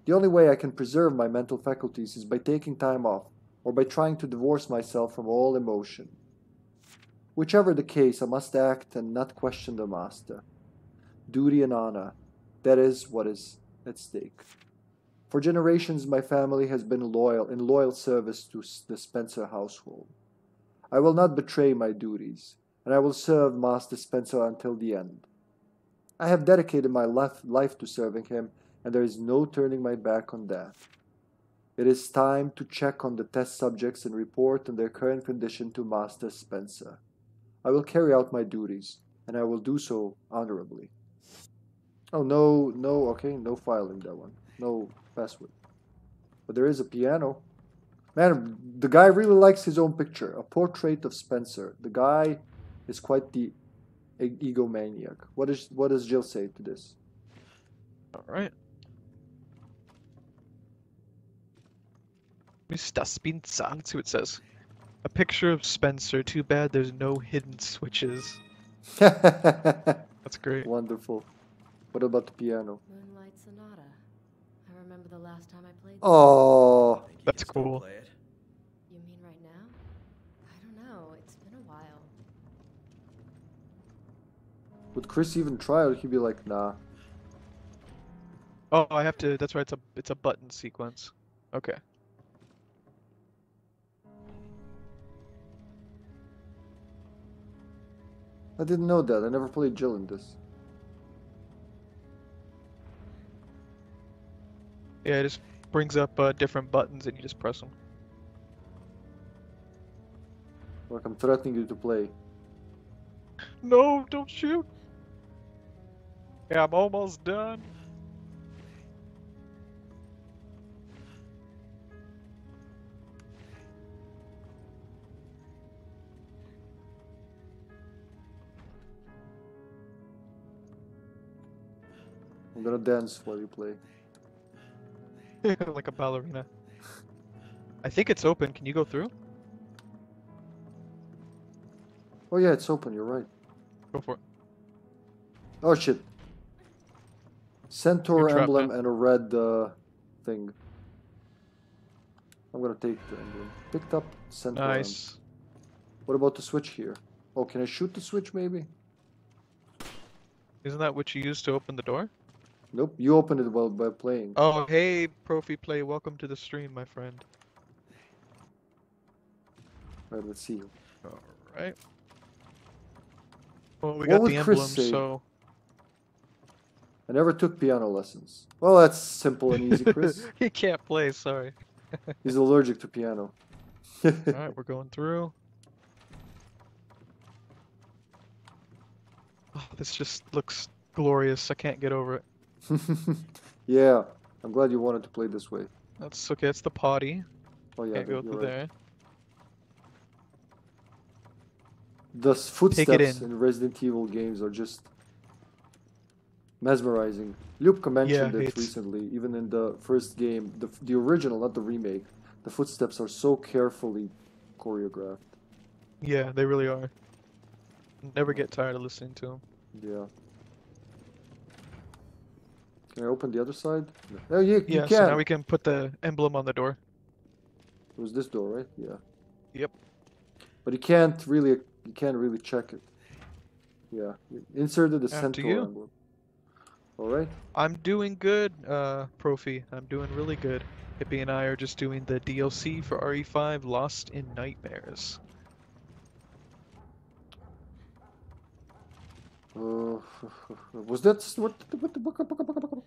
[SPEAKER 1] The only way I can preserve my mental faculties is by taking time off, or by trying to divorce myself from all emotion. Whichever the case, I must act and not question the master. Duty and honor, that is what is at stake. For generations, my family has been loyal in loyal service to the Spencer household. I will not betray my duties, and I will serve Master Spencer until the end. I have dedicated my life, to serving him and there is no turning my back on that. It is time to check on the test subjects and report on their current condition to Master Spencer. I will carry out my duties, and I will do so honorably. Oh, no, no, okay, no filing that one. No password. But there is a piano. Man, the guy really likes his own picture. A portrait of Spencer. The guy is quite the e- egomaniac. What, is, what does Jill say to this?
[SPEAKER 2] All right. Mr. Spencer. Let's see what it says. A picture of Spencer. Too bad there's no hidden switches. That's great.
[SPEAKER 1] Wonderful. What about the piano?
[SPEAKER 5] Moonlight Sonata. I remember the last time I played.
[SPEAKER 1] Oh,
[SPEAKER 2] That's
[SPEAKER 3] can still
[SPEAKER 2] cool.
[SPEAKER 3] play it?
[SPEAKER 5] You mean right now? I don't know. It's been a while.
[SPEAKER 1] Would Chris even try or he'd be like, nah.
[SPEAKER 2] Oh, I have to. That's right. It's a it's a button sequence. Okay.
[SPEAKER 1] I didn't know that. I never played Jill in this.
[SPEAKER 2] Yeah, it just brings up uh, different buttons and you just press them.
[SPEAKER 1] Like I'm threatening you to play.
[SPEAKER 2] No, don't shoot. Yeah, I'm almost done.
[SPEAKER 1] I'm gonna dance while you play.
[SPEAKER 2] like a ballerina. I think it's open. Can you go through?
[SPEAKER 1] Oh yeah, it's open. You're right.
[SPEAKER 2] Go for it.
[SPEAKER 1] Oh shit. Centaur emblem and a red uh, thing. I'm gonna take the emblem. Picked up Centaur. emblem.
[SPEAKER 2] Nice.
[SPEAKER 1] What about the switch here? Oh, can I shoot the switch maybe?
[SPEAKER 2] Isn't that what you used to open the door?
[SPEAKER 1] Nope. You opened it while by playing.
[SPEAKER 2] Oh, hey, Profi Play, welcome to the stream, my friend.
[SPEAKER 1] Right, let's see.
[SPEAKER 2] Alright. Well, we
[SPEAKER 1] What
[SPEAKER 2] got the emblem, so.
[SPEAKER 1] I never took piano lessons. Well, that's simple and easy, Chris.
[SPEAKER 2] he can't play, sorry.
[SPEAKER 1] He's allergic to piano.
[SPEAKER 2] Alright, we're going through. Oh, this just looks glorious. I can't get over it.
[SPEAKER 1] yeah, I'm glad you wanted to play this way.
[SPEAKER 2] That's okay, it's the potty.
[SPEAKER 1] Oh yeah,
[SPEAKER 2] can't go
[SPEAKER 1] you're
[SPEAKER 2] through
[SPEAKER 1] right.
[SPEAKER 2] there.
[SPEAKER 1] The footsteps
[SPEAKER 2] in.
[SPEAKER 1] in Resident Evil games are just mesmerizing. Luke mentioned
[SPEAKER 2] Yeah,
[SPEAKER 1] it recently, even in the first game, the the original, not the remake. The footsteps are so carefully choreographed.
[SPEAKER 2] Yeah, they really are. Never get tired of listening to them.
[SPEAKER 1] Yeah. Can I open the other side? Oh, yeah, you
[SPEAKER 2] Yeah,
[SPEAKER 1] can.
[SPEAKER 2] so now we can put the emblem on the door.
[SPEAKER 1] It was this door, right? Yeah.
[SPEAKER 2] Yep.
[SPEAKER 1] But you can't really, you can't really check it. Yeah. Inserted the
[SPEAKER 2] After
[SPEAKER 1] centaur
[SPEAKER 2] you.
[SPEAKER 1] emblem. All right.
[SPEAKER 2] I'm doing good, uh, Profi. I'm doing really good. Hippy and I are just doing the DLC for RE5 Lost in Nightmares.
[SPEAKER 1] Uh, was that what? what, what?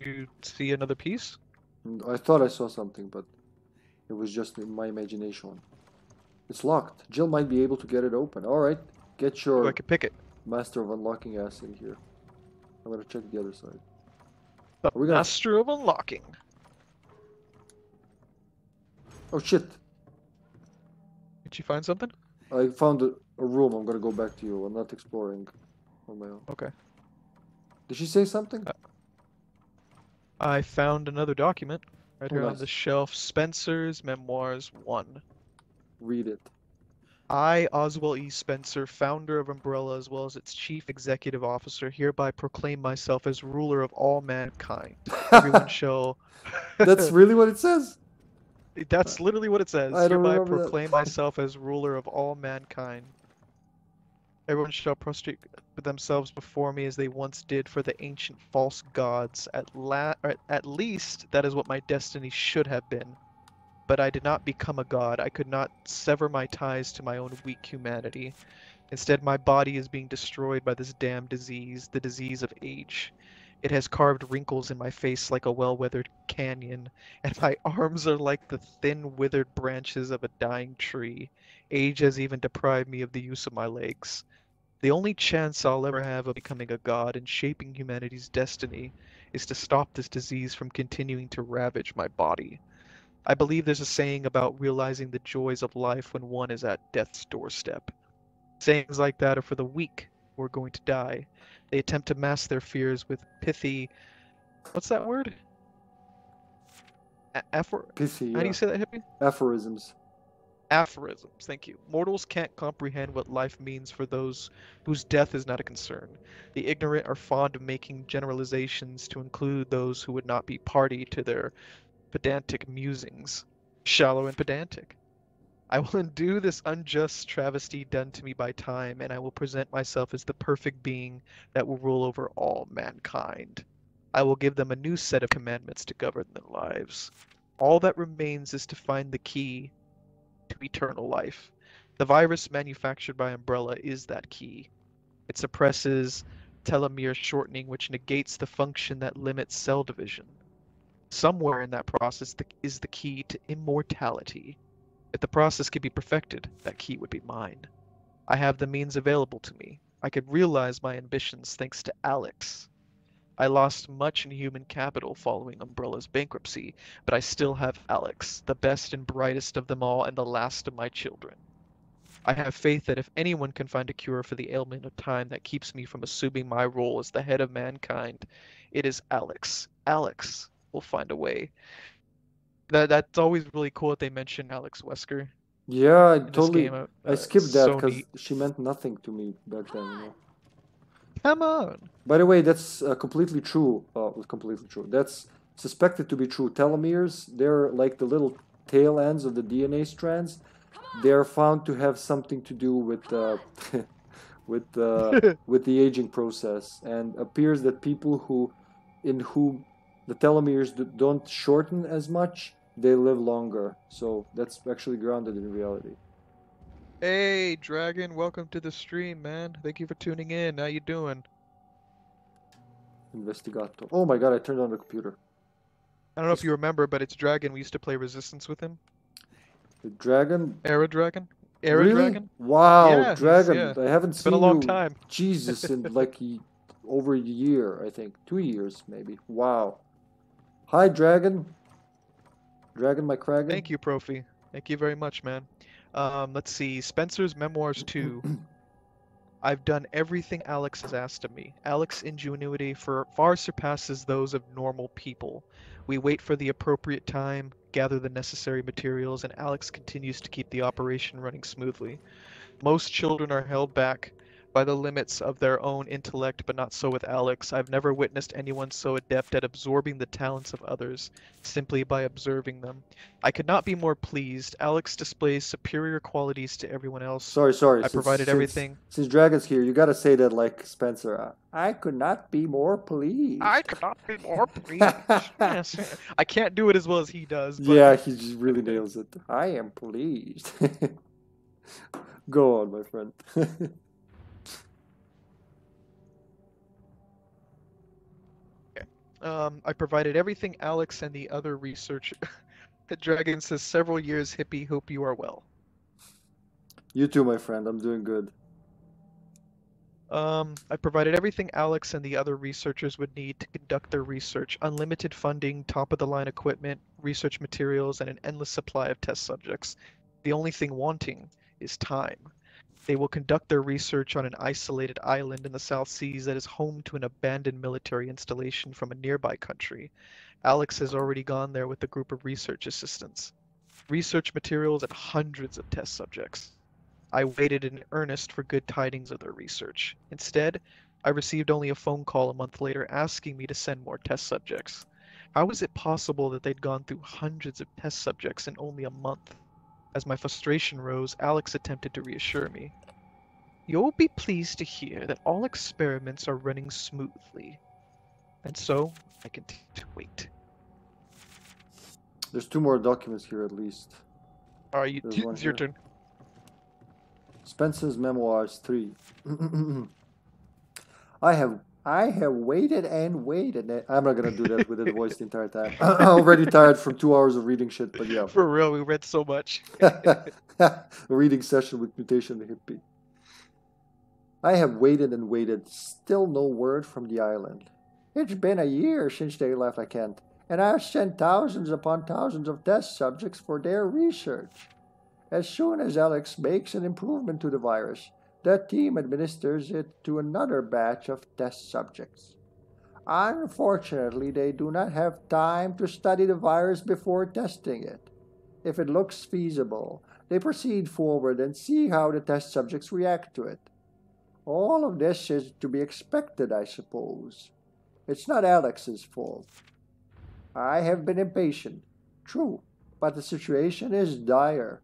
[SPEAKER 2] You see another piece?
[SPEAKER 1] Mm, I thought I saw something, but it was just in my imagination. It's locked. Jill might be able to get it open. All right. Get your
[SPEAKER 2] I can pick it.
[SPEAKER 1] Master of unlocking ass in here. I'm gonna check the other side.
[SPEAKER 2] The
[SPEAKER 1] gonna-
[SPEAKER 2] Master of Unlocking.
[SPEAKER 1] Oh shit!
[SPEAKER 2] Did you find something?
[SPEAKER 1] I found a, a room. I'm gonna go back to you. I'm not exploring on my own.
[SPEAKER 2] Okay.
[SPEAKER 1] Did she say something?
[SPEAKER 2] Uh, I found another document right
[SPEAKER 1] Oh,
[SPEAKER 2] here on the shelf. Spencer's Memoirs 1.
[SPEAKER 1] Read it.
[SPEAKER 2] I, Oswald E. Spencer, founder of Umbrella as well as its chief executive officer, hereby proclaim myself as ruler of all mankind. Everyone shall.
[SPEAKER 1] That's really what it says.
[SPEAKER 2] That's literally what it says.
[SPEAKER 1] I don't
[SPEAKER 2] Hereby
[SPEAKER 1] remember that.
[SPEAKER 2] proclaim myself as ruler of all mankind. Everyone shall prostrate themselves before me as they once did for the ancient false gods. At la- at least that is what my destiny should have been. But I did not become a god. I could not sever my ties to my own weak humanity. Instead, my body is being destroyed by this damned disease, the disease of age. It has carved wrinkles in my face like a well-weathered canyon, and my arms are like the thin, withered branches of a dying tree. Age has even deprived me of the use of my legs. The only chance I'll ever have of becoming a god and shaping humanity's destiny is to stop this disease from continuing to ravage my body. I believe there's a saying about realizing the joys of life when one is at death's doorstep. Sayings like that are for the weak who are going to die. They attempt to mask their fears with pithy. What's that word? A- Aphor-
[SPEAKER 1] Pithy.
[SPEAKER 2] How do you say that, Hippy?
[SPEAKER 1] Aphorisms.
[SPEAKER 2] Aphorisms, thank you. Mortals can't comprehend what life means for those whose death is not a concern. The ignorant are fond of making generalizations to include those who would not be party to their pedantic musings. Shallow and pedantic. I will undo this unjust travesty done to me by time, and I will present myself as the perfect being that will rule over all mankind. I will give them a new set of commandments to govern their lives. All that remains is to find the key to eternal life. The virus manufactured by Umbrella is that key. It suppresses telomere shortening, which negates the function that limits cell division. Somewhere in that process is the key to immortality. If the process could be perfected, that key would be mine. I have the means available to me. I could realize my ambitions thanks to Alex. I lost much in human capital following Umbrella's bankruptcy, but I still have Alex, the best and brightest of them all and the last of my children. I have faith that if anyone can find a cure for the ailment of time that keeps me from assuming my role as the head of mankind, it is Alex. Alex will find a way. That that's always really cool that they mention Alex Wesker
[SPEAKER 1] Yeah, I totally.
[SPEAKER 2] game. uh,
[SPEAKER 1] I skipped that because she meant nothing to me back then. You know.
[SPEAKER 2] Come on.
[SPEAKER 1] By the way, that's uh, completely true. Uh, completely true. That's suspected to be true. Telomeres, they're like the little tail ends of the DNA strands. They're found to have something to do with uh, with uh, with the aging process, and appears that people who in whom the telomeres don't shorten as much, they live longer. So that's actually grounded in reality.
[SPEAKER 2] Hey, Dragon, welcome to the stream, man. Thank you for tuning in. How you doing?
[SPEAKER 1] Investigato. Oh my god, I turned on the computer.
[SPEAKER 2] I don't know if you remember, but it's Dragon. We used to play Resistance with him.
[SPEAKER 1] The dragon.
[SPEAKER 2] Era Dragon? Era
[SPEAKER 1] really?
[SPEAKER 2] Dragon?
[SPEAKER 1] Wow,
[SPEAKER 2] Yeah,
[SPEAKER 1] dragon.
[SPEAKER 2] yeah.
[SPEAKER 1] I haven't
[SPEAKER 2] It's
[SPEAKER 1] seen
[SPEAKER 2] been a long
[SPEAKER 1] you-
[SPEAKER 2] time.
[SPEAKER 1] Jesus, in like over a year, I think, two years maybe. Wow. Hi, dragon. Dragon, my kraken.
[SPEAKER 2] Thank you, Profi. Thank you very much, man. Um, let's see. Spencer's Memoirs 2. I've done everything Alex has asked of me. Alex's ingenuity for far surpasses those of normal people. We wait for the appropriate time, gather the necessary materials, and Alex continues to keep the operation running smoothly. Most children are held back by the limits of their own intellect, but not so with Alex. I've never witnessed anyone so adept at absorbing the talents of others simply by observing them. I could not be more pleased. Alex displays superior qualities to everyone else.
[SPEAKER 1] Sorry, sorry.
[SPEAKER 2] I
[SPEAKER 1] since-
[SPEAKER 2] provided
[SPEAKER 1] since-
[SPEAKER 2] everything.
[SPEAKER 1] Since Dragon's here, you gotta say that like Spencer. uh, I could not be more pleased.
[SPEAKER 2] I could not be more pleased. yes. I can't do it as well as he does. But
[SPEAKER 1] Yeah, he just really nails it. I am pleased. Go on, my friend.
[SPEAKER 2] Um, I provided everything Alex and the other research. the dragon says several years, Hippy. Hope you are well.
[SPEAKER 1] you too, my friend. I'm doing good.
[SPEAKER 2] Um, I provided everything Alex and the other researchers would need to conduct their research unlimited funding, top of the line equipment, research materials, and an endless supply of test subjects. The only thing wanting is time. They will conduct their research on an isolated island in the South Seas that is home to an abandoned military installation from a nearby country. Alex has already gone there with a group of research assistants. Research materials and hundreds of test subjects. I waited in earnest for good tidings of their research. Instead, I received only a phone call a month later asking me to send more test subjects. How was it possible that they'd gone through hundreds of test subjects in only a month? As my frustration rose, Alex attempted to reassure me. You'll be pleased to hear that all experiments are running smoothly. And so, I continue to wait.
[SPEAKER 1] There's two more documents here at least.
[SPEAKER 2] Are you?
[SPEAKER 1] There's one
[SPEAKER 2] It's your
[SPEAKER 1] here.
[SPEAKER 2] turn.
[SPEAKER 1] Spencer's Memoirs 3. I have I have waited and waited. I'm not gonna do that with the voice the entire time. I'm already tired from two hours of reading shit, but yeah.
[SPEAKER 2] For real, we read so much.
[SPEAKER 1] a reading session with Mutation the Hippy. I have waited and waited, still no word from the island. It's been a year since they left I Kent, and I've sent thousands upon thousands of test subjects for their research. As soon as Alex makes an improvement to the virus, the team administers it to another batch of test subjects. Unfortunately, they do not have time to study the virus before testing it. If it looks feasible, they proceed forward and see how the test subjects react to it. All of this is to be expected, I suppose. It's not Alex's fault. I have been impatient, true, but the situation is dire.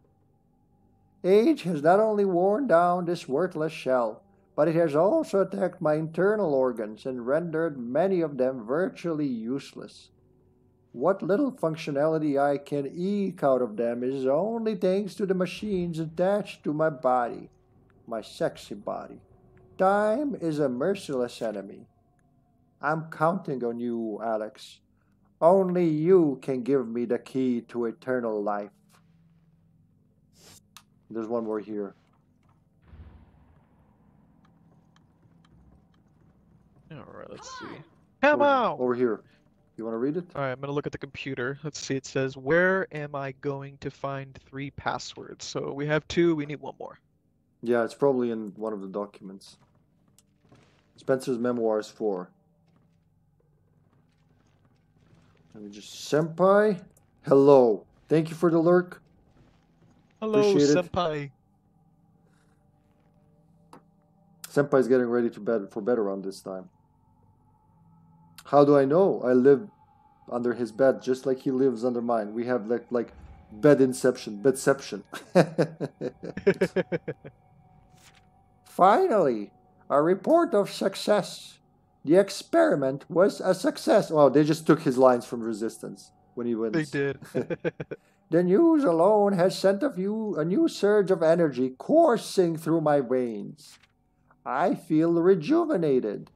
[SPEAKER 1] Age has not only worn down this worthless shell, but it has also attacked my internal organs and rendered many of them virtually useless. What little functionality I can eke out of them is only thanks to the machines attached to my body, my sexy body. Time is a merciless enemy. I'm counting on you, Alex. Only you can give me the key to eternal life. There's one more here.
[SPEAKER 2] Alright, let's see. Come
[SPEAKER 1] over,
[SPEAKER 2] out!
[SPEAKER 1] over here. You want to read it?
[SPEAKER 2] Alright, I'm gonna look at the computer. Let's see, it says, Where am I going to find three passwords? So we have two, we need one more.
[SPEAKER 1] Yeah, it's probably in one of the documents. Spencer's Memoirs 4. Let me just. Senpai? Hello. Thank you for the lurk.
[SPEAKER 2] Hello,
[SPEAKER 1] Appreciate it.
[SPEAKER 2] senpai.
[SPEAKER 1] Senpai's getting ready to bed for bed around this time. How do I know? I live under his bed just like he lives under mine. We have like like bed inception, bedception. Finally, a report of success. The experiment was a success. Well, they just took his lines from Resistance when he wins.
[SPEAKER 2] they did.
[SPEAKER 1] The news alone has sent a, few, a new surge of energy coursing through my veins. I feel rejuvenated.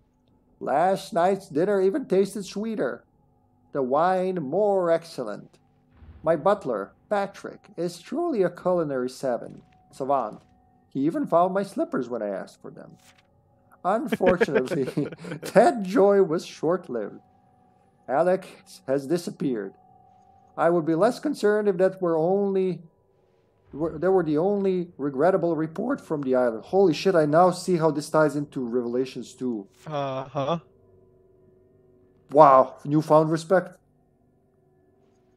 [SPEAKER 1] Last night's dinner even tasted sweeter, the wine more excellent. My butler, Patrick, is truly a culinary savant. savant. He even found my slippers when I asked for them. Unfortunately, that joy was short lived. Alex has disappeared. I would be less concerned if that were only were- They were the only regrettable report from the island. Holy shit! I now see how this ties into Revelations 2.
[SPEAKER 2] Uh huh.
[SPEAKER 1] Wow, newfound respect.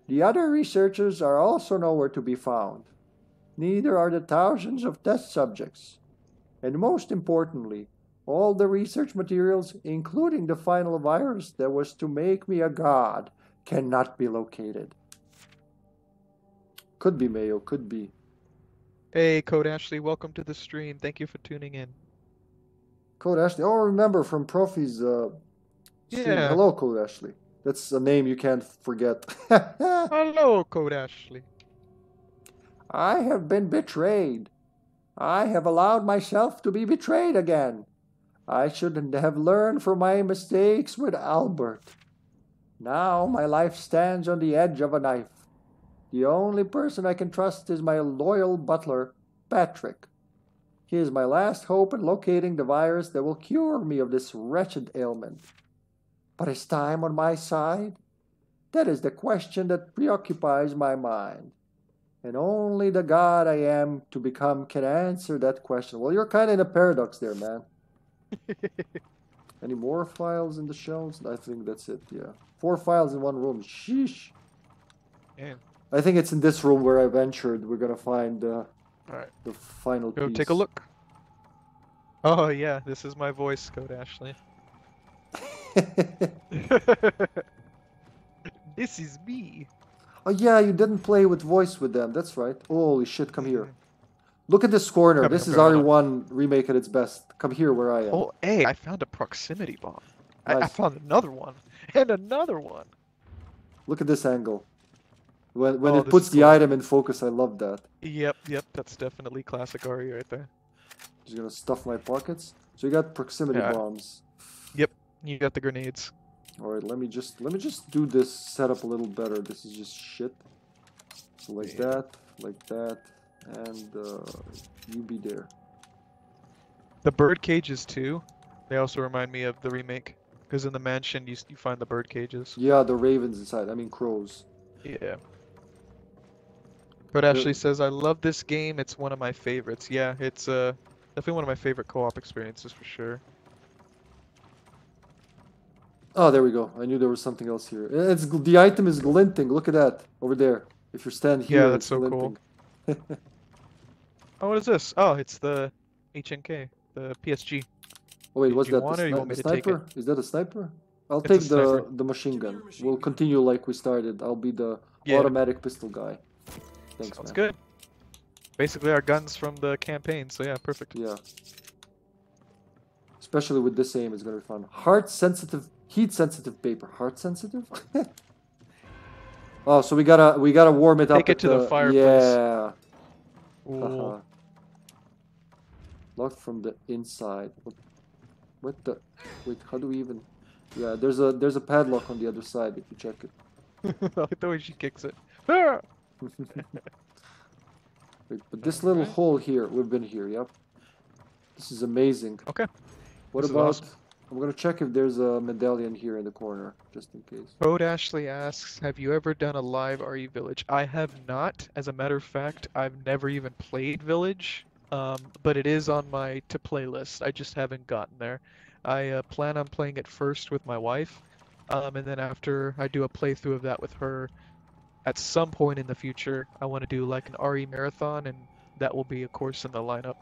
[SPEAKER 1] The other researchers are also nowhere to be found. Neither are the thousands of test subjects. And most importantly, all the research materials, including the final virus that was to make me a god, cannot be located. Could be Mayo, could be.
[SPEAKER 2] Hey, Code Ashley, welcome to the stream. Thank you for tuning in.
[SPEAKER 1] Code Ashley. Oh, remember from Profi's uh, stream.
[SPEAKER 2] Yeah.
[SPEAKER 1] Hello, Code Ashley. That's a name you can't forget.
[SPEAKER 2] Hello, Code Ashley.
[SPEAKER 1] I have been betrayed. I have allowed myself to be betrayed again. I should have learned from my mistakes with Albert. Now my life stands on the edge of a knife. The only person I can trust is my loyal butler, Patrick. He is my last hope in locating the virus that will cure me of this wretched ailment. But is time on my side? That is the question that preoccupies my mind. And only the God I am to become can answer that question. Well, you're kind of in a paradox there, man. Any more files in the shelves? I think that's it, yeah. Four files in one room. Sheesh.
[SPEAKER 2] Man.
[SPEAKER 1] I think it's in this room where I ventured. We're gonna find uh,
[SPEAKER 2] Alright,
[SPEAKER 1] the final
[SPEAKER 2] go
[SPEAKER 1] piece.
[SPEAKER 2] take a look. Oh, yeah, this is my voice, Code Ashley. this is me.
[SPEAKER 1] oh yeah, you didn't play with voice with them. That's right. Holy shit! Come here. Look at this corner.
[SPEAKER 2] Come
[SPEAKER 1] this
[SPEAKER 2] here,
[SPEAKER 1] is
[SPEAKER 2] come here,
[SPEAKER 1] RE1 remake at its best. Come here where I am.
[SPEAKER 2] Oh, hey, I found a proximity bomb. I, I found another one. And another one.
[SPEAKER 1] Look at this angle. When when
[SPEAKER 2] Oh,
[SPEAKER 1] it puts the
[SPEAKER 2] cool.
[SPEAKER 1] item in focus, I love that.
[SPEAKER 2] Yep, yep, that's definitely classic RE right there.
[SPEAKER 1] Just gonna stuff my pockets. So you got proximity
[SPEAKER 2] Yeah.
[SPEAKER 1] bombs.
[SPEAKER 2] Yep, you got the grenades.
[SPEAKER 1] All right, let me just let me just do this setup a little better. This is just shit. So like
[SPEAKER 2] Yeah.
[SPEAKER 1] that, like that, and uh, you be there.
[SPEAKER 2] The bird cages too. They also remind me of the remake. Because in the mansion, you, you find the bird cages.
[SPEAKER 1] Yeah, the ravens inside. I mean crows.
[SPEAKER 2] Yeah. But Ashley says, I love this game. It's one of my favorites. Yeah, it's uh, definitely one of my favorite co-op experiences for sure.
[SPEAKER 1] Oh, there we go. I knew there was something else here. It's the item is glinting. Look at that over there. If you're standing
[SPEAKER 2] Yeah,
[SPEAKER 1] here,
[SPEAKER 2] that's
[SPEAKER 1] it's
[SPEAKER 2] so cool. Oh, what is this? Oh, it's the H&K, the PSG.
[SPEAKER 1] Oh wait,
[SPEAKER 2] Did
[SPEAKER 1] what's
[SPEAKER 2] you
[SPEAKER 1] that?
[SPEAKER 2] want
[SPEAKER 1] The,
[SPEAKER 2] or you
[SPEAKER 1] sni-
[SPEAKER 2] want
[SPEAKER 1] the
[SPEAKER 2] to take it?
[SPEAKER 1] sniper? Is that a sniper? I'll
[SPEAKER 2] It's
[SPEAKER 1] take the the machine gun.
[SPEAKER 3] machine
[SPEAKER 1] We'll
[SPEAKER 3] gun.
[SPEAKER 1] continue like we started. I'll be the
[SPEAKER 2] Yeah.
[SPEAKER 1] automatic pistol guy. Thanks,
[SPEAKER 2] Sounds
[SPEAKER 1] man.
[SPEAKER 2] good. Basically our guns from the campaign, so yeah, perfect.
[SPEAKER 1] Yeah. Especially with this aim, it's gonna be fun. Heart sensitive, heat sensitive paper. Heart sensitive? oh, so we gotta we gotta warm it up.
[SPEAKER 2] Take it to the fireplace.
[SPEAKER 1] Yeah.
[SPEAKER 2] Ooh.
[SPEAKER 1] Haha. Locked from the inside. What? What the? Wait, how do we even? Yeah, there's a there's a padlock on the other side if you check it.
[SPEAKER 2] I like the way she kicks it. Ah!
[SPEAKER 1] Wait, but this little hole here, we've been here. Yep. This is amazing.
[SPEAKER 2] Okay.
[SPEAKER 1] What
[SPEAKER 2] This
[SPEAKER 1] about?
[SPEAKER 2] awesome.
[SPEAKER 1] I'm gonna check if there's a medallion here in the corner, just in case.
[SPEAKER 2] Code Ashley asks, have you ever done a live RE Village? I have not. As a matter of fact, I've never even played Village, um, but it is on my to play list. I just haven't gotten there. I uh, plan on playing it first with my wife, um, and then after I do a playthrough of that with her, at some point in the future, I want to do like an RE marathon, and that will be, of course, in the lineup.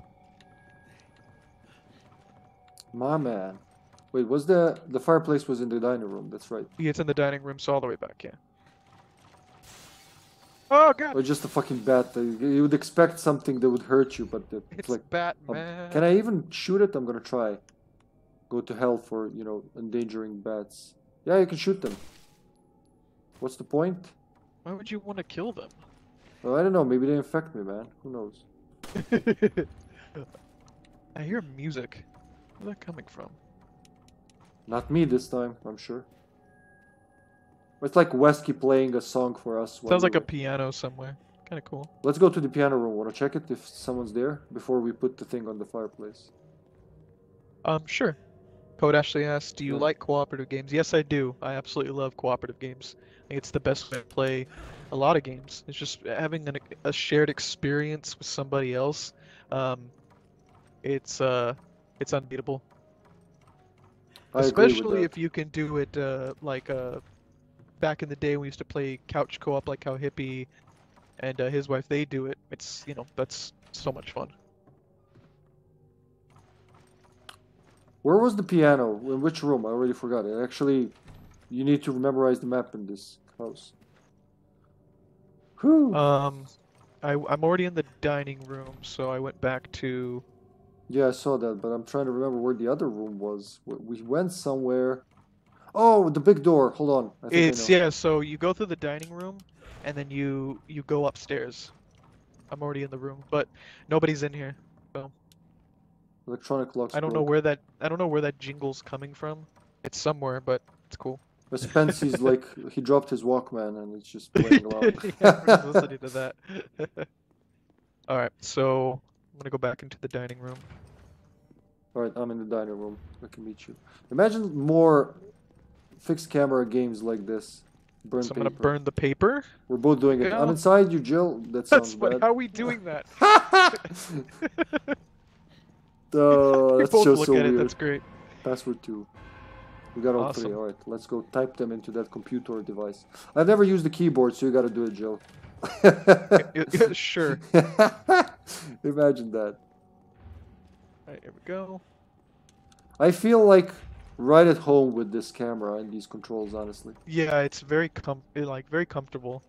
[SPEAKER 1] My man. Wait, was the the fireplace was in the dining room? That's right.
[SPEAKER 2] Yeah, It's in the dining room, so all the way back, yeah. Oh god!
[SPEAKER 1] Or just a fucking bat. You would expect something that would hurt you, but it's
[SPEAKER 2] It's
[SPEAKER 1] like. um,
[SPEAKER 2] Batman.
[SPEAKER 1] Can I even shoot it? I'm gonna try. Go to hell for you know endangering bats. Yeah, you can shoot them. What's the point?
[SPEAKER 2] Why would you want to kill them?
[SPEAKER 1] Well, I don't know. Maybe they infect me, man. Who knows?
[SPEAKER 2] I hear music. Where's that coming from?
[SPEAKER 1] Not me this time. I'm sure. It's like Wesky playing a song for us.
[SPEAKER 2] Sounds
[SPEAKER 1] we
[SPEAKER 2] like a piano somewhere. Kind of cool.
[SPEAKER 1] Let's go to the piano room. Wanna check it if someone's there before we put the thing on the fireplace?
[SPEAKER 2] Um, sure. Code Ashley asks, "Do you
[SPEAKER 1] Yeah.
[SPEAKER 2] like cooperative games?" Yes, I do. I absolutely love cooperative games. It's the best way to play a lot of games. It's just having an, a shared experience with somebody else. Um, it's uh, it's unbeatable.
[SPEAKER 1] I
[SPEAKER 2] Especially if you can do it uh, like uh, back in the day we used to play couch co-op like how Hippy and uh, his wife they do it. It's you know that's so much fun.
[SPEAKER 1] Where was the piano? In which room? I already forgot it. Actually, you need to memorize the map in this house. Whew.
[SPEAKER 2] Um, I I'm already in the dining room, so I went back to
[SPEAKER 1] yeah, I saw that, but I'm trying to remember where the other room was. We- We went somewhere. Oh, the big door. Hold on. I think
[SPEAKER 2] It's
[SPEAKER 1] I
[SPEAKER 2] yeah, so you go through the dining room and then you you go upstairs. I'm already in the room, but nobody's in here.
[SPEAKER 1] Electronic locks.
[SPEAKER 2] I don't know where that I don't know where that jingle's coming from. It's somewhere, but it's cool.
[SPEAKER 1] But Spency's like he dropped his Walkman and it's just playing loud.
[SPEAKER 2] yeah, we're listening to that. All right, so I'm gonna go back into the dining room.
[SPEAKER 1] All right, I'm in the dining room. I can meet you. Imagine more fixed camera games like this. Burn
[SPEAKER 2] so I'm
[SPEAKER 1] paper.
[SPEAKER 2] gonna burn the paper.
[SPEAKER 1] We're both doing it. I'm inside you, Jill. That sounds
[SPEAKER 2] That's what,
[SPEAKER 1] bad.
[SPEAKER 2] how are we doing that?
[SPEAKER 1] oh,
[SPEAKER 2] we
[SPEAKER 1] that's
[SPEAKER 2] both look
[SPEAKER 1] so
[SPEAKER 2] at it.
[SPEAKER 1] weird.
[SPEAKER 2] That's great.
[SPEAKER 1] Password two. We got all three. All right, let's go type them into that computer device. I've never used the keyboard, so you got to do it,
[SPEAKER 2] yeah, sure.
[SPEAKER 1] Imagine that.
[SPEAKER 2] All right, here we go.
[SPEAKER 1] I feel like right at home with this camera and these controls, honestly.
[SPEAKER 2] Yeah, it's very com like very comfortable.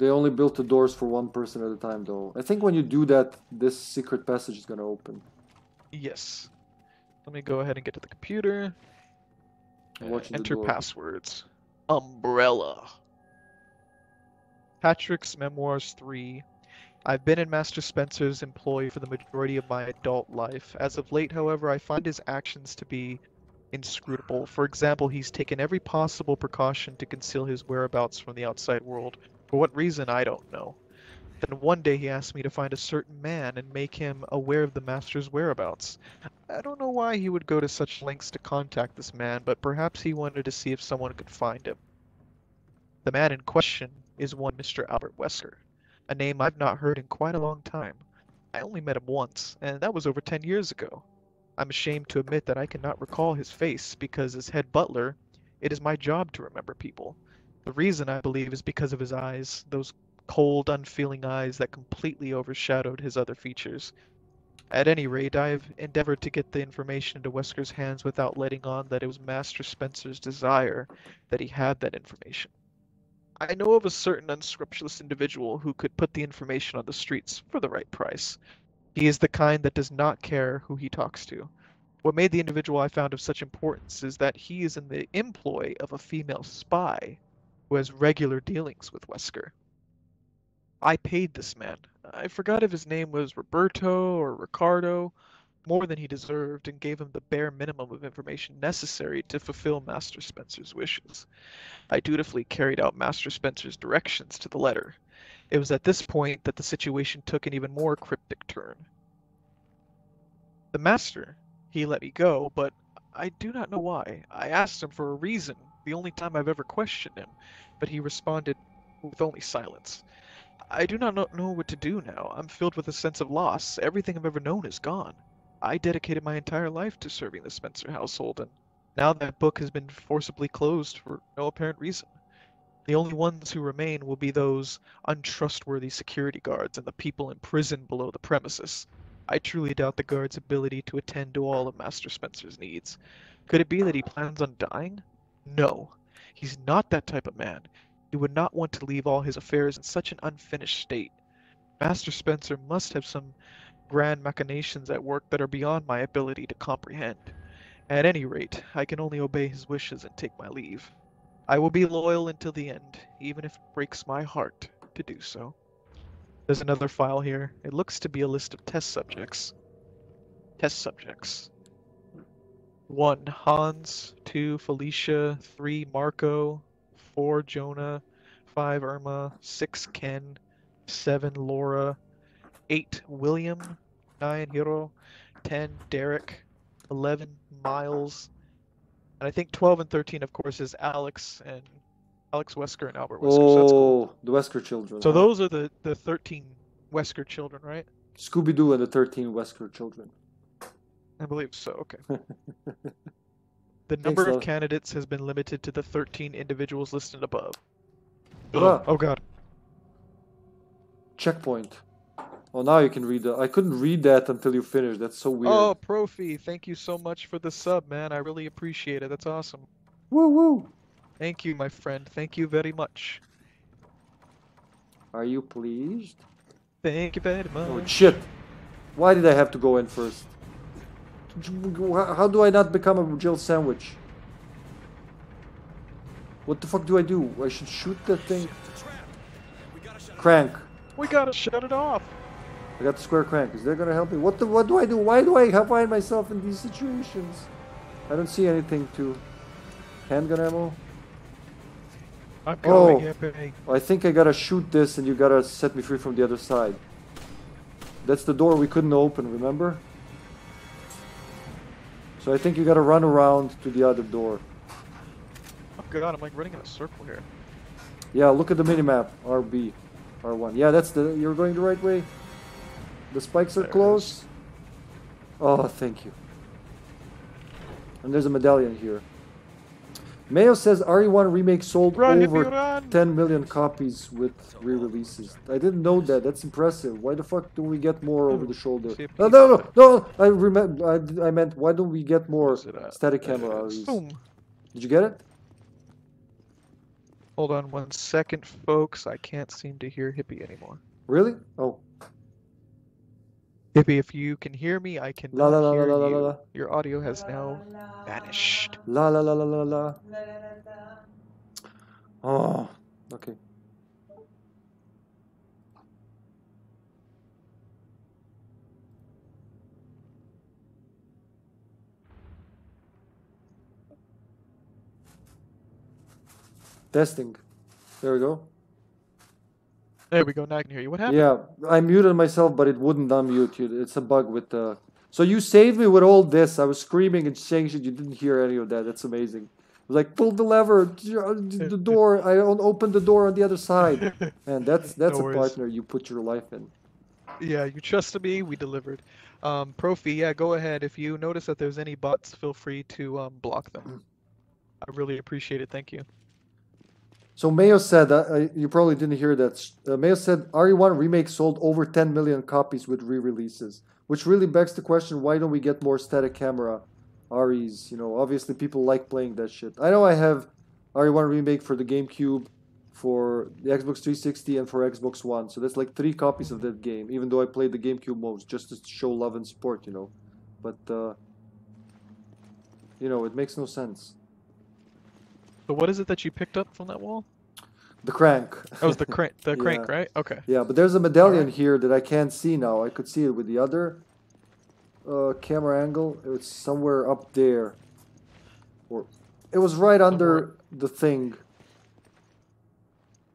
[SPEAKER 1] They only built the doors for one person at a time, though. I think when you do that, this secret passage is gonna open.
[SPEAKER 2] Yes. Let me go ahead and get to the computer. Uh, enter passwords. Umbrella. Patrick's Memoirs 3. I've been in Master Spencer's employ for the majority of my adult life. As of late, however, I find his actions to be inscrutable. For example, he's taken every possible precaution to conceal his whereabouts from the outside world. For what reason, I don't know. Then one day he asked me to find a certain man and make him aware of the Master's whereabouts. I don't know why he would go to such lengths to contact this man, but perhaps he wanted to see if someone could find him. The man in question is one Mr. Albert Wesker, a name I've not heard in quite a long time. I only met him once, and that was over ten years ago. I'm ashamed to admit that I cannot recall his face because, as head butler, it is my job to remember people. The reason, I believe, is because of his eyes, those cold, unfeeling eyes that completely overshadowed his other features. At any rate, I have endeavored to get the information into Wesker's hands without letting on that it was Master Spencer's desire that he had that information. I know of a certain unscrupulous individual who could put the information on the streets for the right price. He is the kind that does not care who he talks to. What made the individual I found of such importance is that he is in the employ of a female spy who has regular dealings with Wesker. I paid this man. I forgot if his name was Roberto or Ricardo, more than he deserved, and gave him the bare minimum of information necessary to fulfill Master Spencer's wishes. I dutifully carried out Master Spencer's directions to the letter. It was at this point that the situation took an even more cryptic turn. The Master, he let me go, but I do not know why. I asked him for a reason, the only time I've ever questioned him, but he responded with only silence. I do not know, what to do now. I'm filled with a sense of loss. Everything I've ever known is gone. I dedicated my entire life to serving the Spencer household, and now that book has been forcibly closed for no apparent reason. The only ones who remain will be those untrustworthy security guards and the people imprisoned below the premises. I truly doubt the guard's ability to attend to all of Master Spencer's needs. Could it be that he plans on dying? No. He's not that type of man. He would not want to leave all his affairs in such an unfinished state. Master Spencer must have some grand machinations at work that are beyond my ability to comprehend. At any rate, I can only obey his wishes and take my leave. I will be loyal until the end, even if it breaks my heart to do so. There's another file here. It looks to be a list of test subjects. Test subjects. 1. Hans. 2. Felicia. 3. Marco. 4. Jonah. 5. Irma. 6. Ken. 7. Laura. 8. William. 9. Hiro. 10, Derek, 11, Miles, and I think 12 and 13, of course, is Alex and Alex Wesker and Albert Wesker. so cool.
[SPEAKER 1] Oh, the Wesker children.
[SPEAKER 2] So
[SPEAKER 1] huh?
[SPEAKER 2] those are the, the 13 Wesker children, right?
[SPEAKER 1] Scooby Doo and the 13 Wesker children.
[SPEAKER 2] I believe so. Okay. The number
[SPEAKER 1] Love.
[SPEAKER 2] of candidates has been limited to the 13 individuals listed above.
[SPEAKER 1] Ah.
[SPEAKER 2] Oh god.
[SPEAKER 1] Checkpoint. Oh, now you can read that. I couldn't read that until you finished. That's so weird.
[SPEAKER 2] Oh, Profi, thank you so much for the sub, man. I really appreciate it. That's awesome.
[SPEAKER 1] Woo woo.
[SPEAKER 2] Thank you, my friend. Thank you very much.
[SPEAKER 1] Are you pleased?
[SPEAKER 2] Thank you very much.
[SPEAKER 1] Oh shit! Why did I have to go in first? How do I not become a Jill sandwich? What the fuck do I do? I should shoot that thing. Crank.
[SPEAKER 2] We gotta shut it off.
[SPEAKER 1] I got the square crank. Is that gonna help me? What the? What do I do? Why do I find myself in these situations? I don't see anything to. Handgun ammo. Oh. I think I gotta shoot this, and you gotta set me free from the other side. That's the door we couldn't open. Remember? So I think you gotta run around to the other door.
[SPEAKER 2] Oh god, I'm like running in a circle here.
[SPEAKER 1] Yeah, look at the minimap. RB, R1. Yeah, that's the. You're going the right way. The spikes are
[SPEAKER 2] There
[SPEAKER 1] close. Oh, thank you. And there's a medallion here. Mayo says RE1 remake sold
[SPEAKER 2] Run,
[SPEAKER 1] over 10 million copies with re-releases. I didn't know that. That's impressive. Why the fuck do we get more over the shoulder? No, no, no, no. I remember. I, I meant why don't we get more
[SPEAKER 2] Where's it at?
[SPEAKER 1] static
[SPEAKER 2] There it
[SPEAKER 1] camera
[SPEAKER 2] is.
[SPEAKER 1] REs?
[SPEAKER 2] Boom.
[SPEAKER 1] Did you get it?
[SPEAKER 2] Hold on one second, folks. I can't seem to hear Hippy anymore.
[SPEAKER 1] Really? Oh,
[SPEAKER 2] Hippy, if you can hear me, I cannot
[SPEAKER 1] La, la, la,
[SPEAKER 2] hear
[SPEAKER 1] la, la, la,
[SPEAKER 2] you.
[SPEAKER 1] la.
[SPEAKER 2] Your audio has now vanished.
[SPEAKER 1] la la la la la la. Oh, okay. Testing. There we go.
[SPEAKER 2] There we go. Now I can hear you. What happened?
[SPEAKER 1] Yeah, I muted myself, but it wouldn't unmute you. It's a bug with the. So you saved me with all this. I was screaming and saying shit. You didn't hear any of that. That's amazing. It was like pull the lever, the door. I o- opened the door on the other side, and that's that's
[SPEAKER 2] No
[SPEAKER 1] a partner you put your life in.
[SPEAKER 2] Yeah, you trusted me. We delivered. Um, Profi, yeah, go ahead. If you notice that there's any bots, feel free to um, block them. I really appreciate it. Thank you.
[SPEAKER 1] So Mayo said, uh, uh, you probably didn't hear that. Uh, Mayo said RE1 remake sold over 10 million copies with re-releases, which really begs the question: Why don't we get more static camera REs? You know, obviously people like playing that shit. I know I have RE1 remake for the GameCube, for the Xbox 360, and for Xbox One. So that's like three copies of that game. Even though I played the GameCube most, just to show love and support, you know. But uh, you know, it makes no sense.
[SPEAKER 2] So what is it that you picked up from that wall?
[SPEAKER 1] The crank.
[SPEAKER 2] That was the crank. The crank, right? Okay.
[SPEAKER 1] Yeah, but there's a medallion
[SPEAKER 2] Alright.
[SPEAKER 1] here that I can't see now. I could see it with the other uh, camera angle. It's somewhere up there. Or it was right under the thing.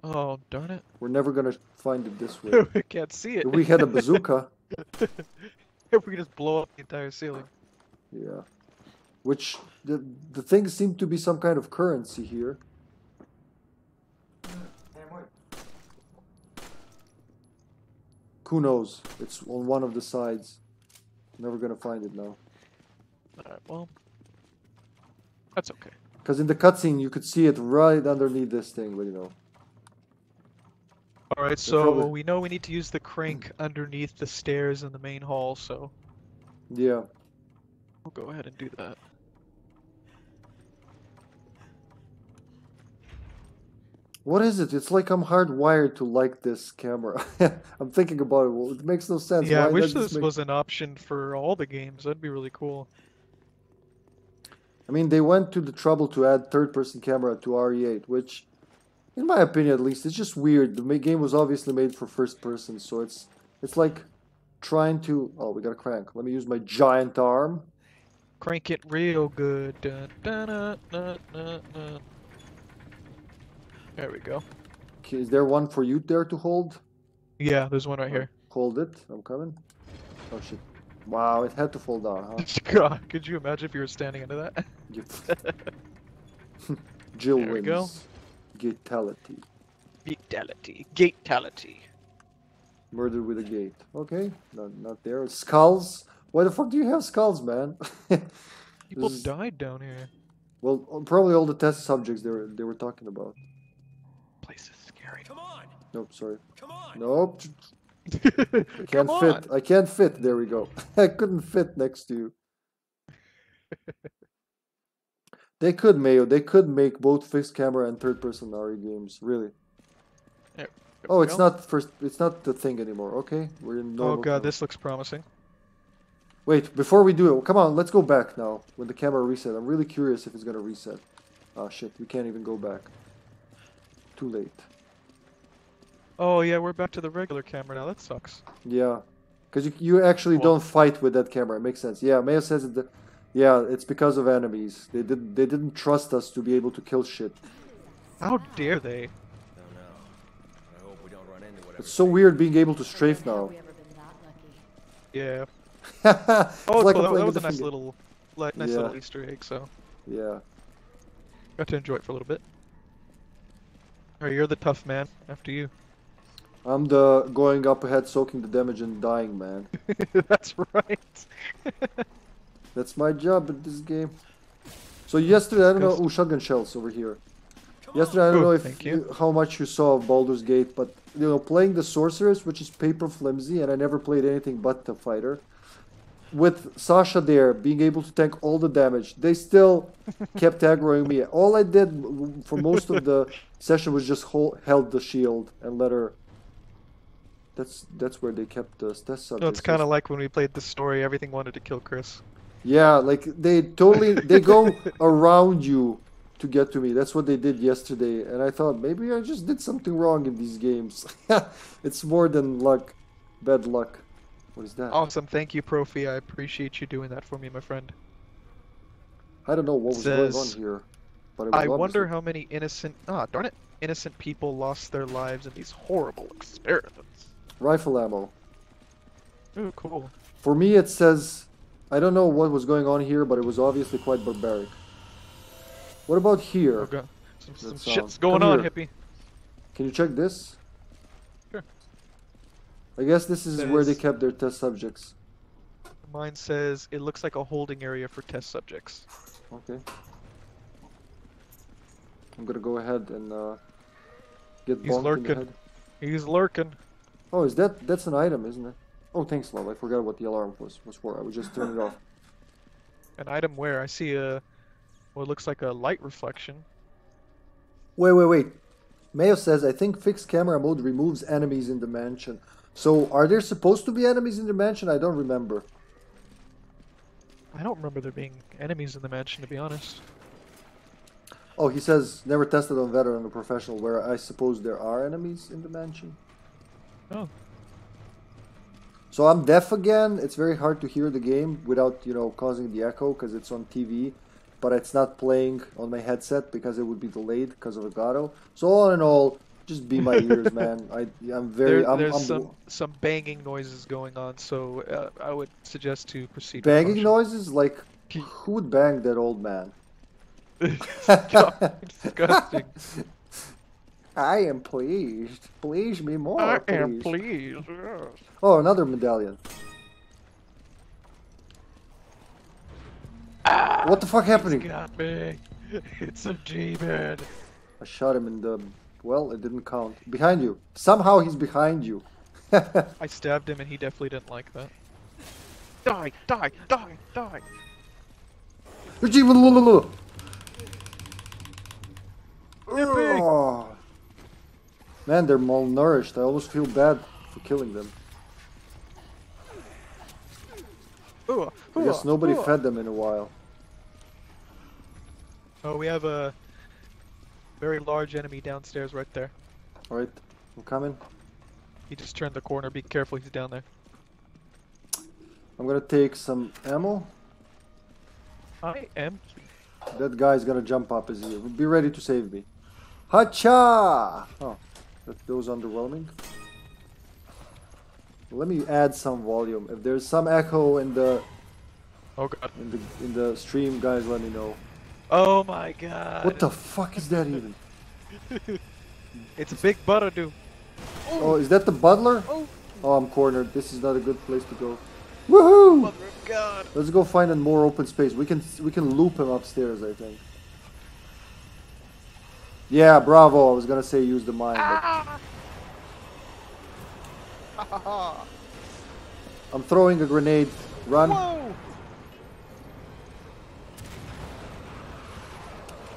[SPEAKER 2] Oh darn it!
[SPEAKER 1] We're never gonna find it this way.
[SPEAKER 2] we can't see it.
[SPEAKER 1] If we had a bazooka,
[SPEAKER 2] if we could just blow up the entire ceiling.
[SPEAKER 1] yeah. Which the the things seem to be some kind of currency here. Who knows? It's on one of the sides. Never gonna find it now.
[SPEAKER 2] Alright, well, that's okay.
[SPEAKER 1] Because in the cutscene you could see it right underneath this thing, but you know.
[SPEAKER 2] Alright, so
[SPEAKER 1] probably-
[SPEAKER 2] we know we need to use the crank underneath the stairs in the main hall, so
[SPEAKER 1] Yeah.
[SPEAKER 2] we'll go ahead and do that.
[SPEAKER 1] What is it? It's like I'm hardwired to like this camera. I'm thinking about it. Well, it makes no sense.
[SPEAKER 2] Yeah, I wish this
[SPEAKER 1] make-
[SPEAKER 2] was an option for all the games. That'd be really cool.
[SPEAKER 1] I mean, they went to the trouble to add third-person camera to RE8, which, in my opinion at least, it's just weird. The game was obviously made for first person, so it's it's like trying to. Oh, we got a crank. Let me use my giant arm.
[SPEAKER 2] Crank it real good. Dun, dun, dun. There we go.
[SPEAKER 1] Okay, is there one for you there to hold?
[SPEAKER 2] Yeah, there's one right here.
[SPEAKER 1] Hold it. I'm coming. Oh shit. Wow, it had to fall down, huh?
[SPEAKER 2] God, could you imagine if you were standing under that?
[SPEAKER 1] Jill
[SPEAKER 2] There we
[SPEAKER 1] wins.
[SPEAKER 2] go.
[SPEAKER 1] Gatality.
[SPEAKER 2] Gatality. Gatality.
[SPEAKER 1] Murder with a gate. Okay, not not there. Skulls. Why the fuck do you have skulls, man?
[SPEAKER 2] People
[SPEAKER 1] is-
[SPEAKER 2] died down here.
[SPEAKER 1] well, probably all the test subjects they were they were talking about.
[SPEAKER 2] Place is scary.
[SPEAKER 3] Come on!
[SPEAKER 1] Nope, sorry.
[SPEAKER 3] Come on!
[SPEAKER 1] Nope. I can't
[SPEAKER 2] Come
[SPEAKER 1] fit.
[SPEAKER 2] on.
[SPEAKER 1] I can't fit. There we go. I couldn't fit next to you. they could, Mayo. They could make both fixed camera and third person RE games. Really.
[SPEAKER 2] There
[SPEAKER 1] Oh, it's
[SPEAKER 2] go.
[SPEAKER 1] not first. It's not the thing anymore. Okay, we're in normal.
[SPEAKER 2] Oh god,
[SPEAKER 1] camera.
[SPEAKER 2] this looks promising.
[SPEAKER 1] Wait, before we do it, come on. Let's go back now. When the camera reset, I'm really curious if it's gonna reset. Oh shit, we can't even go back. Too late.
[SPEAKER 2] Oh yeah, we're back to the regular camera now. That sucks.
[SPEAKER 1] Yeah, because you, you actually
[SPEAKER 2] Well-
[SPEAKER 1] don't fight with that camera. It makes sense. Yeah, Maya says it. Yeah, it's because of enemies. They did. They didn't trust us to be able to kill shit.
[SPEAKER 2] How dare they?
[SPEAKER 3] Oh no. I hope we don't run into whatever.
[SPEAKER 1] It's so weird being able to strafe now.
[SPEAKER 5] we ever been that lucky?
[SPEAKER 2] Yeah. Oh,
[SPEAKER 1] like
[SPEAKER 2] cool. That, that was a nice little, like, nice
[SPEAKER 1] Yeah.
[SPEAKER 2] little Easter egg. So
[SPEAKER 1] Yeah.
[SPEAKER 2] got to enjoy it for a little bit. Alright, you're the tough man. After you.
[SPEAKER 1] I'm the going up ahead, soaking the damage and dying man.
[SPEAKER 2] That's right.
[SPEAKER 1] That's my job in this game. So yesterday, I don't know.
[SPEAKER 2] Ghost.
[SPEAKER 1] Oh, shotgun shells over here. Yesterday, I don't
[SPEAKER 2] Ooh,
[SPEAKER 1] know if
[SPEAKER 2] you.
[SPEAKER 1] you- how much you saw of Baldur's Gate, but you know, playing the sorceress, which is paper flimsy, and I never played anything but the fighter. With Sasha there, being able to tank all the damage, they still kept aggroing me. All I did for most of the session was just hold, held the shield and let her. That's that's where they kept the test subjects.
[SPEAKER 2] No, it's kind of like when we played the story. Everything wanted to kill Chris.
[SPEAKER 1] Yeah, like they totally they go around you to get to me. That's what they did yesterday, and I thought maybe I just did something wrong in these games. it's more than luck, bad luck. What is that?
[SPEAKER 2] Awesome. Thank you, Profi. I appreciate you doing that for me, my friend.
[SPEAKER 1] I don't know what was going on here, but
[SPEAKER 2] I wonder how many innocent ah darn it innocent people lost their lives in these horrible experiments.
[SPEAKER 1] rifle ammo.
[SPEAKER 2] Ooh, cool.
[SPEAKER 1] For me, it says I don't know what was going on here, but it was obviously quite barbaric. What about here?
[SPEAKER 2] Okay. Some, some shit's going
[SPEAKER 1] come
[SPEAKER 2] on,
[SPEAKER 1] here.
[SPEAKER 2] Hippy.
[SPEAKER 1] Can you check this?
[SPEAKER 2] Sure.
[SPEAKER 1] I guess this is where they kept their test subjects.
[SPEAKER 2] Mine says it looks like a holding area for test subjects.
[SPEAKER 1] Okay. I'm gonna go ahead and uh, get
[SPEAKER 2] He's
[SPEAKER 1] bonked in the
[SPEAKER 2] lurking.
[SPEAKER 1] head.
[SPEAKER 2] He's lurking.
[SPEAKER 1] Oh, is that that's an item, isn't it? Oh, thanks, love. I forgot what the alarm was was for. I would just turn it off.
[SPEAKER 2] An item where I see a what looks like a light reflection.
[SPEAKER 1] Wait, wait, wait. Mayo says I think fixed camera mode removes enemies in the mansion. So are there supposed to be enemies in the mansion? I don't remember.
[SPEAKER 2] I don't remember there being enemies in the mansion, to be honest.
[SPEAKER 1] Oh, he says never tested on veteran or professional, where I suppose there are enemies in the mansion.
[SPEAKER 2] Oh,
[SPEAKER 1] So I'm deaf again. It's very hard to hear the game without, you know, causing the echo because it's on TV, but it's not playing on my headset because it would be delayed because of Elgato. So all in all, just be my ears, man. I I'm very
[SPEAKER 2] there,
[SPEAKER 1] I'm,
[SPEAKER 2] there's
[SPEAKER 1] I'm
[SPEAKER 2] some some banging noises going on, so uh, I would suggest to proceed. with
[SPEAKER 1] banging
[SPEAKER 2] caution.
[SPEAKER 1] noises like who would bang that old man?
[SPEAKER 2] God, disgusting.
[SPEAKER 1] I am pleased. Please me more,
[SPEAKER 2] I
[SPEAKER 1] please.
[SPEAKER 2] am pleased. yes.
[SPEAKER 1] Oh, another medallion. what the fuck
[SPEAKER 2] It's
[SPEAKER 1] happening?
[SPEAKER 2] got me. It's a demon.
[SPEAKER 1] I shot him in the. Well, it didn't count. Behind you. Somehow he's behind you.
[SPEAKER 2] I stabbed him, and he definitely didn't like that. Die! Die! Die! Die!
[SPEAKER 1] Oh. Man, they're malnourished. I always feel bad for killing them.
[SPEAKER 2] Ooh,
[SPEAKER 1] I guess nobody
[SPEAKER 2] ooh.
[SPEAKER 1] fed them in a while.
[SPEAKER 2] Oh, we have a very large enemy downstairs right there.
[SPEAKER 1] Alright, I'm coming.
[SPEAKER 2] He just turned the corner. Be careful, he's down there.
[SPEAKER 1] I'm gonna take some ammo.
[SPEAKER 2] I am.
[SPEAKER 1] That guy's gonna jump up as he. Be ready to save me. Hacha! Oh, that, that was underwhelming. Let me add some volume. If there's some echo in the
[SPEAKER 2] Oh god.
[SPEAKER 1] in the in the stream, guys, let me know.
[SPEAKER 2] Oh my god.
[SPEAKER 1] What the fuck is that even?
[SPEAKER 2] It's a big butter dude.
[SPEAKER 1] Oh, is that the butler?
[SPEAKER 2] Oh.
[SPEAKER 1] Oh, I'm cornered. This is not a good place to go. Woohoo!
[SPEAKER 2] Of God.
[SPEAKER 1] Let's go find a more open space. We can we can loop him upstairs, I think. Yeah, bravo. I was gonna say use the mine, Ah. but I'm throwing a grenade. Run.
[SPEAKER 2] Whoa.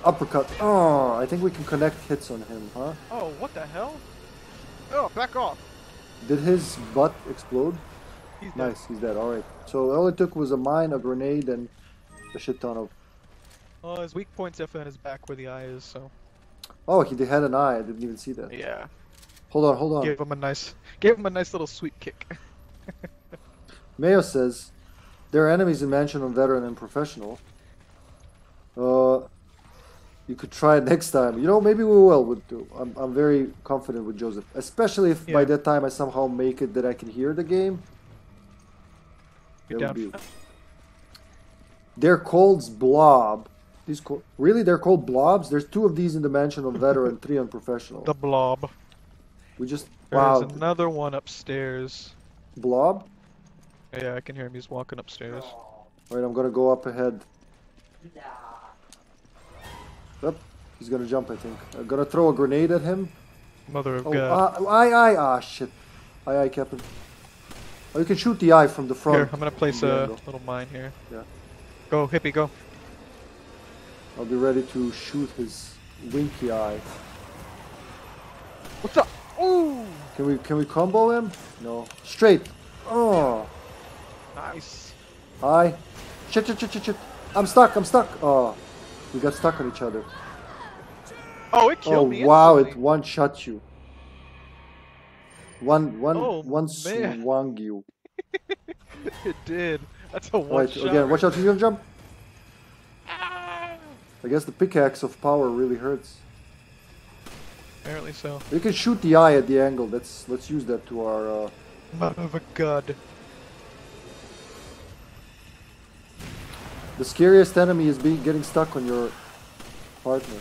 [SPEAKER 1] Uppercut. Oh, I think we can connect hits on him, huh?
[SPEAKER 2] Oh, what the hell? Oh, back off.
[SPEAKER 1] Did his butt explode?
[SPEAKER 2] He's dead.
[SPEAKER 1] Nice, he's dead. Alright. So all it took was a mine, a grenade, and a shit ton of.
[SPEAKER 2] Oh, his weak point's definitely on his back where the eye is, so.
[SPEAKER 1] Oh, he had an eye. I didn't even see that.
[SPEAKER 2] Yeah.
[SPEAKER 1] Hold on, hold on.
[SPEAKER 2] Gave him a nice, gave him a nice little sweet kick.
[SPEAKER 1] Mayo says there are enemies in Mansion on Veteran and Professional. Uh, you could try it next time. You know, maybe we will. With I'm, I'm very confident with Joseph, especially if by that time I somehow make it that I can hear the game.
[SPEAKER 2] You're
[SPEAKER 1] That be- They're called blob. These co- really they're called blobs. There's two of these in the Mansion on Veteran, three on Professional.
[SPEAKER 2] The blob.
[SPEAKER 1] we just
[SPEAKER 2] There's
[SPEAKER 1] wow
[SPEAKER 2] another one upstairs.
[SPEAKER 1] blob.
[SPEAKER 2] Yeah, I can hear him. He's walking upstairs.
[SPEAKER 1] All right, I'm gonna go up ahead. Yep, he's gonna jump. I think. I'm gonna throw a grenade at him.
[SPEAKER 2] Mother of
[SPEAKER 1] Oh,
[SPEAKER 2] God.
[SPEAKER 1] uh, aye, aye, ah, shit. Aye, aye, Captain. Oh, you can shoot the eye from the front.
[SPEAKER 2] Here, I'm gonna place a
[SPEAKER 1] angle.
[SPEAKER 2] little mine here.
[SPEAKER 1] Yeah.
[SPEAKER 2] Go, Hippy, go.
[SPEAKER 1] I'll be ready to shoot his winky eye.
[SPEAKER 2] What's up? Ooh!
[SPEAKER 1] Can we can we combo him? No. Straight. Oh.
[SPEAKER 2] Nice.
[SPEAKER 1] Aye. Shit, shit, shit, shit, shit. I'm stuck. I'm stuck. Oh. We got stuck on each other.
[SPEAKER 2] Oh, it killed
[SPEAKER 1] oh
[SPEAKER 2] me.
[SPEAKER 1] wow! It one shot you. One one
[SPEAKER 2] Oh,
[SPEAKER 1] one swung you.
[SPEAKER 2] It did. That's a one
[SPEAKER 1] Right,
[SPEAKER 2] shot.
[SPEAKER 1] again, watch out, he's gonna jump.
[SPEAKER 2] Ah!
[SPEAKER 1] I guess the pickaxe of power really hurts.
[SPEAKER 2] Apparently so.
[SPEAKER 1] We can shoot the eye at the angle. Let's let's use that to our. Uh...
[SPEAKER 2] Mother of a god.
[SPEAKER 1] The scariest enemy is being getting stuck on your partner.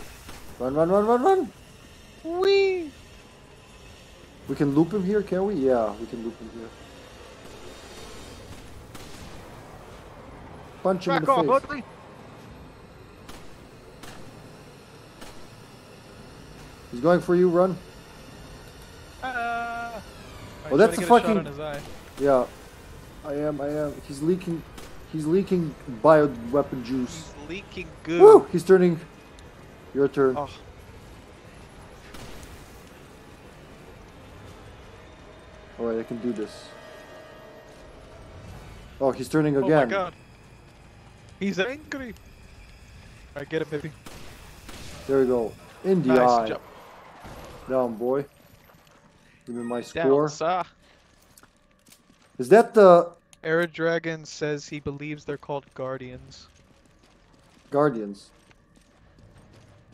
[SPEAKER 1] Run, run, run, run, run!
[SPEAKER 2] Wee!
[SPEAKER 1] We can loop him here, can we? Yeah, we can loop him here. Punch him
[SPEAKER 2] Back
[SPEAKER 1] in the
[SPEAKER 2] off,
[SPEAKER 1] face.
[SPEAKER 2] ugly!
[SPEAKER 1] He's going for you. Run.
[SPEAKER 2] Ah!
[SPEAKER 1] Oh, that's a fucking-
[SPEAKER 2] eye.
[SPEAKER 1] Yeah, I am. I am. He's leaking. He's leaking bio weapon juice.
[SPEAKER 2] He's leaking goo.
[SPEAKER 1] Woo! He's turning. Your turn.
[SPEAKER 2] Oh,
[SPEAKER 1] Alright, I can do this. Oh, he's turning again.
[SPEAKER 2] oh my god. He's angry. Alright, get him, baby.
[SPEAKER 1] there we go. In the
[SPEAKER 2] Nice
[SPEAKER 1] eye.
[SPEAKER 2] jump.
[SPEAKER 1] Down, boy. Give me my
[SPEAKER 2] Down,
[SPEAKER 1] score.
[SPEAKER 2] sir.
[SPEAKER 1] Is that the
[SPEAKER 2] Arid Dragon says he believes they're called guardians.
[SPEAKER 1] Guardians?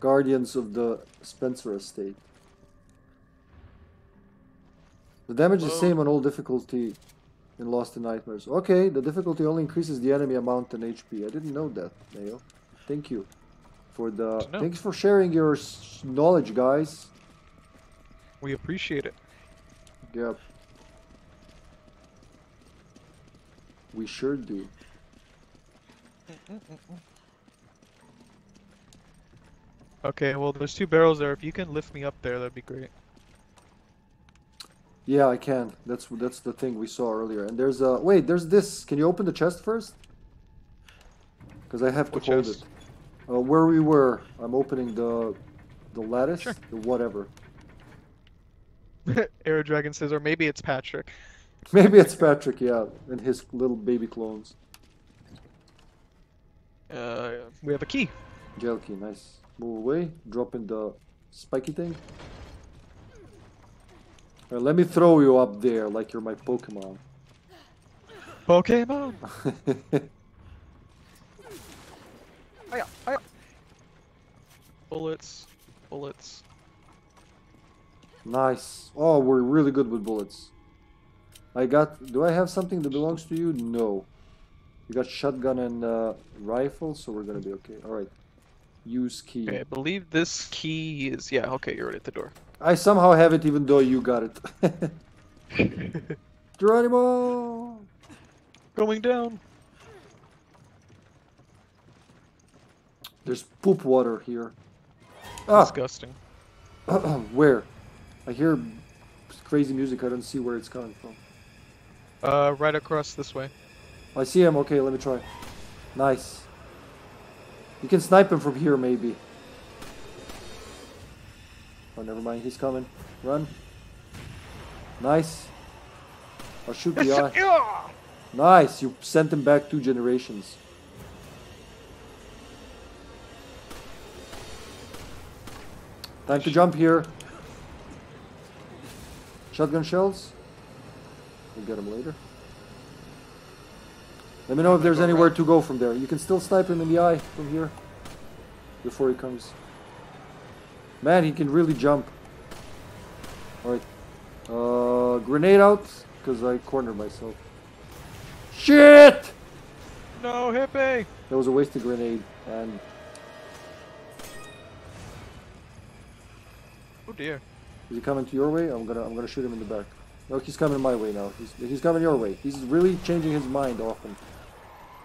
[SPEAKER 1] Guardians of the Spencer estate. The damage is same on all difficulty in Lost in Nightmares. Okay, the difficulty only increases the enemy amount and HP. I didn't know that, Mayo. Thank you for the.
[SPEAKER 2] to.
[SPEAKER 1] Thanks for sharing your knowledge, guys.
[SPEAKER 2] We appreciate it.
[SPEAKER 1] Yep. We sure do.
[SPEAKER 2] Okay, well, there's two barrels there. If you can lift me up there, that'd be great.
[SPEAKER 1] Yeah, I can. That's that's the thing we saw earlier. And there's a wait. There's this. Can you open the chest first? Because I have to
[SPEAKER 2] What
[SPEAKER 1] hold
[SPEAKER 2] chest?
[SPEAKER 1] it. Uh, where we were. I'm opening the the lattice.
[SPEAKER 2] Sure.
[SPEAKER 1] The whatever.
[SPEAKER 2] Arid Dragon says, or maybe it's Patrick.
[SPEAKER 1] Maybe it's Patrick. Yeah, and his little baby clones.
[SPEAKER 2] Uh, we have a key.
[SPEAKER 1] Gel key. Nice. Move away. Drop in the spiky thing. Alright, let me throw you up there like you're my Pokemon.
[SPEAKER 2] Pokemon. Hiya, hiya. Bullets, bullets.
[SPEAKER 1] nice. Oh, we're really good with bullets. I got. Do I have something that belongs to you? No. You got shotgun and uh, rifle, so we're gonna be okay. All right. Use key.
[SPEAKER 2] Okay, I believe this key is yeah. Okay, you're right at the door.
[SPEAKER 1] I somehow have it, even though you got it. Geronimo.
[SPEAKER 2] Going down.
[SPEAKER 1] There's poop water here. Ah,
[SPEAKER 2] Disgusting.
[SPEAKER 1] where? I hear crazy music. I don't see where it's coming from.
[SPEAKER 2] Uh, right across this way.
[SPEAKER 1] I see him. Okay, let me try. Nice. You can snipe him from here, maybe. Oh, never mind. He's coming. Run. Nice. I'll shoot the eye. Nice. You sent him back two generations. Time to jump here. Shotgun shells. We'll get him later. Let me know if there's anywhere to go from there. You can still snipe him in the eye from here. Before he comes. Man, he can really jump. Alright. Uh, grenade out, because I cornered myself. Shit!
[SPEAKER 2] No, Hippy!
[SPEAKER 1] That was a wasted grenade, and
[SPEAKER 2] Oh dear.
[SPEAKER 1] is he coming to your way? I'm gonna I'm gonna shoot him in the back. No, he's coming my way now. He's he's coming your way. He's really changing his mind often.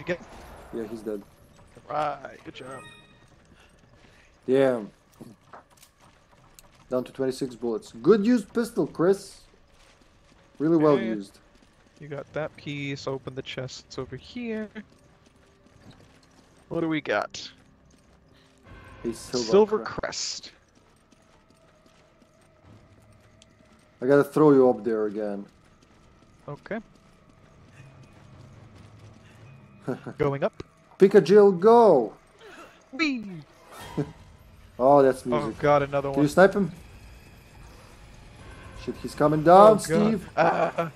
[SPEAKER 1] Yeah, he's dead.
[SPEAKER 2] right. Good job.
[SPEAKER 1] Damn. Down to 26 bullets. Good used pistol, Chris. Really well
[SPEAKER 2] Yeah, yeah.
[SPEAKER 1] used.
[SPEAKER 2] You got that piece. Open the chests over here. What do we got?
[SPEAKER 1] A silver,
[SPEAKER 2] Silver
[SPEAKER 1] cra-
[SPEAKER 2] crest.
[SPEAKER 1] I gotta throw you up there again.
[SPEAKER 2] Okay. Going up.
[SPEAKER 1] Pikachu, go!
[SPEAKER 2] Whee!
[SPEAKER 1] Oh, that's music.
[SPEAKER 2] Oh god, another one.
[SPEAKER 1] Can you snipe him? Shit, he's coming down,
[SPEAKER 2] Oh,
[SPEAKER 1] Steve.
[SPEAKER 2] Ah,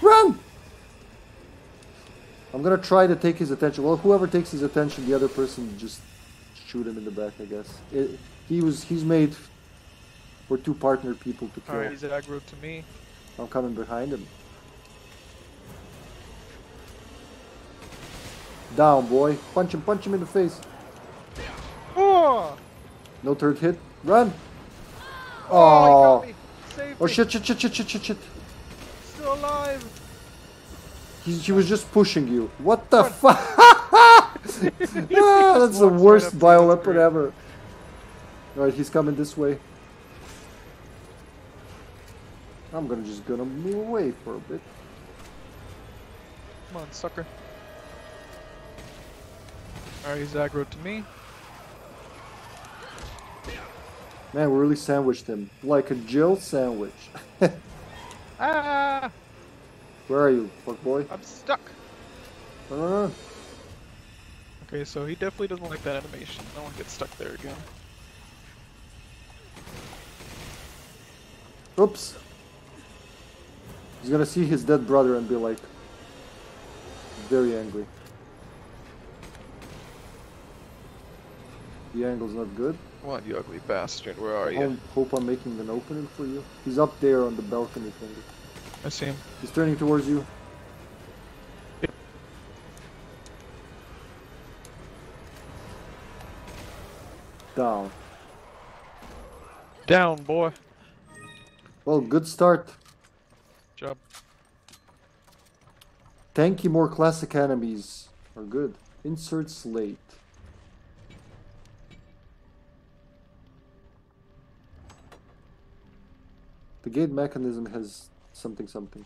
[SPEAKER 1] Run! I'm gonna try to take his attention. Well, whoever takes his attention, the other person just shoot him in the back, I guess. It, he was he's made for two partner people to kill.
[SPEAKER 2] Alright, he's aggro to me.
[SPEAKER 1] I'm coming behind him. Down, boy. Punch him, punch him in the face.
[SPEAKER 2] Oh!
[SPEAKER 1] No third hit. Run!
[SPEAKER 2] Oh,
[SPEAKER 1] Oh. Oh shit, shit, shit, shit, shit, shit, shit.
[SPEAKER 2] Still alive.
[SPEAKER 1] He, he was just pushing you. What the fuck? ah, that's the
[SPEAKER 2] right
[SPEAKER 1] worst bioweapon
[SPEAKER 2] that's great.
[SPEAKER 1] ever. Alright, he's coming this way. I'm gonna just gonna move away for a bit.
[SPEAKER 2] Come on, sucker. Alright, he's aggro to me.
[SPEAKER 1] Man, we really sandwiched him. Like a Jill sandwich.
[SPEAKER 2] Ah!
[SPEAKER 1] Where are you, fuck boy?
[SPEAKER 2] I'm stuck.
[SPEAKER 1] Uh,
[SPEAKER 2] Okay, so he definitely doesn't like that animation. No one gets stuck there again.
[SPEAKER 1] oops. He's gonna see his dead brother and be like, very angry. The angle's not good.
[SPEAKER 2] Come on, you ugly bastard. Where are you?
[SPEAKER 1] I hope I'm making an opening for you. He's up there on the balcony thing.
[SPEAKER 2] I see him.
[SPEAKER 1] He's turning towards you. Down.
[SPEAKER 2] Down, boy.
[SPEAKER 1] Well, good start.
[SPEAKER 2] Job.
[SPEAKER 1] Tanky more classic enemies are good. Insert slate. The gate mechanism has something something.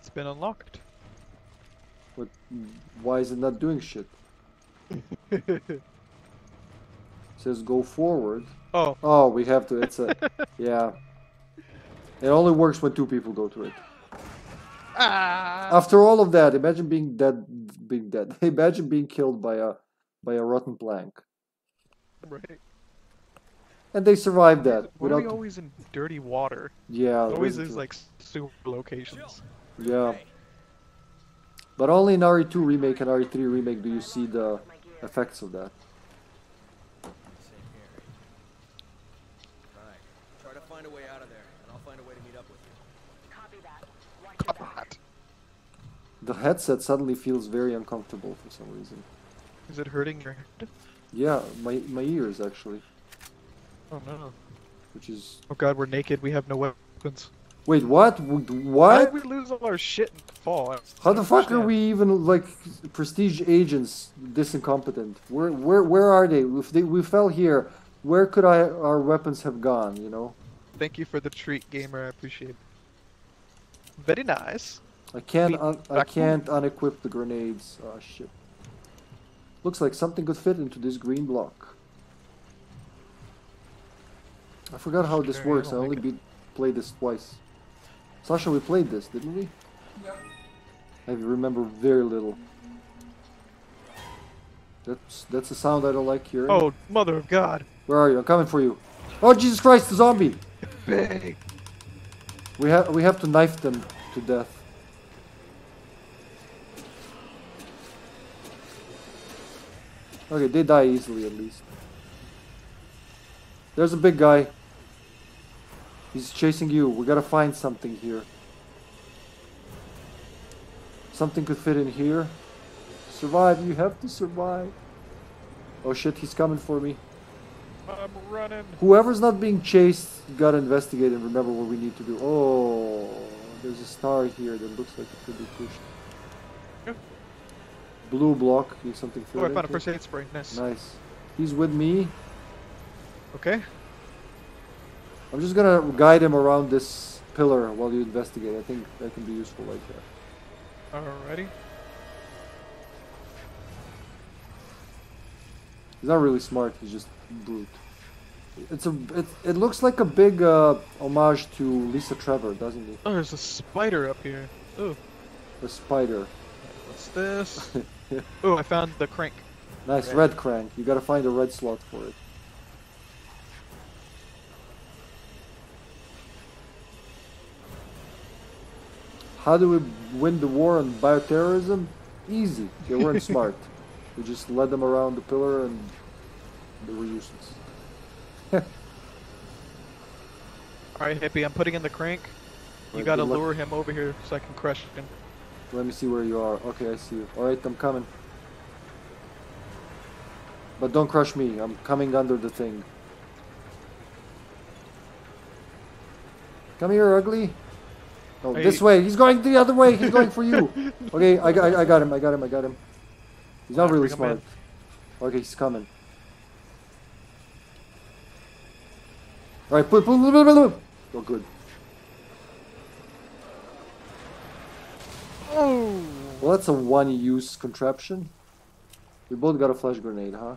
[SPEAKER 2] It's been unlocked.
[SPEAKER 1] What? Why is it not doing shit? says go forward.
[SPEAKER 2] Oh,
[SPEAKER 1] Oh, we have to. It's a yeah. It only works when two people go to it.
[SPEAKER 2] ah!
[SPEAKER 1] After all of that, imagine being dead. Being dead. Imagine being killed by a by a rotten plank,
[SPEAKER 2] Right
[SPEAKER 1] and they survived that.
[SPEAKER 2] Were without... are we always in dirty water?
[SPEAKER 1] Yeah.
[SPEAKER 2] Always in like super locations.
[SPEAKER 1] Yeah. But only in RE2 remake and RE3 remake do you see the effects of that. The headset suddenly feels very uncomfortable for some reason.
[SPEAKER 2] Is it hurting your head?
[SPEAKER 1] Yeah, my my ears actually.
[SPEAKER 2] Oh no.
[SPEAKER 1] which is.
[SPEAKER 2] Oh god, we're naked. We have no weapons.
[SPEAKER 1] Wait, what? W-
[SPEAKER 2] Why
[SPEAKER 1] What?
[SPEAKER 2] did we lose all our shit in the fall?
[SPEAKER 1] How
[SPEAKER 2] don't
[SPEAKER 1] the fuck are we even like prestige agents this incompetent? Where where where are they? If they we fell here, where could I our weapons have gone? You know,
[SPEAKER 2] Thank you for the treat, gamer. I appreciate it. Very nice.
[SPEAKER 1] I can't un- I can't unequip the grenades. Oh shit. Looks like something could fit into this green block. I forgot how this works. I only
[SPEAKER 2] make it.
[SPEAKER 1] be- played this twice. Sasha, we played this, didn't we? I remember very little. That's that's a sound I don't like hearing.
[SPEAKER 2] Oh, mother of God.
[SPEAKER 1] Where are you? I'm coming for you. Oh Jesus Christ, the zombie!
[SPEAKER 2] Bang.
[SPEAKER 1] We have we have to knife them to death. Okay, they die easily at least. There's a big guy. He's chasing you. We gotta find something here. Something could fit in here. Survive, you have to survive. Oh shit, he's coming for me.
[SPEAKER 2] I'm running.
[SPEAKER 1] Whoever's not being chased, gotta investigate and remember what we need to do. Oh, there's a star here that looks like it could be pushed. Blue block, need something
[SPEAKER 2] Oh, I found a first aid spray. Nice.
[SPEAKER 1] Nice. He's with me.
[SPEAKER 2] Okay.
[SPEAKER 1] I'm just gonna guide him around this pillar while you investigate. I think that can be useful like that.
[SPEAKER 2] Alrighty.
[SPEAKER 1] He's not really smart. He's just brute. It's a. It, it looks like a big uh, homage to Lisa Trevor, doesn't it?
[SPEAKER 2] Oh, there's a spider up here. Oh,
[SPEAKER 1] A spider.
[SPEAKER 2] what's this? oh, I found the crank.
[SPEAKER 1] Nice
[SPEAKER 2] Red.
[SPEAKER 1] red crank. You gotta find a red slot for it. How do we win the war on bioterrorism? Easy. They weren't smart. We just led them around the pillar and they were useless.
[SPEAKER 2] Alright, Hippy, I'm putting in the crank. You
[SPEAKER 1] Right,
[SPEAKER 2] gotta lure him over here so I can crush him.
[SPEAKER 1] Let me see where you are. Okay, I see you. Alright, I'm coming. But don't crush me. I'm coming under the thing. Come here, ugly. No,
[SPEAKER 2] Hey.
[SPEAKER 1] this way. He's going the other way. He's going for you. Okay, I, got- I, I got him. I got him. I got him. He's not really smart. Okay, he's coming. Alright, put, put, put, put, put. Oh, good.
[SPEAKER 2] Oh!
[SPEAKER 1] Well, that's a one-use contraption. We both got a flash grenade, huh?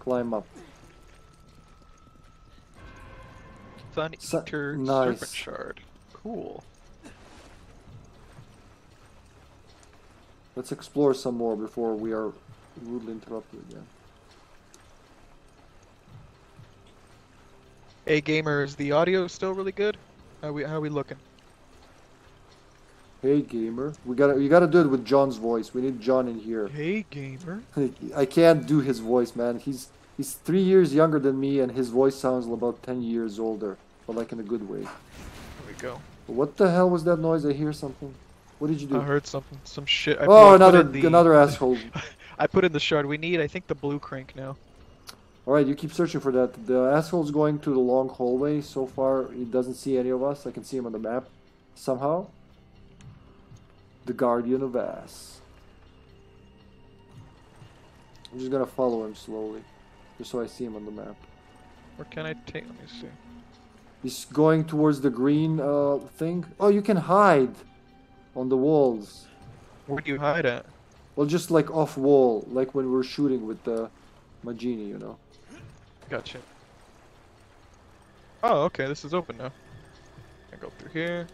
[SPEAKER 1] Climb up.
[SPEAKER 2] Sun Eater
[SPEAKER 1] nice.
[SPEAKER 2] Serpent Shard. Cool.
[SPEAKER 1] Let's explore some more before we are rudely interrupted again.
[SPEAKER 2] Hey gamer, is the audio still really good? How we how we looking?
[SPEAKER 1] Hey, gamer. We gotta, you gotta do it with John's voice. We need John in here.
[SPEAKER 2] Hey gamer.
[SPEAKER 1] I can't do his voice, man. He's he's three years younger than me, and his voice sounds about ten years older, but like in a good way.
[SPEAKER 2] There we go.
[SPEAKER 1] What the hell was that noise? I hear something. What did you do?
[SPEAKER 2] I heard something, some shit. I
[SPEAKER 1] oh,
[SPEAKER 2] put
[SPEAKER 1] another
[SPEAKER 2] in the-
[SPEAKER 1] another asshole.
[SPEAKER 2] I put in the shard. We need, I think, the blue crank now.
[SPEAKER 1] All right, you keep searching for that. The asshole's going to the long hallway. So far, he doesn't see any of us. I can see him on the map somehow. The Guardian of Ass. I'm just gonna follow him slowly, just so I see him on the map.
[SPEAKER 2] Where can I take? Let me see.
[SPEAKER 1] He's going towards the green uh, thing. Oh, you can hide on the walls.
[SPEAKER 2] Where do you hide at?
[SPEAKER 1] Well, just like off wall, like when we're shooting with the Majini, you know.
[SPEAKER 2] Gotcha. Oh, okay. This is open now. I go through here.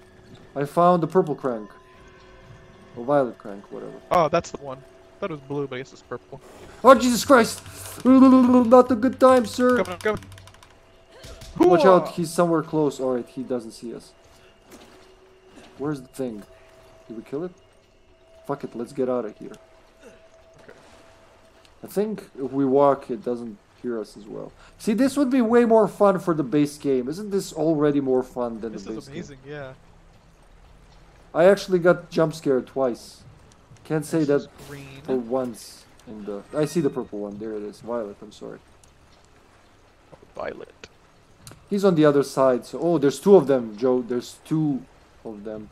[SPEAKER 1] I found the purple crank. Or violet crank, whatever.
[SPEAKER 2] Oh, that's the one. thought it was blue, but I guess it's purple.
[SPEAKER 1] Oh, Jesus Christ! Not a good time, sir!
[SPEAKER 2] Coming, coming.
[SPEAKER 1] Watch out, he's somewhere close. Alright, he doesn't see us. Where's the thing? Did we kill it? Fuck it, let's get out of here.
[SPEAKER 2] Okay.
[SPEAKER 1] I think if we walk, it doesn't hear us as well. See, this would be way more fun for the base game. Isn't this already more fun than
[SPEAKER 2] This
[SPEAKER 1] the base game?
[SPEAKER 2] This is amazing. Yeah.
[SPEAKER 1] I actually got jump scared twice. Can't say
[SPEAKER 2] This
[SPEAKER 1] that
[SPEAKER 2] is green.
[SPEAKER 1] for once in the. I see the purple one. There it is. Violet. I'm sorry.
[SPEAKER 2] Violet.
[SPEAKER 1] He's on the other side. So oh, there's two of them, Joe. There's two of them.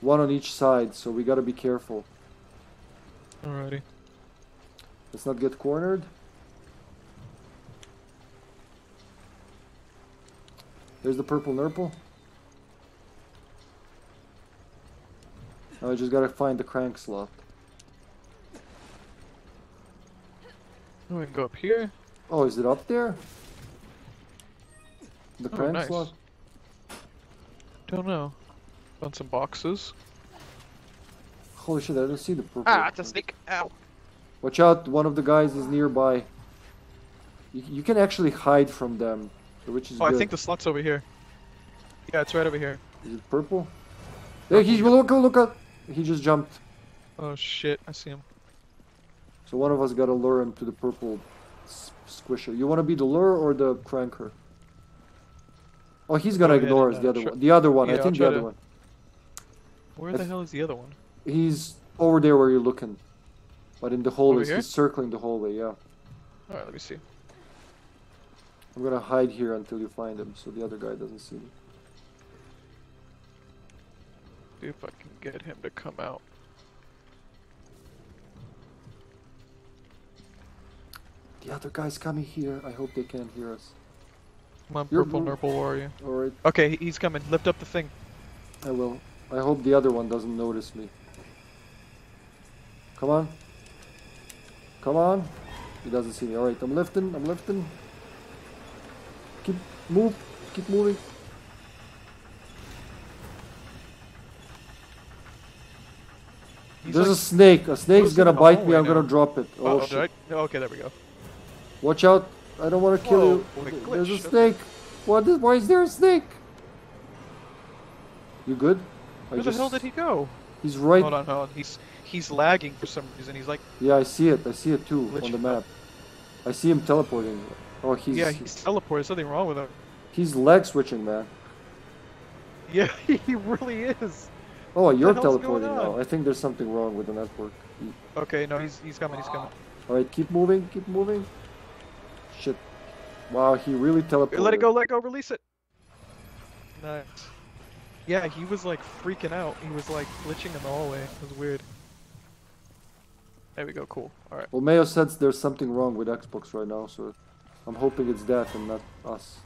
[SPEAKER 1] One on each side. So we gotta be careful.
[SPEAKER 2] Alrighty.
[SPEAKER 1] Let's not get cornered. There's the purple nurple. Now I just gotta find the crank slot.
[SPEAKER 2] We can go up here.
[SPEAKER 1] Oh, is it up there? The
[SPEAKER 2] Oh,
[SPEAKER 1] crank
[SPEAKER 2] nice.
[SPEAKER 1] slot?
[SPEAKER 2] Don't know. Found some boxes.
[SPEAKER 1] Holy shit, I didn't see the purple.
[SPEAKER 2] Ah, it's a snake. Ow.
[SPEAKER 1] Watch out, one of the guys is nearby. You, you can actually hide from them, which is
[SPEAKER 2] Oh,
[SPEAKER 1] good.
[SPEAKER 2] I think the slot's over here. Yeah, it's right over here.
[SPEAKER 1] Is it purple? There, he look, look out! He just jumped.
[SPEAKER 2] Oh shit, I see him.
[SPEAKER 1] So one of us gotta lure him to the purple squisher. You wanna be the lure or the cranker? Oh, he's gonna
[SPEAKER 2] Go ahead
[SPEAKER 1] ignore
[SPEAKER 2] and,
[SPEAKER 1] us. The other one. The other one.
[SPEAKER 2] Yeah,
[SPEAKER 1] I
[SPEAKER 2] I'll
[SPEAKER 1] think the other
[SPEAKER 2] to-
[SPEAKER 1] one.
[SPEAKER 2] Where the hell is the other one?
[SPEAKER 1] He's over there where you're looking. But in the hallways,
[SPEAKER 2] here?
[SPEAKER 1] he's circling the hallway. Yeah.
[SPEAKER 2] Alright, let me see.
[SPEAKER 1] I'm gonna hide here until you find him, so the other guy doesn't see me.
[SPEAKER 2] See if I can get him to come out.
[SPEAKER 1] The other guy's coming here. I hope they can't hear us.
[SPEAKER 2] Come on,
[SPEAKER 1] You're
[SPEAKER 2] purple
[SPEAKER 1] blue.
[SPEAKER 2] nurple warrior.
[SPEAKER 1] All right,
[SPEAKER 2] Okay, he's coming. Lift up the thing.
[SPEAKER 1] I will. I hope the other one doesn't notice me. Come on. Come on. He doesn't see me. All right, I'm lifting. I'm lifting. Keep move. Keep moving.
[SPEAKER 2] He's
[SPEAKER 1] There's a snake. A snake's gonna bite me.
[SPEAKER 2] hallway
[SPEAKER 1] I'm gonna drop it.
[SPEAKER 2] oh,
[SPEAKER 1] Oh, shit.
[SPEAKER 2] I? No, okay, there we go.
[SPEAKER 1] Watch out. I don't want to kill
[SPEAKER 2] Whoa,
[SPEAKER 1] you.
[SPEAKER 2] what a
[SPEAKER 1] Th- There's a snake. What is, why is there a snake? You good? I
[SPEAKER 2] Where the hell did he go?
[SPEAKER 1] He's right.
[SPEAKER 2] Hold on, hold on. He's he's lagging for some reason. He's like,
[SPEAKER 1] Yeah, I see it. I see it too on the map. I see him teleporting. Oh, he's
[SPEAKER 2] yeah, he's teleported. There's something wrong with him.
[SPEAKER 1] he's leg switching, man.
[SPEAKER 2] Yeah, he really is.
[SPEAKER 1] Oh, you're teleporting now. I think there's something wrong with the network.
[SPEAKER 2] Okay, no, he's he's coming. He's coming.
[SPEAKER 1] All right, keep moving. Keep moving. Shit. Wow, he really teleported.
[SPEAKER 2] Let it go. Let it go. Release it. Nice. Yeah, he was like freaking out. He was like glitching in the hallway. It was weird. There we go. Cool. All right.
[SPEAKER 1] Well, Mayo says there's something wrong with Xbox right now, so I'm hoping it's that and not us.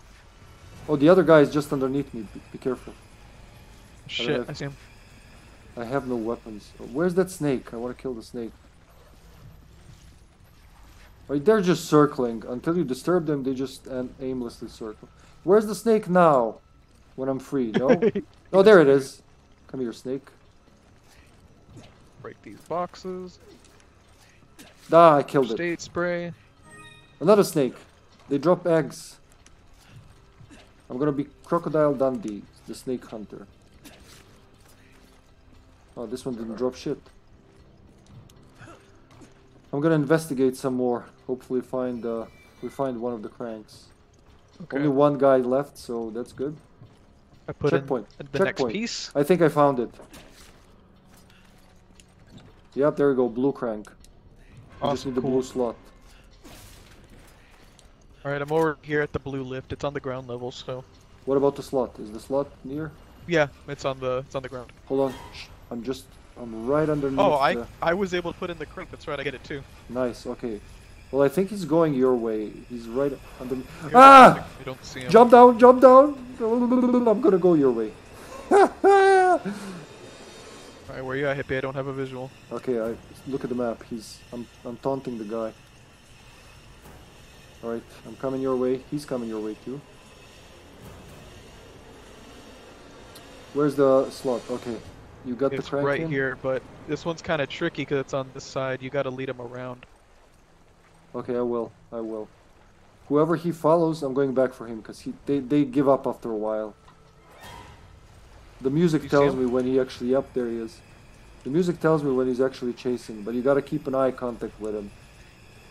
[SPEAKER 1] Oh, the other guy is just underneath me. Be, be careful.
[SPEAKER 2] Shit,
[SPEAKER 1] have-
[SPEAKER 2] I see him.
[SPEAKER 1] I have no weapons. Where's that snake? I want to kill the snake. Right, they're just circling. Until you disturb them, they just aimlessly circle. Where's the snake now? When I'm free, no? oh, there it is. Come here, snake.
[SPEAKER 2] Break these boxes.
[SPEAKER 1] Ah, I killed it.
[SPEAKER 2] State spray.
[SPEAKER 1] Another snake. They drop eggs. I'm gonna be Crocodile Dundee, the snake hunter. Oh, this one didn't drop shit. I'm gonna investigate some more. Hopefully find uh, we find one of the cranks.
[SPEAKER 2] Okay.
[SPEAKER 1] Only one guy left, so that's good.
[SPEAKER 2] I put
[SPEAKER 1] Checkpoint.
[SPEAKER 2] in the next
[SPEAKER 1] Checkpoint.
[SPEAKER 2] piece.
[SPEAKER 1] I think I found it. Yep, there we go, blue crank. I just need the
[SPEAKER 2] cool.
[SPEAKER 1] blue slot.
[SPEAKER 2] All right, I'm over here at the blue lift. It's on the ground level, so
[SPEAKER 1] What about the slot? Is the slot near?
[SPEAKER 2] yeah, it's on the it's on the ground.
[SPEAKER 1] Hold on. I'm just I'm right underneath.
[SPEAKER 2] Oh, I
[SPEAKER 1] the-
[SPEAKER 2] I was able to put in the crank. That's right. I get it too.
[SPEAKER 1] Nice. Okay. Well, I think he's going your way. He's right under.
[SPEAKER 2] You're
[SPEAKER 1] Ah!
[SPEAKER 2] You don't see him.
[SPEAKER 1] Jump down! Jump down! I'm gonna go your way.
[SPEAKER 2] All right, where are you at, Hippy? I don't have a visual.
[SPEAKER 1] okay. I look at the map. He's. I'm. I'm taunting the guy. All right. I'm coming your way. He's coming your way too. Where's the slot? Okay. You got
[SPEAKER 2] It's
[SPEAKER 1] the crank
[SPEAKER 2] right
[SPEAKER 1] in?
[SPEAKER 2] here, but this one's kind of tricky because it's on this side. You got to lead him around.
[SPEAKER 1] Okay, I will. I will. Whoever he follows, I'm going back for him because he they, they give up after a while. The music
[SPEAKER 2] You
[SPEAKER 1] tells me when he actually up there he is. The music tells me when he's actually chasing, but you gotta keep an eye contact with him.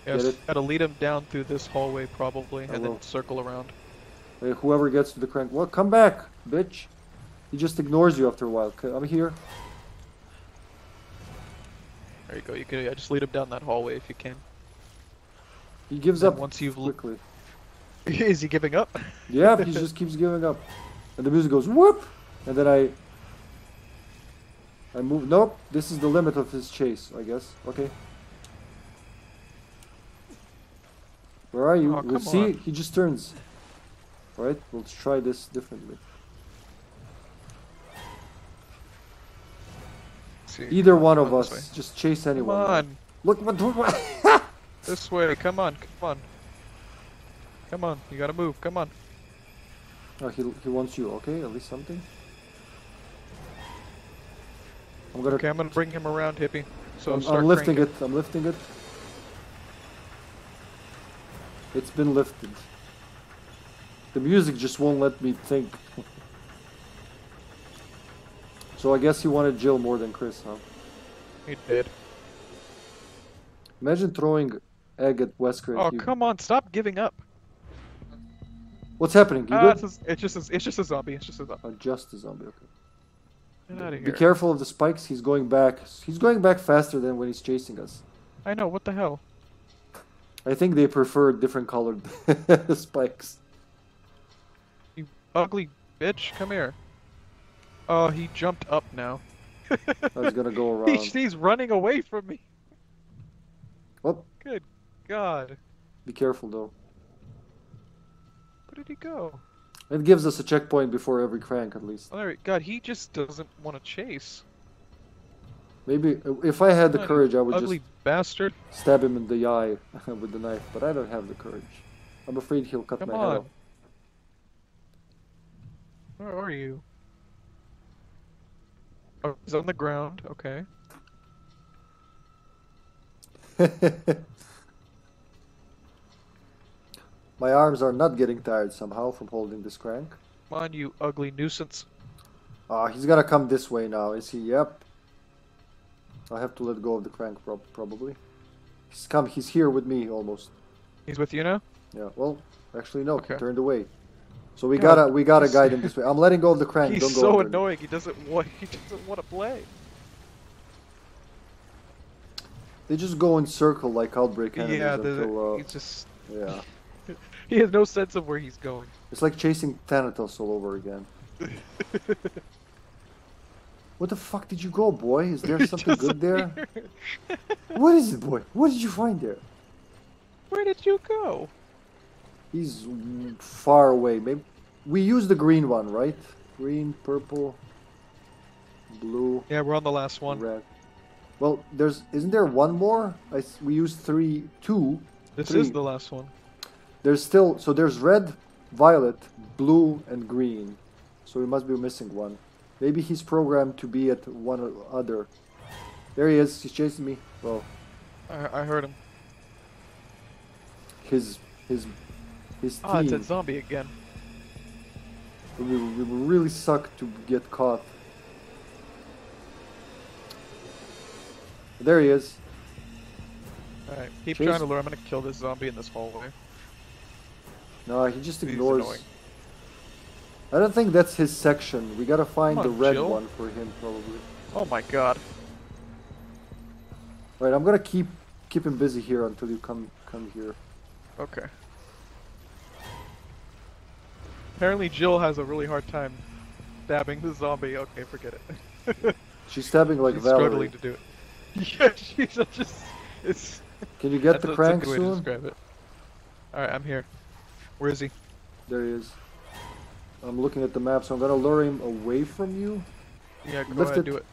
[SPEAKER 2] Yes, got to lead him down through this hallway probably,
[SPEAKER 1] I
[SPEAKER 2] and
[SPEAKER 1] will.
[SPEAKER 2] then circle around.
[SPEAKER 1] Uh, whoever gets to the crank, well, come back, bitch. He just ignores you after a while. I'm here.
[SPEAKER 2] There you go. You can yeah, just lead him down that hallway if you can.
[SPEAKER 1] He gives up
[SPEAKER 2] once you've
[SPEAKER 1] quickly.
[SPEAKER 2] Is he giving up?
[SPEAKER 1] Yeah, he just keeps giving up. And the music goes whoop, and then I. I move. Nope, this is the limit of his chase, I guess. Okay. Where are you?
[SPEAKER 2] Oh,
[SPEAKER 1] We'll see,
[SPEAKER 2] on.
[SPEAKER 1] he just turns. Alright, we'll try this differently.
[SPEAKER 2] See,
[SPEAKER 1] Either one of
[SPEAKER 2] Come on, this
[SPEAKER 1] us, just chase anyone.
[SPEAKER 2] Come on,
[SPEAKER 1] Look what.
[SPEAKER 2] this way. Come on, come on. Come on, you gotta move. Come on.
[SPEAKER 1] oh, he, he wants you. Okay, at least something. I'm gonna.
[SPEAKER 2] Okay, I'm gonna bring him around, Hippy. So
[SPEAKER 1] I'm, I'm lifting
[SPEAKER 2] cranking.
[SPEAKER 1] it. I'm lifting it. It's been lifted. The music just won't let me think. so I guess he wanted Jill more than Chris, huh?
[SPEAKER 2] He did.
[SPEAKER 1] Imagine throwing egg at Wesker.
[SPEAKER 2] Oh
[SPEAKER 1] he-
[SPEAKER 2] come on, stop giving up.
[SPEAKER 1] What's happening? You
[SPEAKER 2] ah,
[SPEAKER 1] good?
[SPEAKER 2] it's, just, it's just a, it's just a zombie. It's just a zombie.
[SPEAKER 1] Oh, just a zombie. Okay.
[SPEAKER 2] Get out of
[SPEAKER 1] Be careful of the spikes. He's going back. He's going back faster than when he's chasing us.
[SPEAKER 2] I know. What the hell?
[SPEAKER 1] I think they prefer different colored spikes.
[SPEAKER 2] You ugly bitch. Come here. Oh, he jumped up now.
[SPEAKER 1] I was gonna go around.
[SPEAKER 2] he's running away from me.
[SPEAKER 1] Oh,
[SPEAKER 2] Good God.
[SPEAKER 1] be careful though.
[SPEAKER 2] Where did he go?
[SPEAKER 1] It gives us a checkpoint before every crank, at least.
[SPEAKER 2] Oh, God, he just doesn't want to chase.
[SPEAKER 1] Maybe if I had the courage, I would
[SPEAKER 2] Ugly
[SPEAKER 1] just
[SPEAKER 2] bastard.
[SPEAKER 1] stab him in the eye with the knife. But I don't have the courage. I'm afraid he'll cut
[SPEAKER 2] Come
[SPEAKER 1] my head
[SPEAKER 2] on.
[SPEAKER 1] off.
[SPEAKER 2] Where are you? Oh, he's on the ground. Okay.
[SPEAKER 1] my arms are not getting tired somehow from holding this crank.
[SPEAKER 2] Come on, you ugly nuisance.
[SPEAKER 1] Ah, he's gonna come this way now. Is he? Yep. I have to let go of the crank, prob- probably. He's come. He's here with me almost.
[SPEAKER 2] He's with you now?
[SPEAKER 1] Yeah. Well, actually no.
[SPEAKER 2] Okay.
[SPEAKER 1] He turned away. So we
[SPEAKER 2] God,
[SPEAKER 1] gotta we gotta
[SPEAKER 2] he's-
[SPEAKER 1] guide him this way. I'm letting go of the crank.
[SPEAKER 2] He's
[SPEAKER 1] Don't go
[SPEAKER 2] so annoying. He doesn't want. He doesn't want to play.
[SPEAKER 1] They just go in circle like outbreak enemies
[SPEAKER 2] yeah,
[SPEAKER 1] until. Uh,
[SPEAKER 2] just.
[SPEAKER 1] yeah.
[SPEAKER 2] He has no sense of where he's going.
[SPEAKER 1] It's like chasing Thanatos all over again. What the fuck did you go, boy? Is there something good there? What is it, boy? What did you find there?
[SPEAKER 2] Where did you go?
[SPEAKER 1] He's far away. Maybe we use the green one, right? Green, purple, blue,
[SPEAKER 2] Yeah, we're on the last one.
[SPEAKER 1] red. Well, there's isn't there one more? I we used three, two.
[SPEAKER 2] This
[SPEAKER 1] three.
[SPEAKER 2] is the last one.
[SPEAKER 1] There's still so there's red, violet, blue, and green. So we must be missing one. Maybe he's programmed to be at one or other. There he is. He's chasing me. Well,
[SPEAKER 2] I, I heard him.
[SPEAKER 1] his his his
[SPEAKER 2] Ah, it's
[SPEAKER 1] team.
[SPEAKER 2] that zombie again.
[SPEAKER 1] It would, it would really suck to get caught. There he is.
[SPEAKER 2] Alright, keep
[SPEAKER 1] Chase-
[SPEAKER 2] trying to lure. I'm gonna kill this zombie in this hallway.
[SPEAKER 1] No, he just ignores. I don't think that's his section. We gotta find
[SPEAKER 2] Come
[SPEAKER 1] the red
[SPEAKER 2] Jill.
[SPEAKER 1] one for him, probably.
[SPEAKER 2] Oh my god.
[SPEAKER 1] Right, I'm gonna keep keep him busy here until you come come here.
[SPEAKER 2] Okay. Apparently Jill has a really hard time stabbing the zombie. Okay, forget it.
[SPEAKER 1] She's stabbing like
[SPEAKER 2] She's
[SPEAKER 1] Valerie.
[SPEAKER 2] struggling to do it. Yeah, she's just. It's.
[SPEAKER 1] Can you get the crank soon?
[SPEAKER 2] describe it. All right, I'm here. Where is he?
[SPEAKER 1] There he is. I'm looking at the map, so I'm gonna lure him away from you.
[SPEAKER 2] Yeah, go
[SPEAKER 1] Lift
[SPEAKER 2] ahead,
[SPEAKER 1] it.
[SPEAKER 2] do it.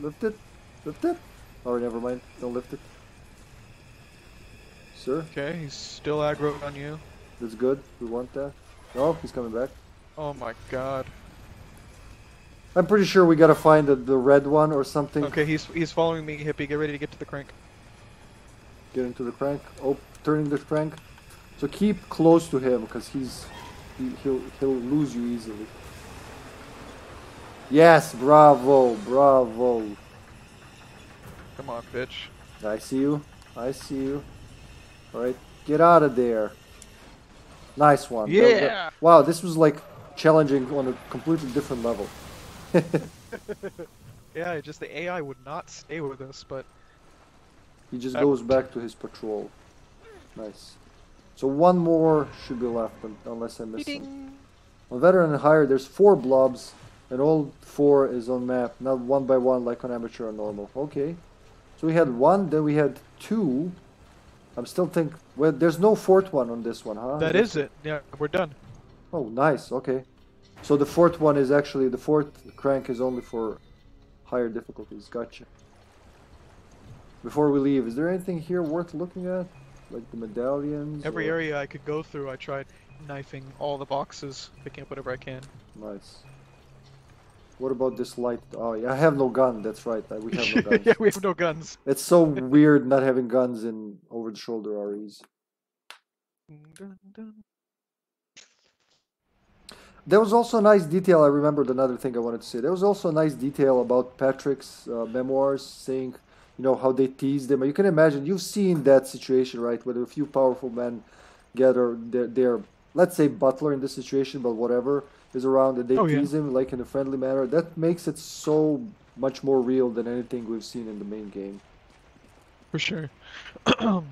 [SPEAKER 1] Lift it. Lift it. Oh, never mind. Don't lift it. Sir,
[SPEAKER 2] Okay, he's still aggroed on you.
[SPEAKER 1] that's good. We want that. Oh, he's coming back.
[SPEAKER 2] Oh my god.
[SPEAKER 1] I'm pretty sure we gotta find the, the red one or something.
[SPEAKER 2] Okay, he's he's following me, Hippy. Get ready to get to the crank.
[SPEAKER 1] Get into the crank. Oh, turning the crank. So keep close to him because he's he, he'll he'll lose you easily. Yes, bravo, bravo.
[SPEAKER 2] Come on, bitch.
[SPEAKER 1] I see you. I see you. All right, get out of there. Nice one. That- that-
[SPEAKER 2] Yeah!
[SPEAKER 1] wow, this was like challenging on a completely different level.
[SPEAKER 2] Yeah, just the AI would not stay with us, but
[SPEAKER 1] He just goes back to his patrol. Nice. So one more should be left, unless I miss some. On veteran and higher, there's four blobs, and all four is on map, not one by one like on amateur or normal. Okay. So we had one, then we had two. I'm still think. Well, there's no fourth one on this one, huh?
[SPEAKER 2] that is it. Yeah, we're done.
[SPEAKER 1] Oh, nice. Okay. So the fourth one is actually the fourth crank is only for higher difficulties. Gotcha. Before we leave, is there anything here worth looking at, like the medallions?
[SPEAKER 2] Every
[SPEAKER 1] or-
[SPEAKER 2] area I could go through, I tried knifing all the boxes, picking up whatever I can.
[SPEAKER 1] Nice. What about this light? Oh, yeah, I have no gun. That's right. We have no guns.
[SPEAKER 2] yeah, we have no guns.
[SPEAKER 1] It's so weird not having guns in over-the-shoulder REs.
[SPEAKER 2] Dun, dun.
[SPEAKER 1] There was also a nice detail. I remembered another thing I wanted to say. There was also a nice detail about Patrick's uh, memoirs, saying, you know, how they tease them. You can imagine. You've seen that situation, right? Where a few powerful men gather their, their let's say, butler in this situation, but whatever is around, and they
[SPEAKER 2] Oh, yeah.
[SPEAKER 1] tease him like in a friendly manner. That makes it so much more real than anything we've seen in the main game.
[SPEAKER 2] For sure.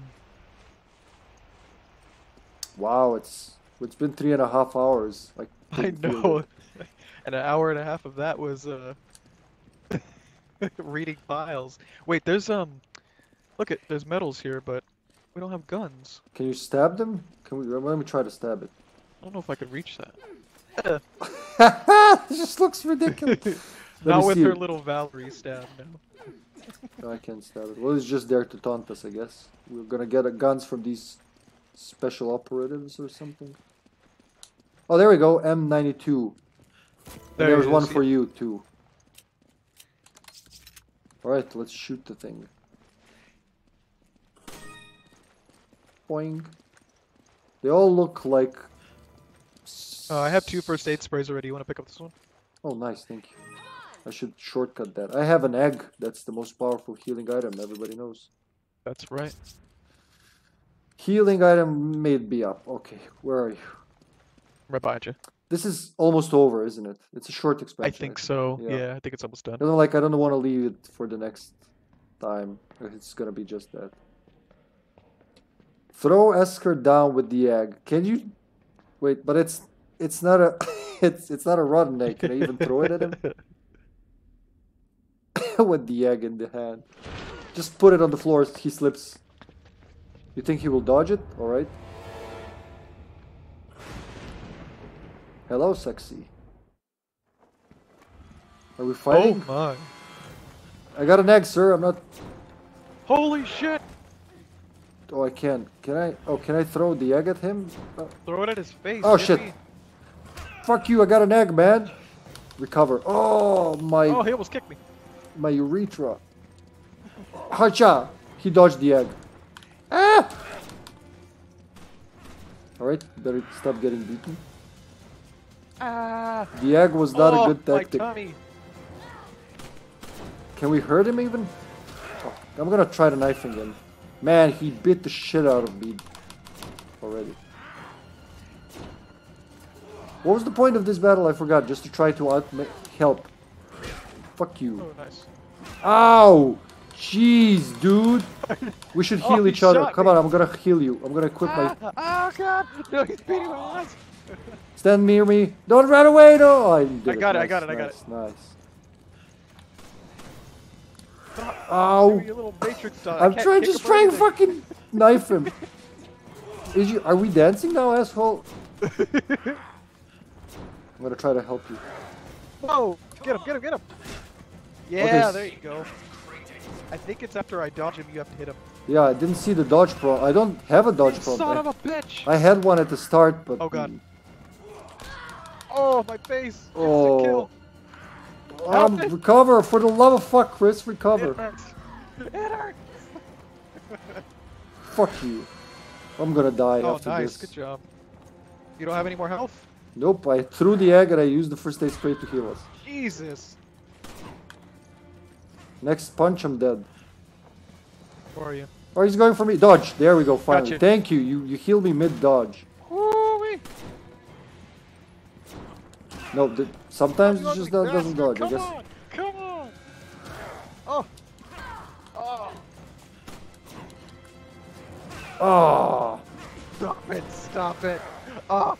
[SPEAKER 1] Wow, it's it's been three and a half hours. Like
[SPEAKER 2] I know. and an hour and a half of that was uh reading files. Wait, there's um look at there's medals here, but we don't have guns.
[SPEAKER 1] Can you stab them? Can we? Let me try to stab it.
[SPEAKER 2] I don't know if I could reach that.
[SPEAKER 1] it just looks ridiculous.
[SPEAKER 2] Not with her
[SPEAKER 1] it.
[SPEAKER 2] little Valerie stab, no.
[SPEAKER 1] No, I can't stab it. Well, it's just there to taunt us, I guess. We're gonna get uh, guns from these special operatives or something. Oh, there we go. M92. And
[SPEAKER 2] There
[SPEAKER 1] there's one for you too. All right, let's shoot the thing. Boing. They all look like.
[SPEAKER 2] Uh, I have two first aid sprays already. You want to pick up this one?
[SPEAKER 1] Oh, nice, thank you. I should shortcut that. I have an egg. That's the most powerful healing item. Everybody knows.
[SPEAKER 2] That's right.
[SPEAKER 1] Healing item made me up. Okay, where are you?
[SPEAKER 2] Right behind you.
[SPEAKER 1] This is almost over, isn't it? It's a short expansion.
[SPEAKER 2] I think so.
[SPEAKER 1] Yeah.
[SPEAKER 2] Yeah. I think it's almost done.
[SPEAKER 1] I don't like. I don't want to leave it for the next time. It's gonna be just that. Throw Wesker down with the egg. Can you? Wait, but it's it's not a it's it's not a rotten egg. Can I even throw it at him with the egg in the hand? Just put it on the floor. He slips. You think he will dodge it? All right. Hello, sexy. Are we fighting?
[SPEAKER 2] Oh my!
[SPEAKER 1] I got an egg, sir. I'm not.
[SPEAKER 2] Holy shit!
[SPEAKER 1] Oh, I can't. Can I? Oh, can I throw the egg at him? Uh,
[SPEAKER 2] Throw it at his face.
[SPEAKER 1] Oh, shit.
[SPEAKER 2] me.
[SPEAKER 1] fuck you! I got an egg, man. Recover. Oh my
[SPEAKER 2] Oh, he almost kicked me.
[SPEAKER 1] my urethra. Hacha! He dodged the egg. Ah! All right, better stop getting beaten.
[SPEAKER 2] Ah!
[SPEAKER 1] The egg was not
[SPEAKER 2] oh,
[SPEAKER 1] a good tactic. Can we hurt him even? Oh, I'm gonna try the knifing him. Man, he bit the shit out of me already. What was the point of this battle? I forgot. Just to try to help. Fuck you.
[SPEAKER 2] Oh, nice.
[SPEAKER 1] Ow! Jeez, dude. We should
[SPEAKER 2] Oh,
[SPEAKER 1] heal
[SPEAKER 2] he
[SPEAKER 1] each other. Come
[SPEAKER 2] me.
[SPEAKER 1] on, I'm gonna heal you. I'm gonna equip my.
[SPEAKER 2] Ah, oh god! No, he's beating my ass.
[SPEAKER 1] Stand near me. Don't run away, no! Oh, I,
[SPEAKER 2] I got it, I
[SPEAKER 1] Nice,
[SPEAKER 2] got it, I got
[SPEAKER 1] nice, Nice. Oh.
[SPEAKER 2] You,
[SPEAKER 1] Ow!
[SPEAKER 2] little matrix. Uh, I
[SPEAKER 1] I'm trying, just trying to fucking knife him. Is you? Are we dancing now, asshole? I'm gonna try to help you.
[SPEAKER 2] Whoa! Get him! Get him! Get him! Yeah,
[SPEAKER 1] s-
[SPEAKER 2] there you go. I think it's after I dodge him, you have to hit him.
[SPEAKER 1] Yeah, I didn't see the dodge pro. I don't have a dodge pro.
[SPEAKER 2] Son of a bitch!
[SPEAKER 1] I had one at the start, but
[SPEAKER 2] Oh, God.
[SPEAKER 1] Mm.
[SPEAKER 2] Oh, my face!
[SPEAKER 1] Oh. Um, recover for the love of fuck, Chris.
[SPEAKER 2] It
[SPEAKER 1] Recover.
[SPEAKER 2] hurts. It hurts.
[SPEAKER 1] Fuck you. I'm gonna die
[SPEAKER 2] Oh,
[SPEAKER 1] after
[SPEAKER 2] nice.
[SPEAKER 1] this.
[SPEAKER 2] Good job. You don't have any more health?
[SPEAKER 1] Nope. I threw the egg and I used the first aid spray to heal us.
[SPEAKER 2] Jesus.
[SPEAKER 1] Next punch, I'm dead.
[SPEAKER 2] Where are you?
[SPEAKER 1] Oh, he's going for me. Dodge. There we go. Finally.
[SPEAKER 2] Gotcha.
[SPEAKER 1] Thank you. You you healed me mid No, the, sometimes it just doesn't dodge.
[SPEAKER 2] bastard,
[SPEAKER 1] I guess.
[SPEAKER 2] Come on! Come on! Oh! Oh!
[SPEAKER 1] Oh,
[SPEAKER 2] Stop it! Stop it! Oh!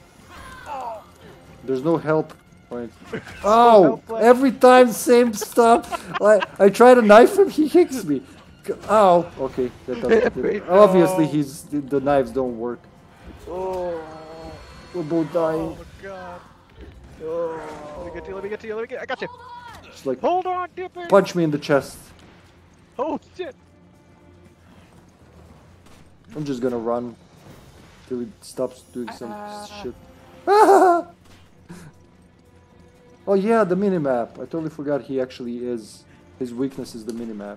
[SPEAKER 1] there's no help. Point. Oh,
[SPEAKER 2] help
[SPEAKER 1] every time same stuff. like I try to knife him, he hits me. Ow. Okay, that doesn't.
[SPEAKER 2] Hit me,
[SPEAKER 1] obviously,
[SPEAKER 2] oh.
[SPEAKER 1] he's the, the knives don't work.
[SPEAKER 2] Oh!
[SPEAKER 1] We're both dying.
[SPEAKER 2] Oh god! Oh! Let me get to you, let me get to you, let me get I got you!
[SPEAKER 1] Just like
[SPEAKER 2] Hold on, Dippy!
[SPEAKER 1] punch me in the chest.
[SPEAKER 2] Oh shit!
[SPEAKER 1] I'm just gonna run till he stops doing some shit. Ah! Oh yeah, the minimap. I totally forgot he actually is. His weakness is the minimap.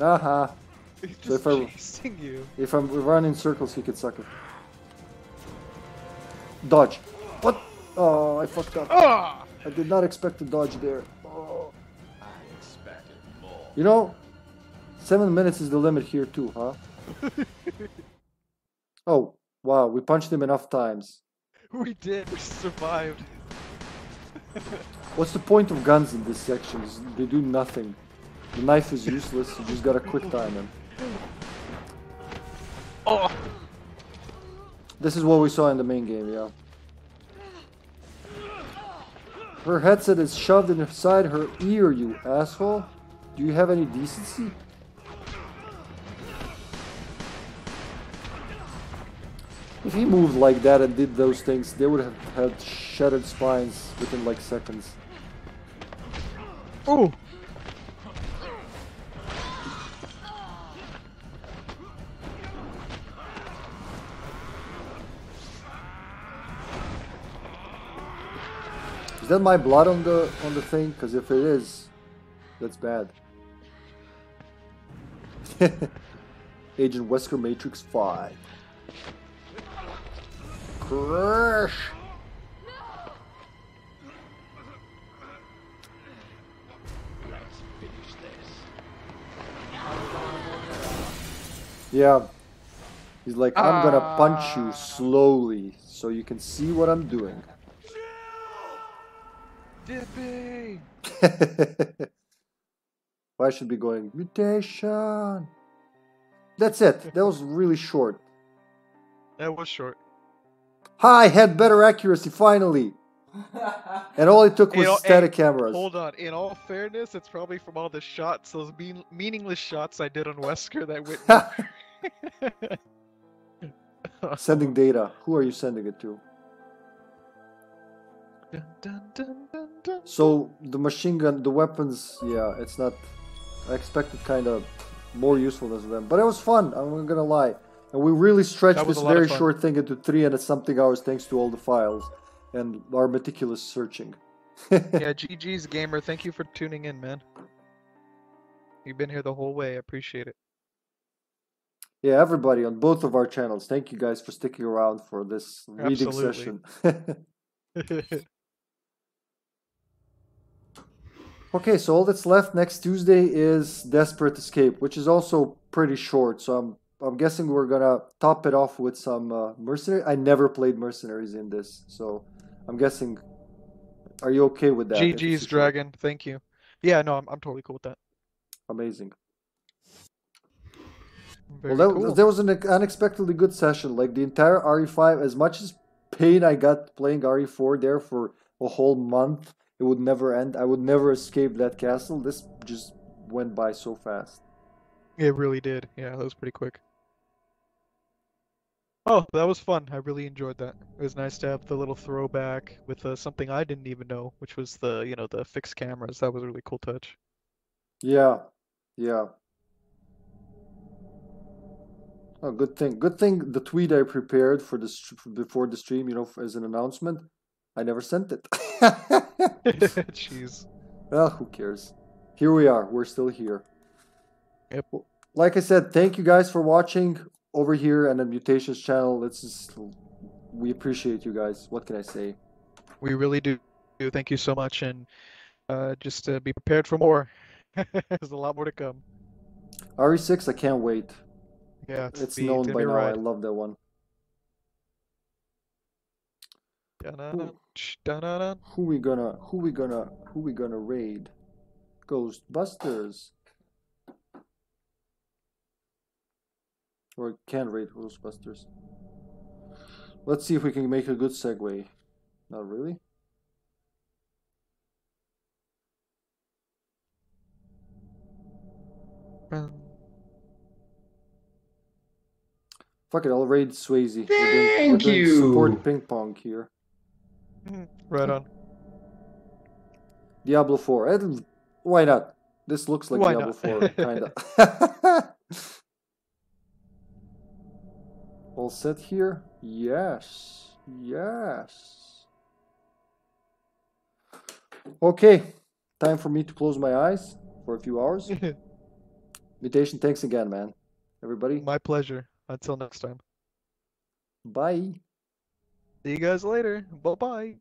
[SPEAKER 1] Aha.
[SPEAKER 2] He's
[SPEAKER 1] So
[SPEAKER 2] just
[SPEAKER 1] if I-
[SPEAKER 2] chasing you.
[SPEAKER 1] If I'm running in circles, he could suck it. Dodge. What? Oh, I fucked up.
[SPEAKER 2] Ah!
[SPEAKER 1] I did not expect to dodge there. Oh.
[SPEAKER 6] I expected more.
[SPEAKER 1] You know, seven minutes is the limit here too, huh? oh, wow, we punched him enough times.
[SPEAKER 2] We did, we survived.
[SPEAKER 1] What's the point of guns in this section? They do nothing. The knife is useless, you just gotta quick time him.
[SPEAKER 2] Oh!
[SPEAKER 1] This is what we saw in the main game, yeah. Her headset is shoved inside her ear, you asshole. Do you have any decency? If he moved like that and did those things, they would have had shattered spines within like seconds.
[SPEAKER 2] Oh!
[SPEAKER 1] Is that my blood on the on the thing? Because if it is, that's bad. Agent Wesker Matrix 5. Crash!
[SPEAKER 6] Let's finish this.
[SPEAKER 1] Yeah. He's like, I'm gonna punch
[SPEAKER 2] Ah.
[SPEAKER 1] you slowly so you can see what I'm doing.
[SPEAKER 2] Dippy!
[SPEAKER 1] I should be going, mutation! That's it. That was really short.
[SPEAKER 2] That was short.
[SPEAKER 1] Hi, had better accuracy finally! And all it took was
[SPEAKER 2] You know,
[SPEAKER 1] static cameras.
[SPEAKER 2] Hold on. In all fairness, it's probably from all the shots, those mean, meaningless shots I did on Wesker that went.
[SPEAKER 1] Sending data. Who are you sending it to?
[SPEAKER 2] Dun, dun, dun.
[SPEAKER 1] So the machine gun, the weapons, yeah, it's not. I expected kind of more usefulness of them, but it was fun. I'm not gonna lie, and we really stretched this
[SPEAKER 2] a lot of
[SPEAKER 1] very short thing into three and it's something hours thanks to all the files and our meticulous searching.
[SPEAKER 2] Yeah, GG's gamer. Thank you for tuning in, man. You've been here the whole way. I appreciate it.
[SPEAKER 1] Yeah, everybody on both of our channels, thank you guys for sticking around for this reading
[SPEAKER 2] Absolutely.
[SPEAKER 1] session. okay, so all that's left next Tuesday is Desperate Escape, which is also pretty short. So I'm I'm guessing we're gonna top it off with some uh, mercenary. I never played mercenaries in this, so I'm guessing. Are you okay with that?
[SPEAKER 2] GG's
[SPEAKER 1] short?
[SPEAKER 2] Dragon. Thank you. Yeah, no, I'm, I'm totally cool with that.
[SPEAKER 1] Amazing.
[SPEAKER 2] Very
[SPEAKER 1] well, that,
[SPEAKER 2] cool.
[SPEAKER 1] that was an unexpectedly good session. Like the entire RE5, as much as pain I got playing RE4 there for a whole month, it would never end. I would never escape that castle. This just went by so fast.
[SPEAKER 2] It really did. Yeah, that was pretty quick. Oh, that was fun. I really enjoyed that. It was nice to have the little throwback with uh, something I didn't even know, which was the, you know, the fixed cameras. That was a really cool touch.
[SPEAKER 1] Yeah, yeah. Oh, good thing. Good thing the tweet I prepared for this before the stream, you know, as an announcement, I never sent it.
[SPEAKER 2] Jeez.
[SPEAKER 1] Well, who cares? Here we are. We're still here.
[SPEAKER 2] Yep.
[SPEAKER 1] Like I said, thank you guys for watching over here and the Mutations channel. Let's just, we appreciate you guys. What can I say?
[SPEAKER 2] We really do. Thank you so much, and uh, just uh, be prepared for more. There's a lot more to come.
[SPEAKER 1] RE6, I can't wait.
[SPEAKER 2] Yeah, it's,
[SPEAKER 1] It's
[SPEAKER 2] be-
[SPEAKER 1] known by now. I love that one.
[SPEAKER 2] Dun-dun-dun, sh- dun-dun-dun.
[SPEAKER 1] Who we gonna who we gonna who we gonna raid? Ghostbusters. Or can raid Ghostbusters. Let's see if we can make a good segue. Not really.
[SPEAKER 2] Run.
[SPEAKER 1] Fuck it, I'll raid Swayze. We're doing- we're
[SPEAKER 7] Thank
[SPEAKER 1] doing
[SPEAKER 7] you.
[SPEAKER 1] Support ping pong here.
[SPEAKER 2] Mhm, Right on.
[SPEAKER 1] Diablo 4. Eh, why not? This looks like
[SPEAKER 2] Why
[SPEAKER 1] Diablo
[SPEAKER 2] not?
[SPEAKER 1] 4, kinda. All set here? Yes. Yes. Okay. Time for me to close my eyes for a few hours. Mutation, thanks again, man. Everybody,
[SPEAKER 2] My pleasure. Until next time.
[SPEAKER 1] bye.
[SPEAKER 2] See you guys later. Bye bye.